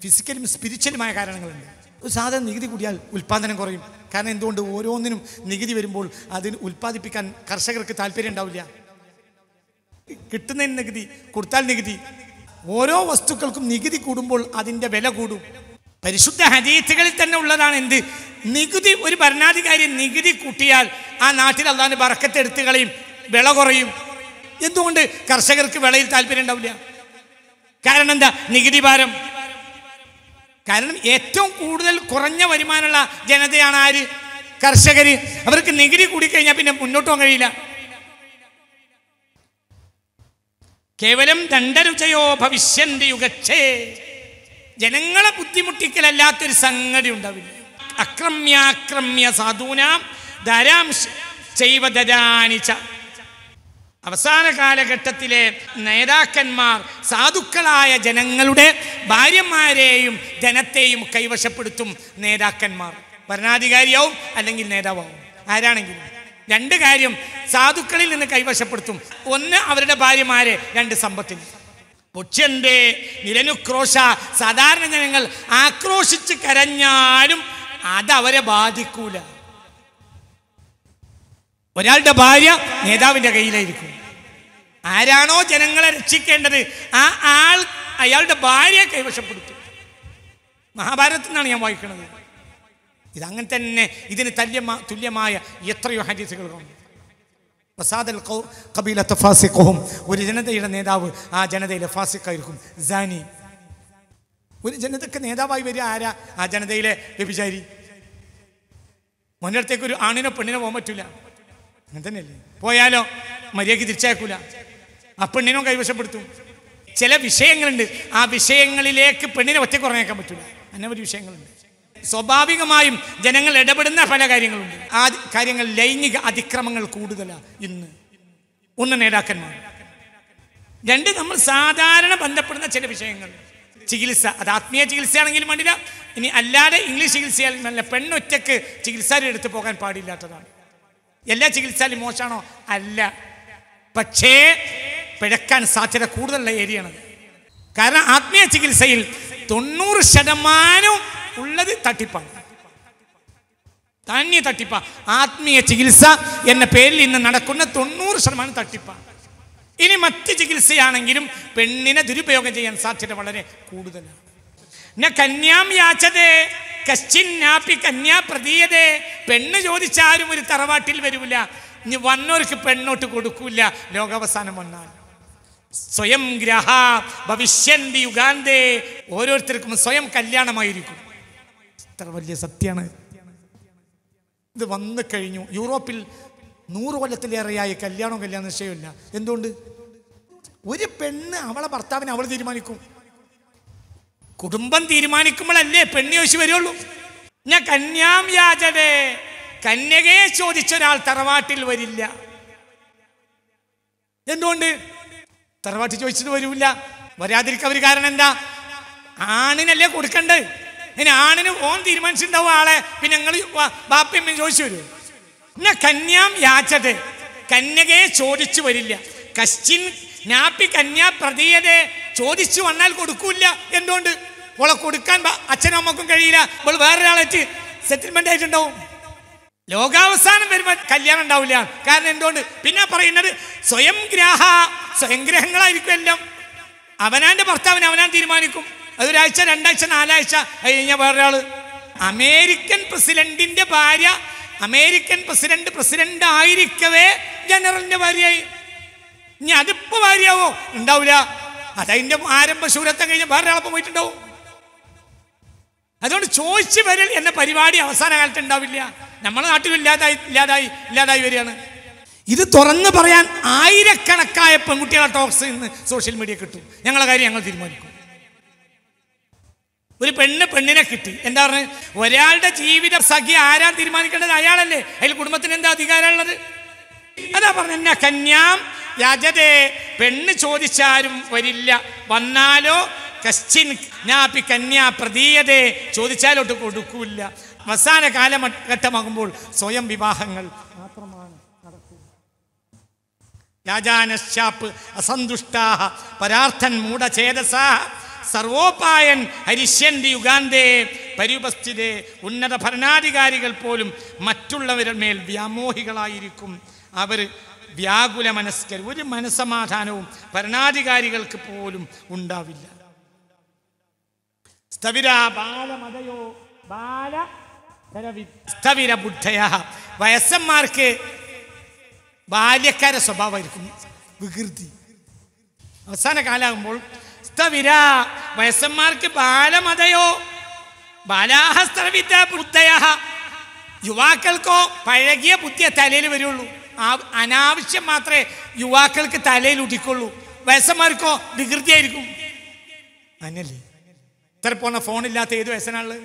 [SPEAKER 1] ഫിസിക്കലും സ്പിരിച്വലുമായ കാരണങ്ങളുണ്ട്. ഒരു സാധനം നികുതി കൂട്ടിയാൽ ഉൽപ്പാദനം കുറയും. കാരണം എന്തുകൊണ്ട് ഓരോന്നിനും നികുതി വരുമ്പോൾ അതിന് ഉൽപ്പാദിപ്പിക്കാൻ കർഷകർക്ക് താല്പര്യം ഉണ്ടാവില്ല? കിട്ടുന്നതിന് നികുതി കൊടുത്താൽ നികുതി. ഓരോ വസ്തുക്കൾക്കും നികുതി കൂടുമ്പോൾ അതിന്റെ വില കൂടും. പരിശുദ്ധ ഹദീത്തുകളിൽ തന്നെ ഉള്ളതാണ് എന്ത്? നികുതി ഒരു ഭരണാധികാരി നികുതി കൂട്ടിയാൽ ആ നാട്ടിൽ അതാണ് വറക്കത്തെടുത്ത് കളയും വിള കുറയും. എന്തുകൊണ്ട് കർഷകർക്ക് വിളയിൽ താല്പര്യം ഉണ്ടാവില്ല? കാരണം എന്താ? നികുതി ഭാരം. കാരണം ഏറ്റവും കൂടുതൽ കുറഞ്ഞ വരുമാനമുള്ള ജനതയാണ് ആര്? കർഷകർ അവർക്ക് നികുതി കൂടിക്കഴിഞ്ഞാൽ പിന്നെ മുന്നോട്ട് പോകാൻ കഴിയില്ല. കേവലം ദണ്ഡരുചയോ ഭവിഷ്യന്റെ യുഗച്ഛേ ജനങ്ങളെ ബുദ്ധിമുട്ടിക്കലല്ലാത്തൊരു സംഗതി ഉണ്ടാവില്ല. അക്രമ്യാക്രമ്യ സാധൂനാം ധരാം ചെയ്വധരാണിച്ച അവസാന കാലഘട്ടത്തിലെ നേതാക്കന്മാർ സാധുക്കളായ ജനങ്ങളുടെ ഭാര്യമാരെയും ജനത്തെയും കൈവശപ്പെടുത്തും നേതാക്കന്മാർ. ഭരണാധികാരിയാവും അല്ലെങ്കിൽ നേതാവാവും. ആരാണെങ്കിലും. രണ്ട് കാര്യം സാധുക്കളിൽ നിന്ന് കൈവശപ്പെടുത്തും. ഒന്ന് അവരുടെ ഭാര്യമാരെ രണ്ട് സമ്പത്തിൽ. പൊച്ചന്റെ നിരനുക്രോശ സാധാരണ ജനങ്ങൾ ആക്രോശിച്ച് കരഞ്ഞാലും അതവരെ ബാധിക്കൂല. ഒരാളുടെ ഭാര്യ നേതാവിന്റെ കയ്യിലായിരിക്കും. ആരാണോ ജനങ്ങളെ രക്ഷിക്കേണ്ടത് ആ ആൾ അയാളുടെ ഭാര്യയെ കൈവശപ്പെടുത്തും. മഹാഭാരതത്തിൽ നിന്നാണ് ഞാൻ വായിക്കുന്നത്. ഇതങ്ങനെ തന്നെ ഇതിന് തല്യമാ തുല്യമായ എത്രയോ ഹദീസുകൾ കാണും പ്രസാദൽ ഖബീലത്തെ ഫാസിഖുഹും ഒരു ജനതയുടെ നേതാവ് ആ ജനതയിലെ ഫാസിഖായിരിക്കും. ജാനി ഒരു ജനതക്ക് നേതാവായി വരിക ആരാ? ആ ജനതയിലെ വ്യഭിചാരി. മോന്റെ അടുത്തേക്ക് ഒരു ആണിനോ പെണ്ണിനോ പോകാൻ പറ്റൂല. അങ്ങനെ തന്നെയല്ലേ പോയാലോ? മര്യാദയ്ക്ക് തിരിച്ചയക്കൂല. ആ പെണ്ണിനും കൈവശപ്പെടുത്തും. ചില വിഷയങ്ങളുണ്ട്. ആ വിഷയങ്ങളിലേക്ക് പെണ്ണിനെ ഒറ്റ കുറഞ്ഞേക്കാൻ പറ്റില്ല അനവധി വിഷയങ്ങളുണ്ട്. സ്വാഭാവികമായും ജനങ്ങൾ ഇടപെടുന്ന പല കാര്യങ്ങളുണ്ട്. ആ കാര്യങ്ങൾ ലൈംഗിക അതിക്രമങ്ങൾ കൂടുതലാണ് ഇന്ന്. ഒന്ന് നേതാക്കന്മാർ. രണ്ട് നമ്മൾ സാധാരണ ബന്ധപ്പെടുന്ന ചില വിഷയങ്ങൾ. ചികിത്സ. അത് ആത്മീയ ചികിത്സയാണെങ്കിലും വേണ്ടില്ല. ഇനി അല്ലാതെ ഇംഗ്ലീഷ് ചികിത്സയാണെങ്കിലും നല്ല പെണ്ണൊറ്റക്ക് ചികിത്സാരുടെ അടുത്ത് പോകാൻ പാടില്ലാത്തതാണ്. എല്ലാ ചികിത്സാലും മോശമാണോ? അല്ല. പക്ഷേ പിഴക്കാൻ സാധ്യത കൂടുതലുള്ള ഏരിയയാണ്. കാരണം ആത്മീയ ചികിത്സയിൽ തൊണ്ണൂറ് ശതമാനവും ഉള്ളത് തട്ടിപ്പാണ്. തന്നെ തട്ടിപ്പ. ആത്മീയ ചികിത്സ എന്ന പേരിൽ ഇന്ന് നടക്കുന്ന തൊണ്ണൂറ് ശതമാനം തട്ടിപ്പാണ്. ഇനി മറ്റ് ചികിത്സയാണെങ്കിലും പെണ്ണിനെ ദുരുപയോഗം ചെയ്യാൻ സാധ്യത വളരെ കൂടുതലാണ്. കന്യാം കശ്ചിന്നാപ്പി കന്യാ പ്രതീയതേ. പെണ്ണ് ചോദിച്ചാലും ഒരു തറവാട്ടിൽ വരില്ല ഇനി വന്നവർക്ക് പെണ്ണോട്ട് കൊടുക്കൂല. ലോകാവസാനം വന്നാൽ. സ്വയം ഗ്രഹ ഭവിഷ്യന്തി യുഗാന്തേ. ഓരോരുത്തർക്കും സ്വയം കല്യാണമായിരിക്കും. ഇത്ര വലിയ സത്യമാണ് ഇത് വന്നു കഴിഞ്ഞു. യൂറോപ്പിൽ നൂറ് കൊല്ലത്തിലേറെയായി കല്യാണവും കല്യാണ നിശ്ചയമില്ല എന്തുകൊണ്ട്? ഒരു പെണ്ണ് അവളെ ഭർത്താവിനെ അവൾ തീരുമാനിക്കും. കുടുംബം തീരുമാനിക്കുമ്പോഴല്ലേ പെണ്ണി ഒഴിച്ചു വരുള്ളൂ? ഞാൻ കന്യാം യാചതേ കന്യകയെ ചോദിച്ച ഒരാൾ തറവാട്ടിൽ വരില്ല. എന്തുകൊണ്ട്? തറവാട്ടിൽ ചോദിച്ചിട്ട് വരൂല. വരാതിരിക്കാൻ ഒരു കാരണം എന്താ? ആണിനല്ലേ കൊടുക്കണ്ടേ? ഇനി ആണിന് ഓൻ തീരുമാനിച്ചിട്ടുണ്ടാവും ആളെ. പിന്നെ ഞങ്ങൾ ബാപ്പയമ്മ ചോദിച്ചു വരൂ. എന്നാ കന്യാം യാചത് കന്യകയെ ചോദിച്ചു വരില്ല. കശ്ചിൻ ഞാപ്പി കന്യാ പ്രതീയതെ ചോദിച്ചു വന്നാൽ കൊടുക്കൂല എന്തുകൊണ്ട്? ഓളെ കൊടുക്കാൻ അച്ഛനും അമ്മക്കും കഴിയില്ല. അവൾ വേറൊരാളായിട്ട് സെറ്റിൽമെന്റ് ആയിട്ടുണ്ടാവും. ലോകാവസാനം വരുമ്പോൾ കല്യാണം ഉണ്ടാവില്ല. കാരണം എന്തുകൊണ്ട്? പിന്നെ പറയുന്നത് സ്വയം ഗ്രാഹ സ്വയം ഗ്രഹങ്ങളായിരിക്കും എല്ലാം. അവനാന്റെ ഭർത്താവിന് അവനാൻ തീരുമാനിക്കും. അതൊരാഴ്ച രണ്ടാഴ്ച നാലാഴ്ച കഴിഞ്ഞ വേറൊരാൾ. അമേരിക്കൻ പ്രസിഡന്റിന്റെ ഭാര്യ അമേരിക്കൻ പ്രസിഡന്റ് പ്രസിഡന്റ് ആയിരിക്കവേ ജനറലിന്റെ ഭാര്യയായി. ഇനി അതിപ്പോ ഭാര്യയാവോ? ഉണ്ടാവില്ല. അതതിന്റെ ആരംഭ ശൂരത്വം കഴിഞ്ഞ് വേറൊരാളപ്പം പോയിട്ടുണ്ടാവും. അതുകൊണ്ട് ചോദിച്ചു വരൽ എന്ന പരിപാടി അവസാന കാലത്ത് ഉണ്ടാവില്ല. നമ്മളെ നാട്ടിൽ ഇല്ലാതായി ഇല്ലാതായി ഇല്ലാതായി വരികയാണ്. ഇത് തുറന്നു പറയാൻ ആയിരക്കണക്കായ പെൺകുട്ടികളെ ടോക്സ് ഇന്ന് സോഷ്യൽ മീഡിയ കിട്ടും. ഞങ്ങളെ കാര്യം ഞങ്ങൾ തീരുമാനിക്കും. ഒരു പെണ്ണ് പെണ്ണിനെ കിട്ടി. എന്താ പറഞ്ഞത് ഒരാളുടെ ജീവിത സഖി ആരാ തീരുമാനിക്കേണ്ടത് അയാളല്ലേ? അതിൽ കുടുംബത്തിന് എന്താ അധികാരമുള്ളത്? അതാ പറഞ്ഞ കന്യാം യാജതേ പെണ്ണ് ചോദിച്ചാരും വരില്ല. വന്നാലോ? കശ്ചിൻ ഞാപ്പി കന്യാ പ്രതീയതേ ചോദിച്ചാലോട്ട് കൊടുക്കൂല അവസാന കാലഘട്ടമാകുമ്പോൾ സ്വയം വിവാഹങ്ങൾ മാത്രമാണ് രാജാനശാപ്പ് അസന്തുഷ്ടാഹ പരാർത്ഥൻ മൂഢചേതസാ. സർവോപായൻ ഹരിഷ്യന്തി യുഗാന്തേ പര്യുപസ്ഥിതേ ഉന്നത ഭരണാധികാരികൾ പോലും മറ്റുള്ളവരുടെ മേൽ വ്യാമോഹികളായിരിക്കും. അവർ വ്യാകുല മനസ്കർ ഒരു മനസമാധാനവും ഭരണാധികാരികൾക്ക് പോലും ഉണ്ടാവില്ല. സ്ഥവിര ബാല ബുദ്ധയ. വയസ്സന്മാർക്ക് ബാല്യക്കാര സ്വഭാവമായിരിക്കും വികൃതി. അവസാന കാലാകുമ്പോൾ സ്ഥവിര വയസ്സന്മാർക്ക് ബാലമതയോ ബാലാഹസ്തവിദ്യ ബുദ്ധയ. യുവാക്കൾക്കോ പഴകിയ ബുദ്ധിയെ തലയിൽ വരുള്ളൂ. അനാവശ്യം മാത്രമേ യുവാക്കൾക്ക് തലയിൽ ഉടിക്കുള്ളൂ വയസ്സന്മാർക്കോ വികൃതിയായിരിക്കും. അങ്ങനല്ലേ? ഇത്ര പോണ ഫോണില്ലാത്ത ഏത് വയസ്സനാണുള്ളത്?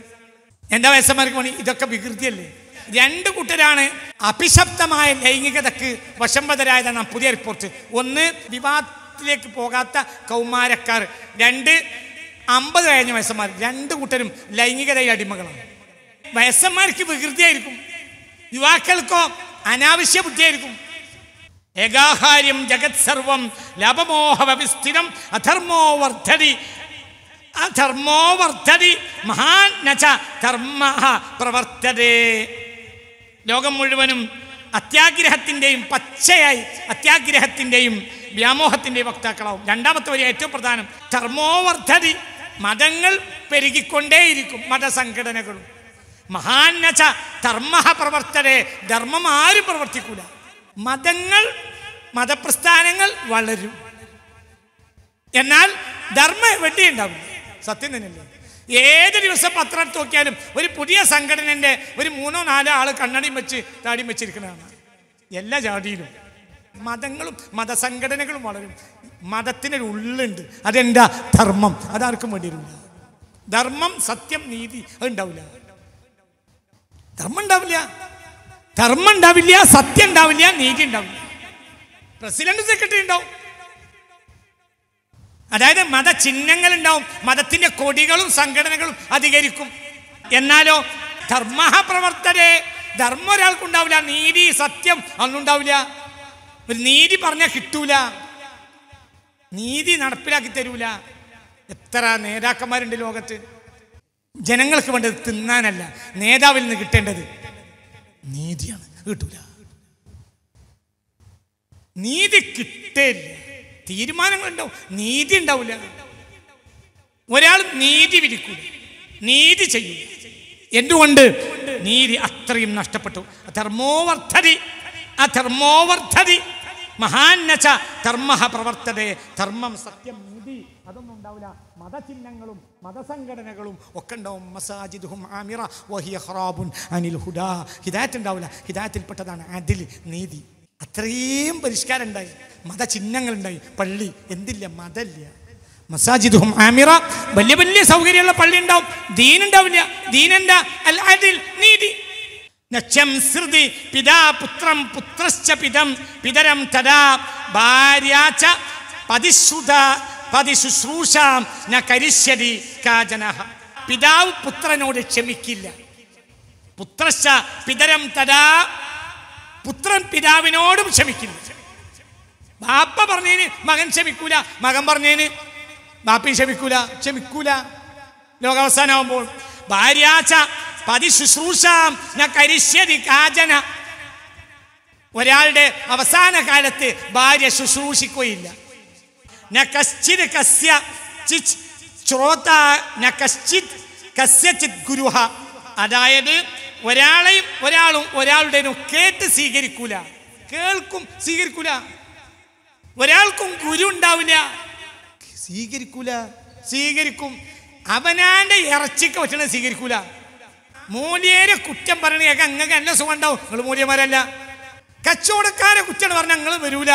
[SPEAKER 1] എന്താ വയസ്സന്മാർക്ക് പണി? ഇതൊക്കെ വികൃതിയല്ലേ? രണ്ട് കൂട്ടരാണ് അഭിശബ്ദമായ ലൈംഗികതക്ക് വശംവതരായതാണ് പുതിയ റിപ്പോർട്ട് ഒന്ന് വിവാഹത്തിലേക്ക് പോകാത്ത കൗമാരക്കാർ. രണ്ട് അമ്പത് കഴിഞ്ഞ വയസ്സന്മാർ. രണ്ട് കൂട്ടരും ലൈംഗികതയിൽ അടിമകളാണ്. വയസ്സന്മാർക്ക് വികൃതിയായിരിക്കും. യുവാക്കൾക്കോ അനാവശ്യ ബുദ്ധിയായിരിക്കും. ഏകാഹാര്യം ജഗത് സർവം ലാഭമോഹവിസ്ഥിരം അധർമ്മോ വർദ്ധതി അധർമ്മോ വർദ്ധതി മഹാൻ നച ധർമ്മ പ്രവർത്തതേ. ലോകം മുഴുവനും അത്യാഗ്രഹത്തിന്റെയും പച്ചയായി അത്യാഗ്രഹത്തിന്റെയും വ്യാമോഹത്തിന്റെയും വക്താക്കളാവും. രണ്ടാമത്തെ വരി ഏറ്റവും പ്രധാനം. ധർമ്മോവർദ്ധതി മതങ്ങൾ പെരുകിക്കൊണ്ടേയിരിക്കും മതസംഘടനകളും. മഹാന്നച്ച ധർമ്മ പ്രവർത്തനെ ധർമ്മം ആരും പ്രവർത്തിക്കൂല. മതങ്ങൾ മതപ്രസ്ഥാനങ്ങൾ വളരും. എന്നാൽ ധർമ്മം വെട്ടി ഉണ്ടാവും. സത്യം തന്നെയല്ലേ? ഏത് ദിവസം പത്രം എടുത്ത് നോക്കിയാലും ഒരു പുതിയ സംഘടനന്റെ ഒരു മൂന്നോ നാലോ ആൾ കണ്ണടിയും വെച്ച് താടിയും വെച്ചിരിക്കുന്നതാണ്. എല്ലാ ജാതിയിലും. മതങ്ങളും മതസംഘടനകളും വളരും. മതത്തിനൊരു ഉള്ളുണ്ട്. അതെന്താ? ധർമ്മം. അതാർക്കും വേണ്ടിയിട്ടുണ്ട് ധർമ്മം സത്യം നീതി അത് ഉണ്ടാവില്ല. ധർമ്മം ഉണ്ടാവില്ല ധർമ്മം ഉണ്ടാവില്ല സത്യം ഉണ്ടാവില്ല നീതി ഉണ്ടാവില്ല പ്രസിഡന്റ് സെക്രട്ടറി ഉണ്ടാവും. അതായത് മതചിഹ്നങ്ങൾ ഉണ്ടാവും മതത്തിന്റെ കൊടികളും സംഘടനകളും അധികരിക്കും. എന്നാലോ ധർമ്മ പ്രവർത്തനെ ധർമ്മം ഒരാൾക്കുണ്ടാവില്ല നീതി സത്യം അന്നുണ്ടാവില്ല. ഒരു നീതി പറഞ്ഞാൽ കിട്ടൂല. നീതി നടപ്പിലാക്കി തരൂല. എത്ര നേതാക്കന്മാരുണ്ട് ലോകത്ത്. ജനങ്ങൾക്ക് വേണ്ടത് തിന്നാനല്ല നേതാവിൽ നിന്ന് കിട്ടേണ്ടത് നീതിയാണ്. കിട്ടൂല. നീതി കിട്ടില്ല. തീരുമാനങ്ങളുണ്ടാവും. നീതി ഉണ്ടാവില്ല ഒരാൾ നീതി വിരിക്കൂ നീതി ചെയ്യൂ എന്തുകൊണ്ട്? നീതി അത്രയും നഷ്ടപ്പെട്ടു. ധർമ്മോവർദ്ധതി ആ ധർമ്മോവർദ്ധതി മഹാന്നച്ച ധർമ്മ പ്രവർത്തതേ ധർമ്മം സത്യം നീതി അതൊന്നും ഉണ്ടാവില്ല മതചിഹ്നങ്ങളും മതസംഘടനകളും ഒക്കെ ഉണ്ടാവും മസാജിദുഹും ആമിറ വഹിയ ഹറാബുൻ അനിൽ ഹുഡാ ഹിദായത്ത് ഉണ്ടാവില്ല ഹിദായത്തിൽപ്പെട്ടതാണ് അതിൽ നീതി. അത്രയും പരിഷ്കാരം ഉണ്ടായി മതചിഹ്നങ്ങൾ ഉണ്ടായി പള്ളി. എന്തില്ല? മതല്ല മസാജിദുഹും ആമിറ വലിയ വലിയ സൗകര്യമുള്ള പള്ളി ഉണ്ടാവും ദീൻ ഉണ്ടാവില്ല ദീനെന്താ? അൽ അതിൽ നീതി. സൃതി പിതാ പുത്രം പുത്രശ്ച പിതം പിതരം തഥാ ഭാര്യാച്ച പതിശ്രുത പതിശുശ്രൂഷാം ന കരിശ്യതി കാജനഹ. പിതാവ് പുത്രനോട് ക്ഷമിക്കില്ല. പുത്രശ്ച പിതരം തരാ പുത്രൻ പിതാവിനോടും ക്ഷമിക്കില്ല. ബാപ്പ പറഞ്ഞതിന് മകൻ ക്ഷമിക്കൂല മകൻ പറഞ്ഞതിന് ബാപ്പി ക്ഷമിക്കൂല ക്ഷമിക്കൂല. ലോകാവസാനാവുമ്പോൾ ഭാര്യാച്ച പതി ശുശ്രൂഷാം ന കരിഷ്യതി കാജന. ഒരാളുടെ അവസാന കാലത്ത് ഭാര്യ ശുശ്രൂഷിക്കുകയില്ല. ന കശ്ചിത് കസ്യ ചിച്ച് ശ്രോത ന കശ്ചിത് കസ്യചിത് ഗുരുഹ. അതായത് ഒരാളെയും ഒരാളും ഒരാളുടെ കേട്ട് സ്വീകരിക്കൂല. കേൾക്കും സ്വീകരിക്കൂല. ഒരാൾക്കും ഗുരു ഉണ്ടാവില്ല. സ്വീകരിക്കൂല. സ്വീകരിക്കും. അവനാന്റെ ഇറച്ചിക്ക് പറ്റണ സ്വീകരിക്കൂല. മൂലിയേരെ കുറ്റം പറയണ കേൾക്കാൻ നിങ്ങൾക്ക് നല്ല സുഖം ഉണ്ടാവും. നിങ്ങൾ മൂലിയന്മാരല്ല. കച്ചവടക്കാരെ കുറ്റം പറഞ്ഞാൽ നിങ്ങൾ വരൂല.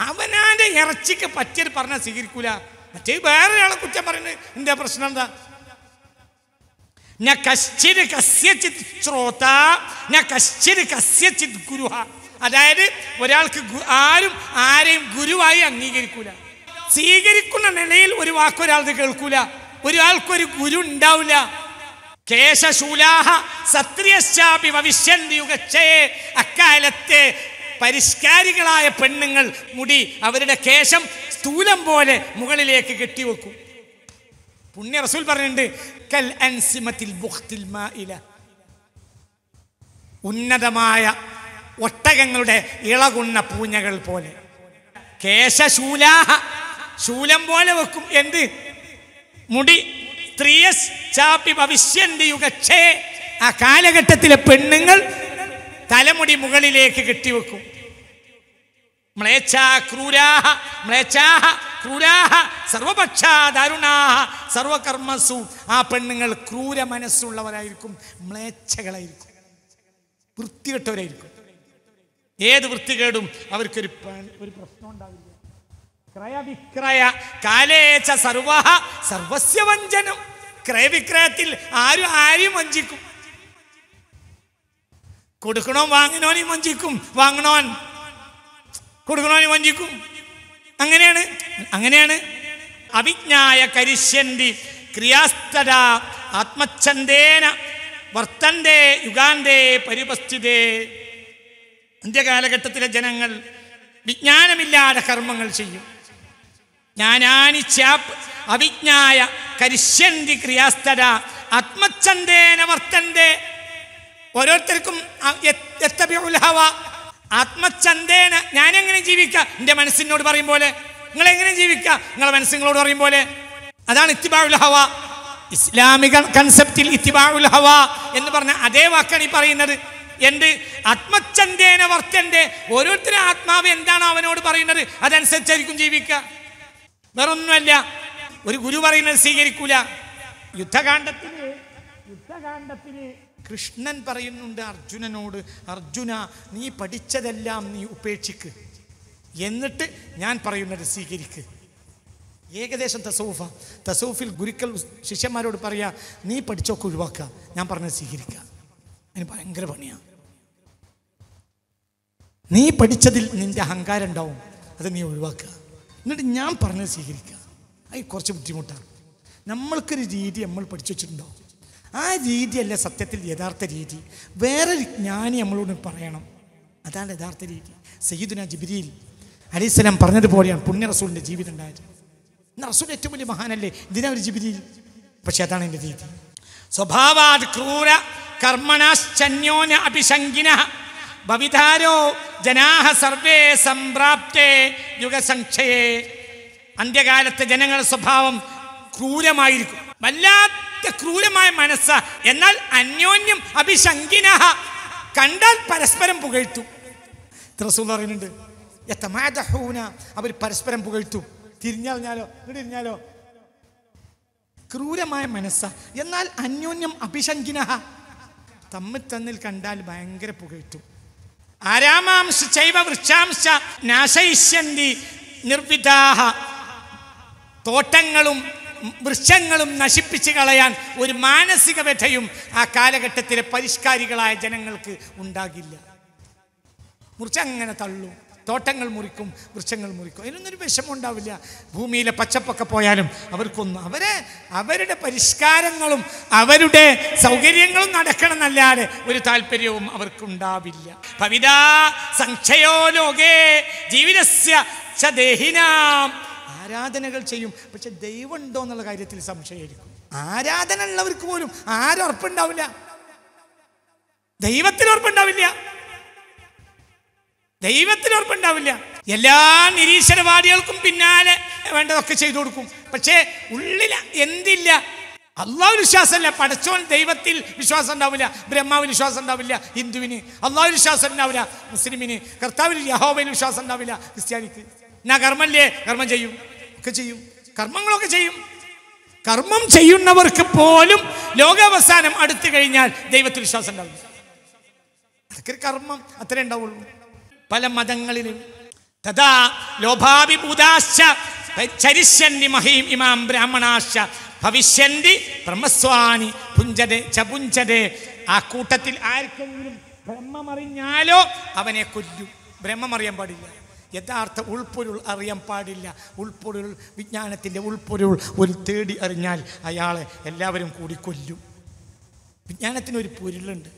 [SPEAKER 1] അവനാന്റെ ഇറച്ചിക്ക് പറ്റിയത് പറഞ്ഞാൽ സ്വീകരിക്കൂല. മറ്റേ വേറെ ഒരാളെ കുറ്റം പറയുന്നത് എന്റെ പ്രശ്നം എന്താ? ഞാൻ കശ്ചിത് കസ്യചിത് ശ്രോത ഞാൻ കശ്ചിത് കസ്യചിത് ഗുരുഹ. അതായത് ഒരാൾക്ക് ആരും ആരെയും ഗുരുവായി അംഗീകരിക്കൂല. സ്വീകരിക്കുന്ന നിലയിൽ ഒരു വാക്ക് ഒരാൾക്ക് കേൾക്കൂല. ഒരാൾക്കൊരു ഗുരു ഉണ്ടാവില്ല. കേശശൂലാഹ സത്രിയശ്ചാപി ഭവിഷ്യന്തി യുഗച്ഛയെ അക്കാലത്തെ പരിഷ്കാരികളായ പെണ്ണുങ്ങൾ മുടി അവരുടെ കേശം സ്ഥൂലം പോലെ മുകളിലേക്ക് കെട്ടിവെക്കും. പുണ്യ റസൂൽ പറഞ്ഞിട്ടുണ്ട് കൽ ബുഖ്തിൽ ഉന്നതമായ ഒട്ടകങ്ങളുടെ ഇളകുന്ന പൂഞ്ഞകൾ പോലെ. കേശശൂലാഹ ശൂലം പോലെ വെക്കും. എന്ത്? മുടി. സ്ത്രീയസ് ചാപ്പി ഭവിഷ്യന്റെ യുഗക്ഷേ ആ കാലഘട്ടത്തിലെ പെണ്ണുങ്ങൾ തലമുടി മുകളിലേക്ക് കെട്ടിവെക്കും. ക്രൂരാഹ മ്ലേച്ഛാഹ ക്രൂരാഹ സർവപക്ഷാ ദാരുണാഹ സർവകർമ്മസു. ആ പെണ്ണുങ്ങൾ ക്രൂര മനസ്സുള്ളവരായിരിക്കും മ്ലേച്ഛകളായിരിക്കും. വൃത്തികെട്ടവരായിരിക്കും. ഏത് വൃത്തികേടും അവർക്കൊരു ഒരു പ്രശ്നം ഉണ്ടാവില്ല. ക്രയവിക്രയ കാലേച്ച സർവ സർവസ്യ വഞ്ചനം. ക്രയവിക്രയത്തിൽ ആരും ആരെയും വഞ്ചിക്കും. കൊടുക്കണോ വാങ്ങണോനെയും വഞ്ചിക്കും. വാങ്ങണോൻ കൊടുക്കണോനെ വഞ്ചിക്കും. അങ്ങനെയാണ് അങ്ങനെയാണ്. അവിജ്ഞായ കരിഷ്യന്തി ക്രിയാസ്തര ആത്മച്ഛന്തേന വർത്തന്തേ യുഗാന്തേ പരിപസ്ഥിതേ. അന്ത്യകാലഘട്ടത്തിലെ ജനങ്ങൾ വിജ്ഞാനമില്ലാതെ കർമ്മങ്ങൾ ചെയ്യും. ജ്ഞാനാനി ചാപ്പ് അവിജ്ഞായ കരിഷ്യന്തി ക്രിയാസ്തര ആത്മച്ഛന്തേന വർത്തന്തേ. ഓരോരുത്തർക്കും ഹവ. ആത്മചന്തേന എങ്ങനെ ജീവിക്ക? എന്റെ മനസ്സിനോട് പറയും പോലെ. നിങ്ങൾ എങ്ങനെ ജീവിക്കാം? നിങ്ങളെ മനസ്സ് പറയും പോലെ. അതാണ് ഇത്തിബാവുൽ ഹവ. ഇസ്ലാമിക കൺസെപ്റ്റിൽ ഇത്തിബാവുൽ ഹവ എന്ന് പറഞ്ഞ അതേ വാക്കാണ് ഈ പറയുന്നത്. എന്ത്? ആത്മചന്തേന വർത്തന്റെ ഓരോരുത്തരും ആത്മാവ് എന്താണ് അവനോട് പറയുന്നത്? അതനുസരിച്ചായിരിക്കും ജീവിക്ക വേറൊന്നുമല്ല. ഒരു ഗുരു പറയുന്നത് സ്വീകരിക്കൂല. യുദ്ധകാന്ഡത്തിന് യുദ്ധകാണ്ഡത്തിന് കൃഷ്ണൻ പറയുന്നുണ്ട് അർജുനനോട് അർജുന നീ പഠിച്ചതെല്ലാം നീ ഉപേക്ഷിക്ക്. എന്നിട്ട് ഞാൻ പറയുന്നത് സ്വീകരിക്ക്. ഏകദേശം തസൂഫ. തസൂഫിൽ ഗുരുക്കൾ ശിഷ്യന്മാരോട് പറയാ നീ പഠിച്ചൊക്കെ ഒഴിവാക്കുക. ഞാൻ പറഞ്ഞത് സ്വീകരിക്കുക. അതിന് ഭയങ്കര പണിയാണ് നീ പഠിച്ചതിൽ നിന്റെ അഹങ്കാരം ഉണ്ടാവും അത് നീ ഒഴിവാക്കുക. എന്നിട്ട് ഞാൻ പറഞ്ഞത് സ്വീകരിക്കുക. അത് കുറച്ച് ബുദ്ധിമുട്ടാണ്. നമ്മൾക്കൊരു രീതി നമ്മൾ പഠിച്ചു വെച്ചിട്ടുണ്ടോ ആ രീതിയല്ല സത്യത്തിൽ യഥാർത്ഥ രീതി. വേറൊരു ജ്ഞാനി നമ്മളോട് പറയണം. അതാണ് യഥാർത്ഥ രീതി. സയ്യിദുന ജിബിരിയിൽ അലൈഹിസ്സലാം പറഞ്ഞതുപോലെയാണ് പുണ്യ റസൂലിന്റെ ജീവിതം ഉണ്ടായത്. റസൂൽ ഏറ്റവും വലിയ മഹാനല്ലേ? ഇതിനാ ഒരു ജിബിരിയിൽ പക്ഷെ അതാണ് എന്റെ രീതി. സ്വഭാവാത് ക്രൂര കർമ്മണാശ്ചന്യോന അഭിശങ്കിന ഭവിതാരോ ജനാഹ സർവേ സംപ്രാപ്തേ യുഗസംക്ഷയേ അന്ത്യകാലത്തെ ജനങ്ങളുടെ സ്വഭാവം ക്രൂരമായിരിക്കും. വല്ലാത്ത ക്രൂരമായ മനസ്സ്. എന്നാൽ അന്യോന്യം അഭിശങ്കിന കണ്ടാൽ പരസ്പരം പുകഴ്ത്തു. റസൂൽ പറയുന്നുണ്ട് യത്തമാദഹൂന അവർ പരസ്പരം പുകഴ്ത്തു. തിരിഞ്ഞറിഞ്ഞാലോ തിരിഞ്ഞാലോ? ക്രൂരമായ മനസ്സ. എന്നാൽ അന്യോന്യം അഭിശങ്കിന തമ്മിൽ തന്നിൽ കണ്ടാൽ ഭയങ്കര പുകഴ്ത്തു. ആരാമാംശ ചൈവ വൃക്ഷാംശ നാശയിഷ്യന്തി നിർവിതാഹ തോട്ടങ്ങളും വൃക്ഷങ്ങളും നശിപ്പിച്ച് കളയാൻ ഒരു മാനസിക വ്യഥയും ആ കാലഘട്ടത്തിലെ പരിഷ്കാരികളായ ജനങ്ങൾക്ക് ഉണ്ടാകില്ല. മുറിച്ച് അങ്ങനെ തള്ളും. തോട്ടങ്ങൾ മുറിക്കും വൃക്ഷങ്ങൾ മുറിക്കും. അതിനൊന്നൊരു വിഷമം ഉണ്ടാവില്ല. ഭൂമിയിലെ പച്ചപ്പൊക്കെ പോയാലും അവർക്കൊന്നും അവരെ അവരുടെ പരിഷ്കാരങ്ങളും അവരുടെ സൗകര്യങ്ങളും നടക്കണം എന്നല്ലാതെ ഒരു താല്പര്യവും അവർക്കുണ്ടാവില്ല. പവിതാ സംക്ഷയോ ലോകേ ജീവിതസ്യ ദേഹിനാം. ആരാധനകൾ ചെയ്യും. പക്ഷെ ദൈവം ഉണ്ടോ എന്നുള്ള കാര്യത്തിൽ സംശയമായിരിക്കും. ആരാധന ഉള്ളവർക്ക് പോലും ആരും ദൈവത്തിൽ ഉറപ്പുണ്ടാവില്ല. ദൈവത്തിന് ഉറപ്പുണ്ടാവില്ല. എല്ലാ നിരീശ്വരവാദികൾക്കും പിന്നാലെ വേണ്ടതൊക്കെ ചെയ്തു കൊടുക്കും. പക്ഷേ ഉള്ളിൽ എന്തില്ല? അള്ളാഹു വിശ്വാസമല്ല. പഠിച്ചോൻ ദൈവത്തിൽ വിശ്വാസം ഉണ്ടാവില്ല. ബ്രഹ്മാവിൽ വിശ്വാസം ഉണ്ടാവില്ല. ഹിന്ദുവിന് അള്ളാഹു വിശ്വാസം ഉണ്ടാവില്ല. മുസ്ലിമിന് കർത്താവിൽ യഹോബയിൽ വിശ്വാസം ഉണ്ടാവില്ല. ക്രിസ്ത്യാനിക്ക്. എന്നാ കർമ്മല്ലേ കർമ്മം ചെയ്യും. ഒക്കെ ചെയ്യും. കർമ്മങ്ങളൊക്കെ ചെയ്യും. കർമ്മം ചെയ്യുന്നവർക്ക് പോലും ലോകാവസാനം അടുത്തു കഴിഞ്ഞാൽ ദൈവത്തിൽ വിശ്വാസം ഉണ്ടാവും അതൊക്കെ കർമ്മം. അത്രേ ഉണ്ടാവുള്ളൂ. പല മതങ്ങളിലും തഥാ ലോഭാഭിഭൂതാശ്ച ചരിഷ്യന്തി മഹീം ഇമാം ബ്രാഹ്മണാശ ഭവിഷ്യന്തി ബ്രഹ്മസ്വാനി പുഞ്ചതേ ചപുഞ്ചതേ ആ കൂട്ടത്തിൽ ആർക്കെങ്കിലും ബ്രഹ്മമറിഞ്ഞാലോ അവനെ കൊല്ലും. ബ്രഹ്മമറിയാൻ പാടില്ല. യഥാർത്ഥ ഉൾപ്പൊരുൾ അറിയാൻ പാടില്ല. ഉൾപ്പൊരുൾ വിജ്ഞാനത്തിന്റെ ഉൾപ്പൊരുൾ ഒരു തേടി അറിഞ്ഞാൽ അയാളെ എല്ലാവരും കൂടി കൊല്ലും. വിജ്ഞാനത്തിനൊരു പൊരുളുണ്ട്.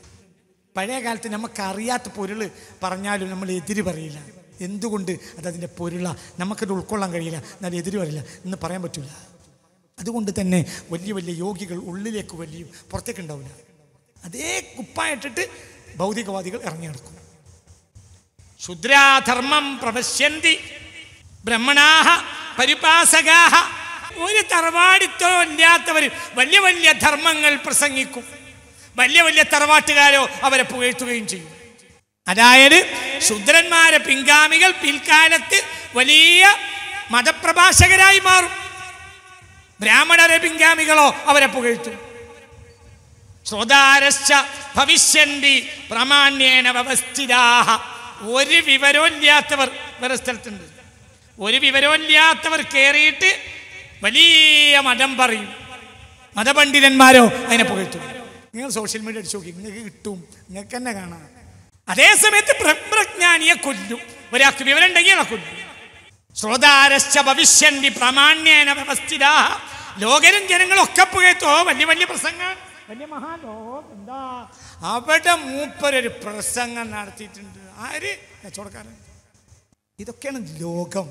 [SPEAKER 1] പഴയ കാലത്ത് നമുക്ക് അറിയാത്ത പൊരുൾ പറഞ്ഞാലും നമ്മൾ എതിര് പറയില്ല. എന്തുകൊണ്ട് അതതിന്റെ പൊരുള? നമുക്കത് ഉൾക്കൊള്ളാൻ കഴിയില്ല. എന്നാൽ എതിര് പറയില്ല. എന്ന് പറയാൻ പറ്റില്ല അതുകൊണ്ട് തന്നെ വലിയ വലിയ യോഗികൾ ഉള്ളിലേക്ക് വലിയ പുറത്തേക്ക് ഉണ്ടാവില്ല. അതേ കുപ്പായിട്ടിട്ട് ഭൗതികവാദികൾ ഇറങ്ങി നടക്കും. ശുദ്രാധർമ്മം പ്രവശ്യന്തി ബ്രഹ്മണാഹ പരിപാസകാഹ. ഒരു തറവാടിത്തോ ഇല്ലാത്തവർ വലിയ വലിയ ധർമ്മങ്ങൾ പ്രസംഗിക്കും. വലിയ വലിയ തറവാട്ടുകാരോ അവരെ പുകഴ്ത്തുകയും ചെയ്യും. അതായത് ശുദ്രന്മാരെ പിൻഗാമികൾ പിൽക്കാലത്ത് വലിയ മതപ്രഭാഷകരായി മാറും. ബ്രാഹ്മണരെ പിൻഗാമികളോ അവരെ പുകഴ്ത്തും. ശ്രോതാരശ്ച ഭവിഷ്യന്തി പ്രാമാണ്യേന വ്യവസ്ഥിതാഹ ഒരു വിവരവും ഇല്ലാത്തവർ വേറെ സ്ഥലത്തുണ്ട്. ഒരു വിവരവും ഇല്ലാത്തവർ കയറിയിട്ട് വലിയ മതം പറയും. മതപണ്ഡിതന്മാരോ അതിനെ പുകഴ്ത്തും. നിങ്ങൾ സോഷ്യൽ മീഡിയ അടിച്ചു നോക്കി നിങ്ങൾക്ക് കിട്ടും നിങ്ങൾക്ക് തന്നെ കാണാം. അതേസമയത്ത് ബ്രഹ്മജ്ഞാനിയെ കൊല്ലും. ഒരാൾക്ക് വിവരം ഉണ്ടെങ്കിൽ കൊല്ലും. ശ്രോതാരശ്ച ഭവിഷ്യന്തി പ്രാമാണ്യേന വ്യവസ്ഥിത ലോകരും ജനങ്ങളും ഒക്കെ പുകഴ്ത്തോ. വലിയ വലിയ പ്രസംഗം. വലിയ മഹാലോ എന്താ? അവിടെ മൂപ്പരൊരു പ്രസംഗം നടത്തിയിട്ടുണ്ട്. ആര്? കച്ചവടക്കാരൻ. ഇതൊക്കെയാണ് ലോകം.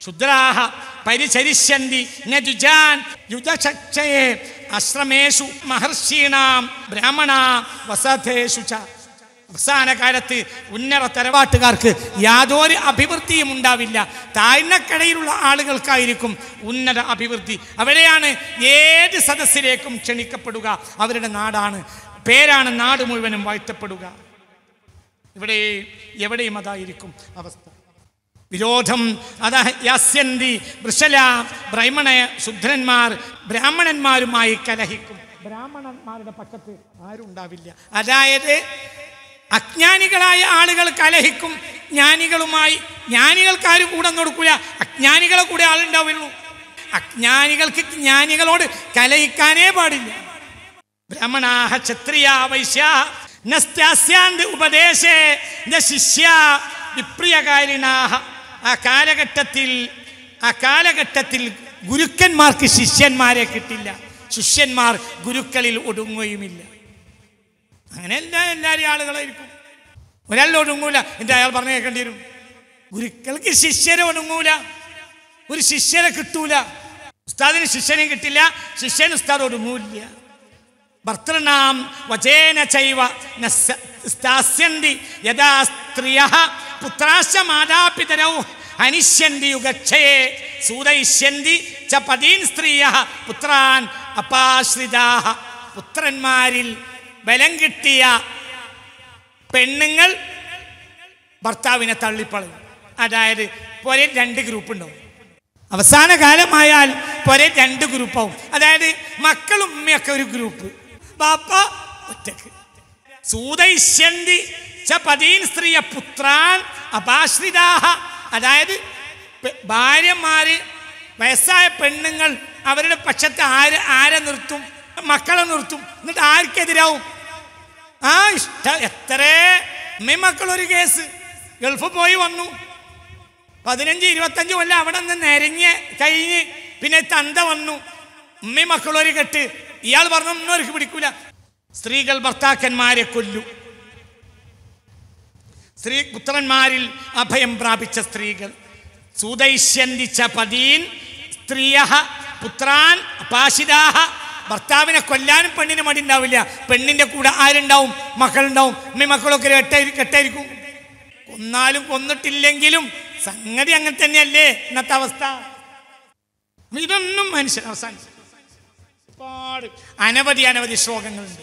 [SPEAKER 1] ശുദ്രാഹ പരിചരിഷ്യന്തി നജുജാൻ യുജചക്ഷയെ അശ്രമേഷു മഹർഷീണാം ബ്രാഹ്മണ വസതേഷു ച. അവസാന കാലത്ത് ഉന്നത തറവാട്ടുകാർക്ക് യാതൊരു അഭിവൃദ്ധിയും ഉണ്ടാവില്ല. താഴ്ന്നക്കടയിലുള്ള ആളുകൾക്കായിരിക്കും ഉന്നത അഭിവൃദ്ധി. അവിടെയാണ് ഏത് സദസ്സിലേക്കും ക്ഷണിക്കപ്പെടുക. അവരുടെ നാടാണ്. പേരാണ് നാട് മുഴുവനും വാഴ്ത്തപ്പെടുക. ഇവിടെ എവിടെയും അതായിരിക്കും അവസ്ഥ. വിരോധം അതാ യാസ്യന്തി വൃഷല ബ്രഹ്മണ ശുദ്രന്മാർ ബ്രാഹ്മണന്മാരുമായി കലഹിക്കും. ബ്രാഹ്മണന്മാരുടെ പക്ഷത്ത് ആരുണ്ടാവില്ല അതായത് അജ്ഞാനികളായ ആളുകൾ കലഹിക്കും. ജ്ഞാനികളുമായി ജ്ഞാനികൾക്ക് ആരും കൂടെ കൊടുക്കില്ല അജ്ഞാനികളെ കൂടെ ആളുണ്ടാവുള്ളൂ. അജ്ഞാനികൾക്ക് ജ്ഞാനികളോട് കലഹിക്കാനേ പാടില്ല. ബ്രാഹ്മണാഹ ക്ഷത്രിയ വൈശ്യ നസ്ത്യാസ്യാന്ത് ഉപദേശേ ശിഷ്യ വിപ്രിയകാരിണാഹ. ആ കാലഘട്ടത്തിൽ ആ കാലഘട്ടത്തിൽ ഗുരുക്കന്മാർക്ക് ശിഷ്യന്മാരെ കിട്ടില്ല. ശിഷ്യന്മാർ ഗുരുക്കളിൽ ഒടുങ്ങുകയുമില്ല അങ്ങനെ എല്ലാ എല്ലാവരും ആളുകളായിരിക്കും. ഒരാളിൽ ഒടുങ്ങൂല എന്റെ അയാൾ പറഞ്ഞു കേൾക്കേണ്ടി വരും. ഗുരുക്കൾക്ക് ശിഷ്യരെ ഒടുങ്ങൂല ഒരു ശിഷ്യരെ കിട്ടൂല. ഉസ്താദിന് ശിഷ്യനെ കിട്ടില്ല. ശിഷ്യൻ ഉസ്താദ് ഒടുങ്ങൂല്ല ഭർത്തൃണാം വചേന ചൈവ സ്ഥാസ്യന്തി യഥാ സ്ത്രിയ പുത്രാശ മാതാപിതരൗ അനിഷ്യന്തി യുഗക്ഷയെ സൂതയിഷ്യന്തി ച പതീൻ സ്ത്രീയ പുത്രാൻ അപാശ്രിതാഹ. പുത്രന്മാരിൽ ബലം കിട്ടിയ പെണ്ണുങ്ങൾ ഭർത്താവിനെ തള്ളിപ്പളയും അതായത് പോലെ രണ്ട് ഗ്രൂപ്പ് ഉണ്ടാവും അവസാന കാലമായാൽ പോലെ രണ്ട് ഗ്രൂപ്പാവും. അതായത് മക്കളും ഉമ്മയൊക്കെ ഒരു ഗ്രൂപ്പ്. ബാപ്പ ഒറ്റയ്ക്ക്. സൂതയിഷ്യന്തി ച സ്ത്രീയ പുത്രാൻ അപാശ്രിതാഹ. അതായത് ഭാര്യമാര് വയസ്സായ പെണ്ണുങ്ങൾ അവരുടെ പക്ഷത്ത് ആര് ആരെ നിർത്തും? മക്കളെ നിർത്തും? എന്നിട്ട് ആർക്കെതിരാവും? ആ ഇഷ്ട എത്ര? അമ്മയും മക്കളൊരു കേസ്. ഗൾഫ് പോയി വന്നു. പതിനഞ്ച് ഇരുപത്തഞ്ച് കൊല്ലം അവിടെ നിന്ന് നിരഞ്ഞ് കഴിഞ്ഞ് പിന്നെ തന്ത വന്നു. ഉമ്മയും മക്കളൊരു കെട്ട്. ഇയാൾ പറഞ്ഞു ഒന്നും പിടിക്കൂല. സ്ത്രീകൾ ഭർത്താക്കന്മാരെ കൊല്ലു. സ്ത്രീ പുത്രന്മാരിൽ അഭയം പ്രാപിച്ച സ്ത്രീകൾ. സൂതൈഷ്യന്തിച്ച പതീൻ സ്ത്രീയ പുത്രാൻ അപാശിതാഹ ഭർത്താവിനെ കൊല്ലാനും പെണ്ണിന് മടി ഉണ്ടാവില്ല. പെണ്ണിന്റെ കൂടെ ആരുണ്ടാവും? മക്കളുണ്ടാവും അമ്മ മക്കളൊക്കെ കെട്ടായി കെട്ടായിരിക്കും കൊന്നാലും കൊന്നിട്ടില്ലെങ്കിലും സംഗതി അങ്ങനെ തന്നെയല്ലേ? ഇന്നത്തെ അവസ്ഥ. ഇതൊന്നും മനുഷ്യൻ അവസാനിച്ചു. ഒരുപാട് അനവധി അനവധി ശ്ലോകങ്ങളുണ്ട്.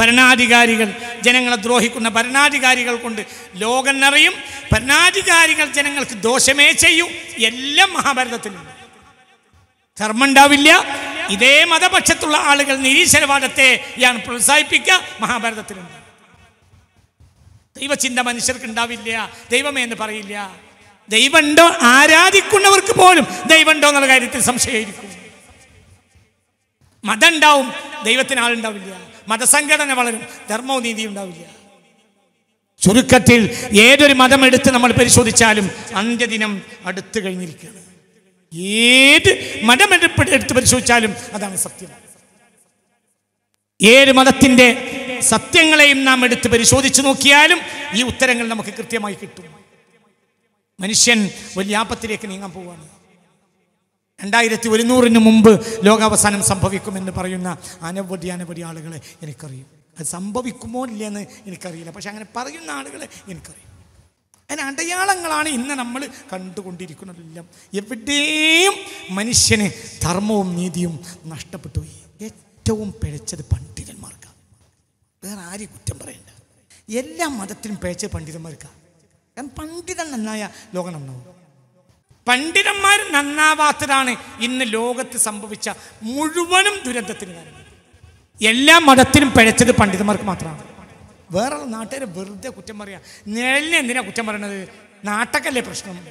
[SPEAKER 1] ഭരണാധികാരികൾ ജനങ്ങളെ ദ്രോഹിക്കുന്ന ഭരണാധികാരികൾ കൊണ്ട് ലോകം നിറയും. ഭരണാധികാരികൾ ജനങ്ങൾക്ക് ദോഷമേ ചെയ്യൂ. എല്ലാം മഹാഭാരതത്തിലുണ്ട് ധർമ്മം ഉണ്ടാവില്ല. ഇതേ മതപക്ഷത്തുള്ള ആളുകൾ നിരീശ്വരവാദത്തെ ഞാൻ പ്രോത്സാഹിപ്പിക്കുക മഹാഭാരതത്തിലുണ്ട് ദൈവചിന്ത മനുഷ്യർക്ക് ഉണ്ടാവില്ല ദൈവമേ എന്ന് പറയില്ല. ദൈവമുണ്ടോ ആരാധിക്കുന്നവർക്ക് പോലും ദൈവമുണ്ടോ എന്നുള്ള കാര്യത്തിൽ സംശയമായിരിക്കും. മതം ഉണ്ടാവും ദൈവത്തിന് ആളുണ്ടാവില്ല. മതസംഘടന വളരും ധർമ്മവും നീതി ഉണ്ടാവില്ല. ചുരുക്കത്തിൽ ഏതൊരു മതം എടുത്ത് നമ്മൾ പരിശോധിച്ചാലും അന്ത്യദിനം അടുത്തു കഴിഞ്ഞിരിക്കുകയാണ്. ഏത് മതം എടുത്ത് പരിശോധിച്ചാലും അതാണ് സത്യം. ഏത് മതത്തിന്റെ സത്യങ്ങളെയും നാം എടുത്ത് പരിശോധിച്ചു നോക്കിയാലും ഈ ഉത്തരങ്ങൾ നമുക്ക് കൃത്യമായി കിട്ടും. മനുഷ്യൻ വലിയ ആപത്തിലേക്ക് നീങ്ങാൻ പോവുകയാണ് രണ്ടായിരത്തി ഒരുന്നൂറിന് മുമ്പ് ലോകാവസാനം സംഭവിക്കുമെന്ന് പറയുന്ന അനവധി അനവധി ആളുകളെ എനിക്കറിയും. അത് സംഭവിക്കുമോ ഇല്ലയെന്ന് എനിക്കറിയില്ല. പക്ഷെ അങ്ങനെ പറയുന്ന ആളുകളെ എനിക്കറിയും. അതിന് അടയാളങ്ങളാണ് ഇന്ന് നമ്മൾ കണ്ടുകൊണ്ടിരിക്കുന്നതെല്ലാം. എവിടെയും മനുഷ്യന് ധർമ്മവും നീതിയും നഷ്ടപ്പെട്ടു. പോയി ഏറ്റവും പിഴച്ചത് പണ്ഡിതന്മാർക്കാണ്. വേറെ ആര് കുറ്റം പറയണ്ട? എല്ലാ മതത്തിനും പിഴച്ചത് പണ്ഡിതന്മാർക്കാണ്. കാരണം പണ്ഡിതൻ നന്നായ ലോകം നന്നാവും. പണ്ഡിതന്മാർ നന്നാവാത്തതാണ് ഇന്ന് ലോകത്ത് സംഭവിച്ച മുഴുവനും ദുരന്തത്തിന് കാരണം. എല്ലാ മതത്തിനും പിഴച്ചത് പണ്ഡിതന്മാർക്ക് മാത്രമാണ്. വേറെ നാട്ടുകാരെ വെറുതെ കുറ്റം പറയാ. നിഴലിനെ എന്തിനാ കുറ്റം പറയണത്? നാട്ടക്കല്ലേ പ്രശ്നം.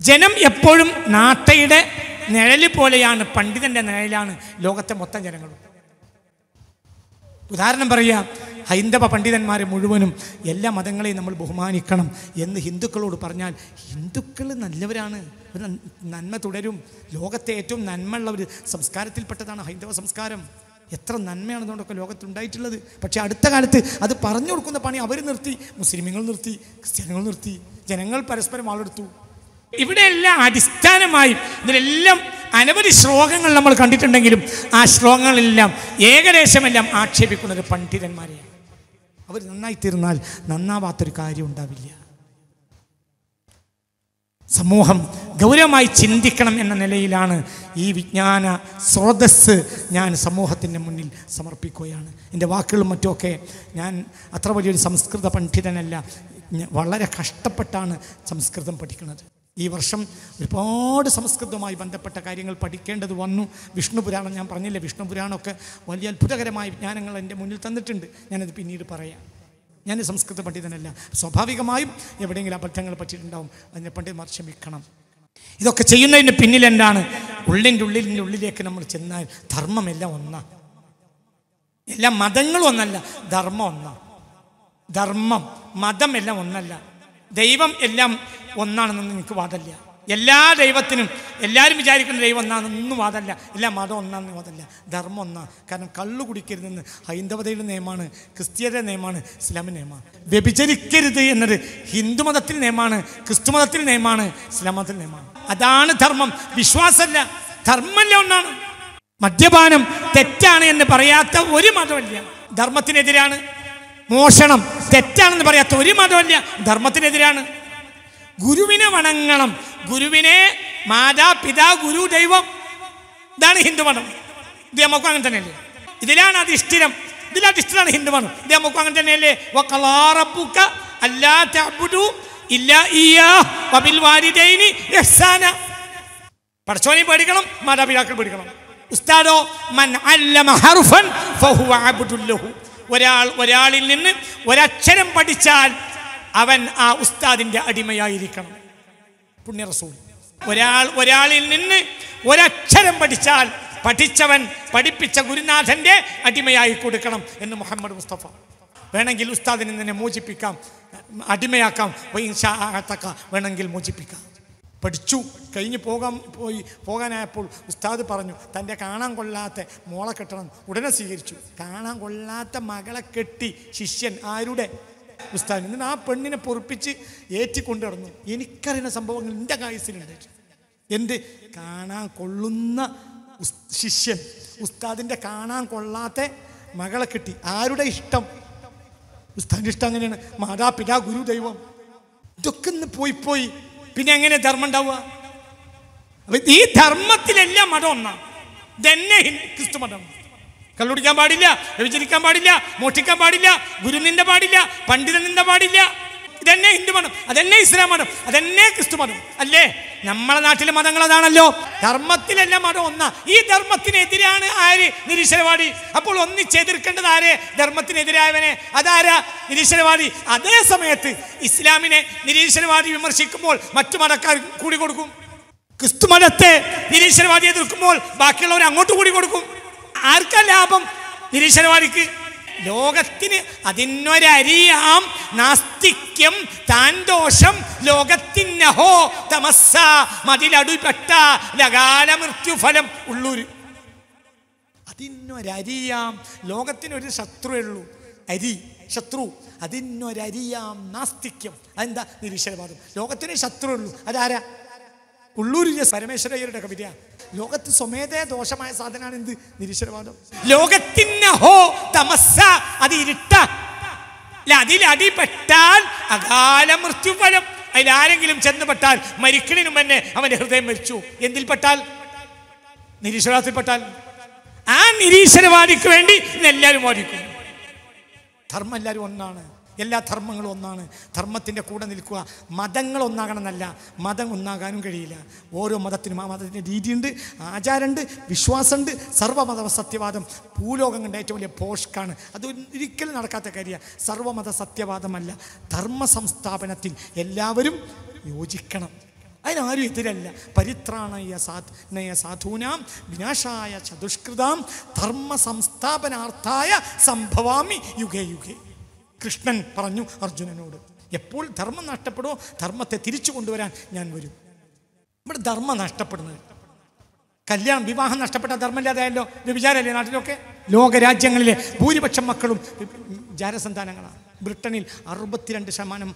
[SPEAKER 1] ജനം എപ്പോഴും നാട്ടയുടെ നിഴൽ പോലെയാണ് പണ്ഡിതന്റെ നിഴലാണ് ലോകത്തെ മൊത്തം ജനങ്ങളും. ഉദാഹരണം പറയുക ഹൈന്ദവ പണ്ഡിതന്മാർ മുഴുവനും എല്ലാ മതങ്ങളെയും നമ്മൾ ബഹുമാനിക്കണം എന്ന് ഹിന്ദുക്കളോട് പറഞ്ഞാൽ ഹിന്ദുക്കൾ നല്ലവരാണ്. നന്മ തുടരും. ലോകത്തെ ഏറ്റവും നന്മയുള്ള ഒരു സംസ്കാരത്തിൽപ്പെട്ടതാണ് ഹൈന്ദവ സംസ്കാരം. എത്ര നന്മയാണ് അതുകൊണ്ടൊക്കെ ലോകത്തുണ്ടായിട്ടുള്ളത്. പക്ഷേ അടുത്ത കാലത്ത് അത് പറഞ്ഞു കൊടുക്കുന്ന പണി അവർ നിർത്തി. മുസ്ലിമുകൾ നിർത്തി ക്രിസ്ത്യാനികൾ നിർത്തി. ജനങ്ങൾ പരസ്പരം ആളെടുത്തു. ഇവിടെയെല്ലാം അടിസ്ഥാനമായി ഇതിലെല്ലാം അനവധി ശ്ലോകങ്ങൾ നമ്മൾ കണ്ടിട്ടുണ്ടെങ്കിലും ആ ശ്ലോകങ്ങളെല്ലാം ഏകദേശമെല്ലാം ആക്ഷേപിക്കുന്നത് പണ്ഡിതന്മാരെയാണ്. അവർ നന്നായി തീർന്നാൽ നന്നാവാത്തൊരു കാര്യം ഉണ്ടാവില്ല. സമൂഹം ഗൗരവമായി ചിന്തിക്കണം എന്ന നിലയിലാണ് ഈ വിജ്ഞാന സ്രോതസ് ഞാൻ സമൂഹത്തിന്റെ മുന്നിൽ സമർപ്പിക്കുകയാണ്. എന്റെ വാക്കുകളും മറ്റുമൊക്കെ ഞാൻ അത്ര വലിയൊരു സംസ്കൃത പണ്ഡിതനല്ല വളരെ കഷ്ടപ്പെട്ടാണ് സംസ്കൃതം പഠിക്കുന്നത്. ഈ വർഷം ഒരുപാട് സംസ്കൃതവുമായി ബന്ധപ്പെട്ട കാര്യങ്ങൾ പഠിക്കേണ്ടത് വന്നു. വിഷ്ണു പുരാണം ഞാൻ പറഞ്ഞില്ലേ വിഷ്ണു പുരാണമൊക്കെ വലിയ അത്ഭുതകരമായ വിജ്ഞാനങ്ങൾ എന്റെ മുന്നിൽ തന്നിട്ടുണ്ട്. ഞാനത് പിന്നീട് പറയാം. ഞാൻ സംസ്കൃത പണ്ഡിതനല്ല. സ്വാഭാവികമായും എവിടെയെങ്കിലും അബദ്ധങ്ങൾ പറ്റിയിട്ടുണ്ടാവും. അതിനെ പണ്ഡിതന്മാർ ക്ഷമിക്കണം ഇതൊക്കെ ചെയ്യുന്നതിന് പിന്നിൽ എന്താണ്? ഉള്ളിന്റെ ഉള്ളിന്റെ ഉള്ളിലേക്ക് നമ്മൾ ചെന്നാൽ ധർമ്മമെല്ലാം ഒന്നാ. എല്ലാ മതങ്ങളും ഒന്നല്ല ധർമ്മം ഒന്നാ. ധർമ്മം മതം എല്ലാം ഒന്നല്ല. ദൈവം എല്ലാം ഒന്നാണെന്ന് എനിക്ക് വാദമില്ല. എല്ലാ ദൈവത്തിനും എല്ലാവരും വിചാരിക്കുന്ന ദൈവം ഒന്നാണെന്നൊന്നും വാദമല്ല. എല്ലാ മതം ഒന്നാണെന്ന് വാദമല്ല. ധർമ്മം ഒന്നാണ് കാരണം കള്ളു കുടിക്കരുതെന്ന് ഹൈന്ദവതയുടെ നിയമമാണ് ക്രിസ്ത്യരുടെ നിയമമാണ് ഇസ്ലാമിന്റെ നിയമമാണ്. വ്യഭിചരിക്കരുത് എന്നത് ഹിന്ദു മതത്തിൽ നിയമമാണ് ക്രിസ്തു മതത്തിൽ നിയമമാണ് ഇസ്ലാം മതത്തിൽ നിയമമാണ്. അതാണ് ധർമ്മം. വിശ്വാസമല്ല. ധർമ്മമല്ല ഒന്നാണ്. മദ്യപാനം തെറ്റാണ് എന്ന് പറയാത്ത ഒരു മതമല്ല. ധർമ്മത്തിനെതിരാണ്. മോഷണം. തെറ്റാണെന്ന് പറയാത്ത ഒരു മതമല്ല ധർമ്മത്തിനെതിരാണ്. ഗുരുവിനെ വണങ്ങണം. ഗുരുവിനെ മാതാപിതാ ഗുരു ദൈവം. ഇതാണ് ഹിന്ദുമതം. ഇത് നമുക്കും അങ്ങനെ തന്നെയല്ലേ? ഇതിലാണ് അധിഷ്ഠിരം. ഇതിൽ അധിഷ്ഠിതമാണ് ഹിന്ദുമതം. ഇത് നമുക്കും അങ്ങനെ തന്നെയല്ലേ? വഖളാ റബ്ബുക അല്ലാ തഅബുദു ഇല്ലാ ഇയ്യാ വബിൽ വാരിദൈനി ഇഹ്സാന. പടച്ചോനെ പേടിക്കണം മാതാപിതാക്കൾ പേടിക്കണം. ഉസ്താദോ മൻ അല്ലമ ഹർഫൻ ഫഹുവ അബ്ദുൽ ലഹു. ഒരാൾ ഒരാളിൽ നിന്ന് ഒരക്ഷരം പഠിച്ചാൽ അവൻ ആ ഉസ്താദിന്റെ അടിമയായിരിക്കണം. പുണ്യ റസൂൽ ഒരാൾ ഒരാളിൽ നിന്ന് ഒരക്ഷരം പഠിച്ചാൽ പഠിച്ചവൻ പഠിപ്പിച്ച ഗുരുനാഥന്റെ അടിമയായി കൊടുക്കണം എന്ന് മുഹമ്മദ് മുസ്തഫ. വേണമെങ്കിൽ ഉസ്താദിനെ തന്നെ മോചിപ്പിക്കാം അടിമയാക്കാം. വേണമെങ്കിൽ മോചിപ്പിക്കാം. പഠിച്ചു. കഴിഞ്ഞ് പോകാൻ പോയി പോകാനായപ്പോൾ ഉസ്താദ് പറഞ്ഞു തന്റെ കാണാൻ കൊള്ളാത്ത മോളെ കെട്ടണം. ഉടനെ സ്വീകരിച്ചു. കാണാൻ കൊള്ളാത്ത മകളെ കെട്ടി ശിഷ്യൻ ആരുടെ? ഉസ്താദ് എന്നിട്ട് ആ പെണ്ണിനെ പൊറിപ്പിച്ച് ഏറ്റിക്കൊണ്ട് നടന്നു എനിക്കറിയുന്ന സംഭവങ്ങൾ എന്റെ കായസിലുണ്ട്. എന്ത്? കാണാൻ കൊള്ളുന്ന ശിഷ്യൻ. ഉസ്താദിന്റെ കാണാൻ കൊള്ളാത്ത മകളെ കെട്ടി. ആരുടെ ഇഷ്ടം? ഉസ്താദിന്റെ ഇഷ്ടം അങ്ങനെയാണ്. മാതാപിതാ ഗുരു ദൈവം ഇതൊക്കെ ഇന്ന് പോയി പോയി. പിന്നെ എങ്ങനെ ധർമ്മം ഉണ്ടാവുക? ഈ ധർമ്മത്തിലെല്ലാം മതം ഒന്നാണ് ഇതന്നെ ക്രിസ്തു മതം. കള്ളുടിക്കാൻ പാടില്ല വ്യഭിചരിക്കാൻ പാടില്ല മോഷ്ടിക്കാൻ പാടില്ല ഗുരു നിന്റെ പാടില്ല പണ്ഡിതൻ നിന്ദ പാടില്ല. ഇതന്നെ ഹിന്ദു മതം അതന്നെ ഇസ്ലാം മതം അതന്നെ ക്രിസ്തു മതം അല്ലേ? നമ്മളെ നാട്ടിലെ മതങ്ങൾ അതാണല്ലോ. ധർമ്മത്തിലല്ല മതം ഒന്നാ. ഈ ധർമ്മത്തിനെതിരാണ് ആര് നിരീശ്വരവാദി? അപ്പോൾ ഒന്നിച്ചെതിർക്കേണ്ടത് ആരെ? ധർമ്മത്തിനെതിരായവനെ. അതാരാ നിരീശ്വരവാദി? അതേ സമയത്ത് ഇസ്ലാമിനെ നിരീശ്വരവാദി വിമർശിക്കുമ്പോൾ മറ്റു മതക്കാർ കൂടി കൊടുക്കും. ക്രിസ്തു മതത്തെ നിരീശ്വരവാദി എതിർക്കുമ്പോൾ ബാക്കിയുള്ളവർ അങ്ങോട്ട് കൂടി കൊടുക്കും. ആർക്കാ ലാഭം നിരീശ്വരവാദിക്ക്? ലോകത്തിന് അതിനൊരരിയാം നാസ്തിക്യം താൻ ദോഷം ലോകത്തിനഹോ തമസ്സ മതിലടുപെട്ട ലകാല മൃത്യുഫലം ഉള്ളൂര്. അതിനൊരരിയാം ലോകത്തിനൊരു ശത്രുവേ ഉള്ളൂ അരി ശത്രു അതിനൊരരിയാം നാസ്തിക്യം. അതെന്താ? നിരീശ്വരവാദം. ലോകത്തിന് ശത്രു ഉള്ളൂ അതാരാ? ഉള്ളൂരിലെ പരമേശ്വരയ്യരുടെ കവിത ലോകത്ത് സ്വമേധയ ദോഷമായ സാധനമാണ് എന്ത്? നിരീശ്വരവാദം. ലോകത്തിനഹോ തമസ അത് ഇരുട്ട. അതിൽ അടിപെട്ടാൽ അകാല മൃത്യുഫലം അതിലാരെങ്കിലും ചെന്നുപെട്ടാൽ മരിക്കണിനു മുന്നേ അവന്റെ ഹൃദയം മരിച്ചു. എന്തിൽപ്പെട്ടാൽ നിരീശ്വരവാദത്തിൽപ്പെട്ടാൽ ആ നിരീശ്വരവാദിക്ക് വേണ്ടി ഇന്ന് എല്ലാവരും ഓടിക്കും. ധർമ്മം എല്ലാവരും ഒന്നാണ്. എല്ലാ ധർമ്മങ്ങളും ഒന്നാണ്. ധർമ്മത്തിന്റെ കൂടെ നിൽക്കുക. മതങ്ങൾ ഒന്നാകണമെന്നല്ല. മതം ഒന്നാകാനും കഴിയില്ല. ഓരോ മതത്തിനും ആ മതത്തിന്റെ രീതിയുണ്ട് ആചാരമുണ്ട് വിശ്വാസമുണ്ട്. സർവമത സത്യവാദം. ഭൂലോകം കണ്ട ഏറ്റവും വലിയ പോഷ്കാണ്. അത് ഒരിക്കലും നടക്കാത്ത കാര്യമാണ്. സർവമത സത്യവാദമല്ല. ധർമ്മ സംസ്ഥാപനത്തിൽ എല്ലാവരും യോജിക്കണം. അതിനാരും എതിരല്ല. പരിത്രാണയ സാധനയ സാധൂനാം വിനാശായ ചതുഷ്കൃതാം ധർമ്മ സംസ്ഥാപനാർത്ഥായ സംഭവാമി യുഗേ യുഗേ. കൃഷ്ണൻ പറഞ്ഞു അർജുനനോട് എപ്പോൾ ധർമ്മം നഷ്ടപ്പെടുമോ ധർമ്മത്തെ തിരിച്ചു കൊണ്ടുവരാൻ ഞാൻ വരും. ഇവിടെ ധർമ്മം നഷ്ടപ്പെടുന്നത്. കല്യാണം വിവാഹം നഷ്ടപ്പെട്ട ധർമ്മമില്ലാതെയല്ലോ വ്യഭിചാരമല്ലേ നാട്ടിലൊക്കെ? ലോകരാജ്യങ്ങളിലെ ഭൂരിപക്ഷം മക്കളും ജാരസന്താനങ്ങളാണ് ബ്രിട്ടനിൽ അറുപത്തിരണ്ട് ശതമാനം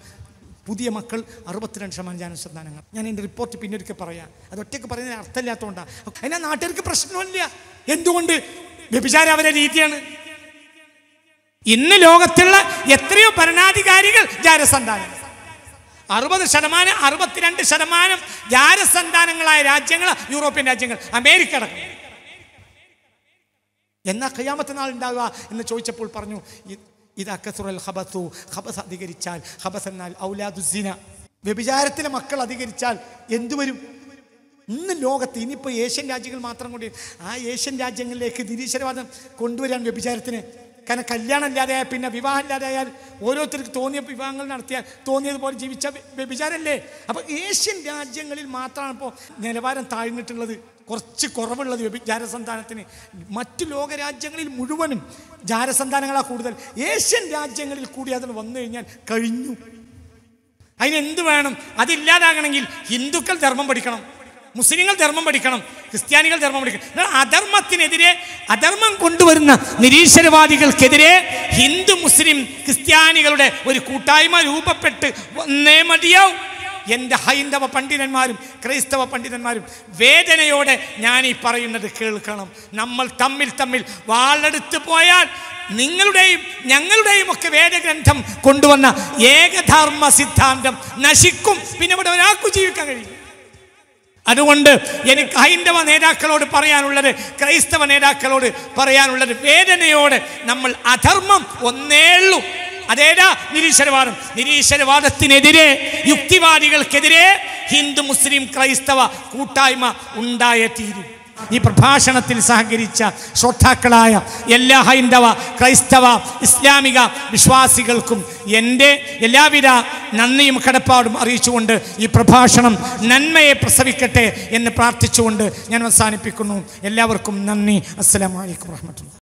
[SPEAKER 1] പുതിയ മക്കൾ അറുപത്തിരണ്ട് ശതമാനം ജാനസന്താനങ്ങൾ. ഞാൻ എന്റെ റിപ്പോർട്ട് പിന്നൊരിക്കൽ പറയാം. അത് ഒറ്റയ്ക്ക് പറയുന്നതിന് അർത്ഥമില്ലാത്തതുകൊണ്ടാണ് അതിനാ നാട്ടുകാർക്ക് പ്രശ്നമില്ല. എന്തുകൊണ്ട്? വ്യഭിചാരം അവരെ രീതിയാണ് ഇന്ന് ലോകത്തുള്ള എത്രയോ ഭരണാധികാരികൾ ജാരസന്താനം. അറുപത് ശതമാനം അറുപത്തിരണ്ട് ശതമാനം ജാരസന്താനങ്ങളായ രാജ്യങ്ങൾ യൂറോപ്യൻ രാജ്യങ്ങൾ. അമേരിക്ക അടക്കം. എന്നാ കയ്യാമത്തെ നാൾ ഉണ്ടാവുക എന്ന് ചോദിച്ചപ്പോൾ പറഞ്ഞു ഇത് അക്കസുറൽ ഹബസു ഹബസ് അധികരിച്ചാൽ ഹബസ് എന്നാൽ ഔലാദുസീന വ്യഭിചാരത്തിലെ മക്കൾ അധികരിച്ചാൽ എന്തുവരും ഇന്ന് ലോകത്ത് ഇനിയിപ്പോൾ ഏഷ്യൻ രാജ്യങ്ങൾ മാത്രം കൊണ്ട് ആ ഏഷ്യൻ രാജ്യങ്ങളിലേക്ക് നിരീശ്വരവാദം കൊണ്ടുവരാൻ വ്യഭിചാരത്തിന് കാരണം കല്യാണം ഇല്ലാതെയായാൽ പിന്നെ വിവാഹം ഇല്ലാതെയായാൽ ഓരോരുത്തർക്ക് തോന്നിയ വിവാഹങ്ങൾ നടത്തിയാൽ തോന്നിയതുപോലെ ജീവിച്ച വിചാരമല്ലേ അപ്പോൾ ഏഷ്യൻ രാജ്യങ്ങളിൽ മാത്രമാണ് ഇപ്പോൾ നിലവാരം താഴ്ന്നിട്ടുള്ളത്. കുറച്ച് കുറവുള്ളത് ജാരസന്താനത്തിന്. മറ്റു ലോകരാജ്യങ്ങളിൽ മുഴുവനും ജാരസന്താനങ്ങളാണ് കൂടുതൽ. ഏഷ്യൻ രാജ്യങ്ങളിൽ കൂടി അതിന് വന്നു കഴിഞ്ഞാൽ കഴിഞ്ഞു. അതിനെന്ത് വേണം? അതില്ലാതാകണമെങ്കിൽ ഹിന്ദുക്കൾ ധർമ്മം പഠിക്കണം. മുസ്ലിങ്ങൾ ധർമ്മം പഠിക്കണം ക്രിസ്ത്യാനികൾ ധർമ്മം പഠിക്കണം. അധർമ്മത്തിനെതിരെ അധർമ്മം കൊണ്ടുവരുന്ന നിരീശ്വരവാദികൾക്കെതിരെ ഹിന്ദു മുസ്ലിം ക്രിസ്ത്യാനികളുടെ ഒരു കൂട്ടായ്മ രൂപപ്പെട്ട് ഒന്നേ മതിയാവും. എന്റെ ഹൈന്ദവ പണ്ഡിതന്മാരും ക്രൈസ്തവ പണ്ഡിതന്മാരും വേദനയോടെ ഞാൻ ഈ പറയുന്നത് കേൾക്കണം. നമ്മൾ തമ്മിൽ തമ്മിൽ വാളെടുത്ത് പോയാൽ നിങ്ങളുടെയും ഞങ്ങളുടെയും ഒക്കെ വേദഗ്രന്ഥം കൊണ്ടുവന്ന ഏകധർമ്മ സിദ്ധാന്തം നശിക്കും. പിന്നെ ഇവിടെ ഒരാൾക്കും ജീവിക്കാൻ കഴിയും അതുകൊണ്ട് എനിക്ക് ഹൈന്ദവ നേതാക്കളോട് പറയാനുള്ളത് ക്രൈസ്തവ നേതാക്കളോട് പറയാനുള്ളത് വേദനയോടെ നമ്മൾ അധർമ്മം ഒന്നേയുള്ളൂ അതേതാ? നിരീശ്വരവാദം. നിരീശ്വരവാദത്തിനെതിരെ യുക്തിവാദികൾക്കെതിരെ ഹിന്ദു മുസ്ലിം ക്രൈസ്തവ കൂട്ടായ്മ ഉണ്ടായേ തീരും ഈ പ്രഭാഷണത്തിൽ സഹകരിച്ച ശ്രോതാക്കളായ എല്ലാ ഹൈന്ദവ ക്രൈസ്തവ ഇസ്ലാമിക വിശ്വാസികൾക്കും എന്റെ എല്ലാവിധ നന്ദിയും കടപ്പാടും അറിയിച്ചുകൊണ്ട് ഈ പ്രഭാഷണം നന്മയെ പ്രസവിക്കട്ടെ എന്ന് പ്രാർത്ഥിച്ചുകൊണ്ട് ഞാൻ അവസാനിപ്പിക്കുന്നു. എല്ലാവർക്കും നന്ദി. അസ്സലാമലൈക്കും വാഹമത്തുള്ള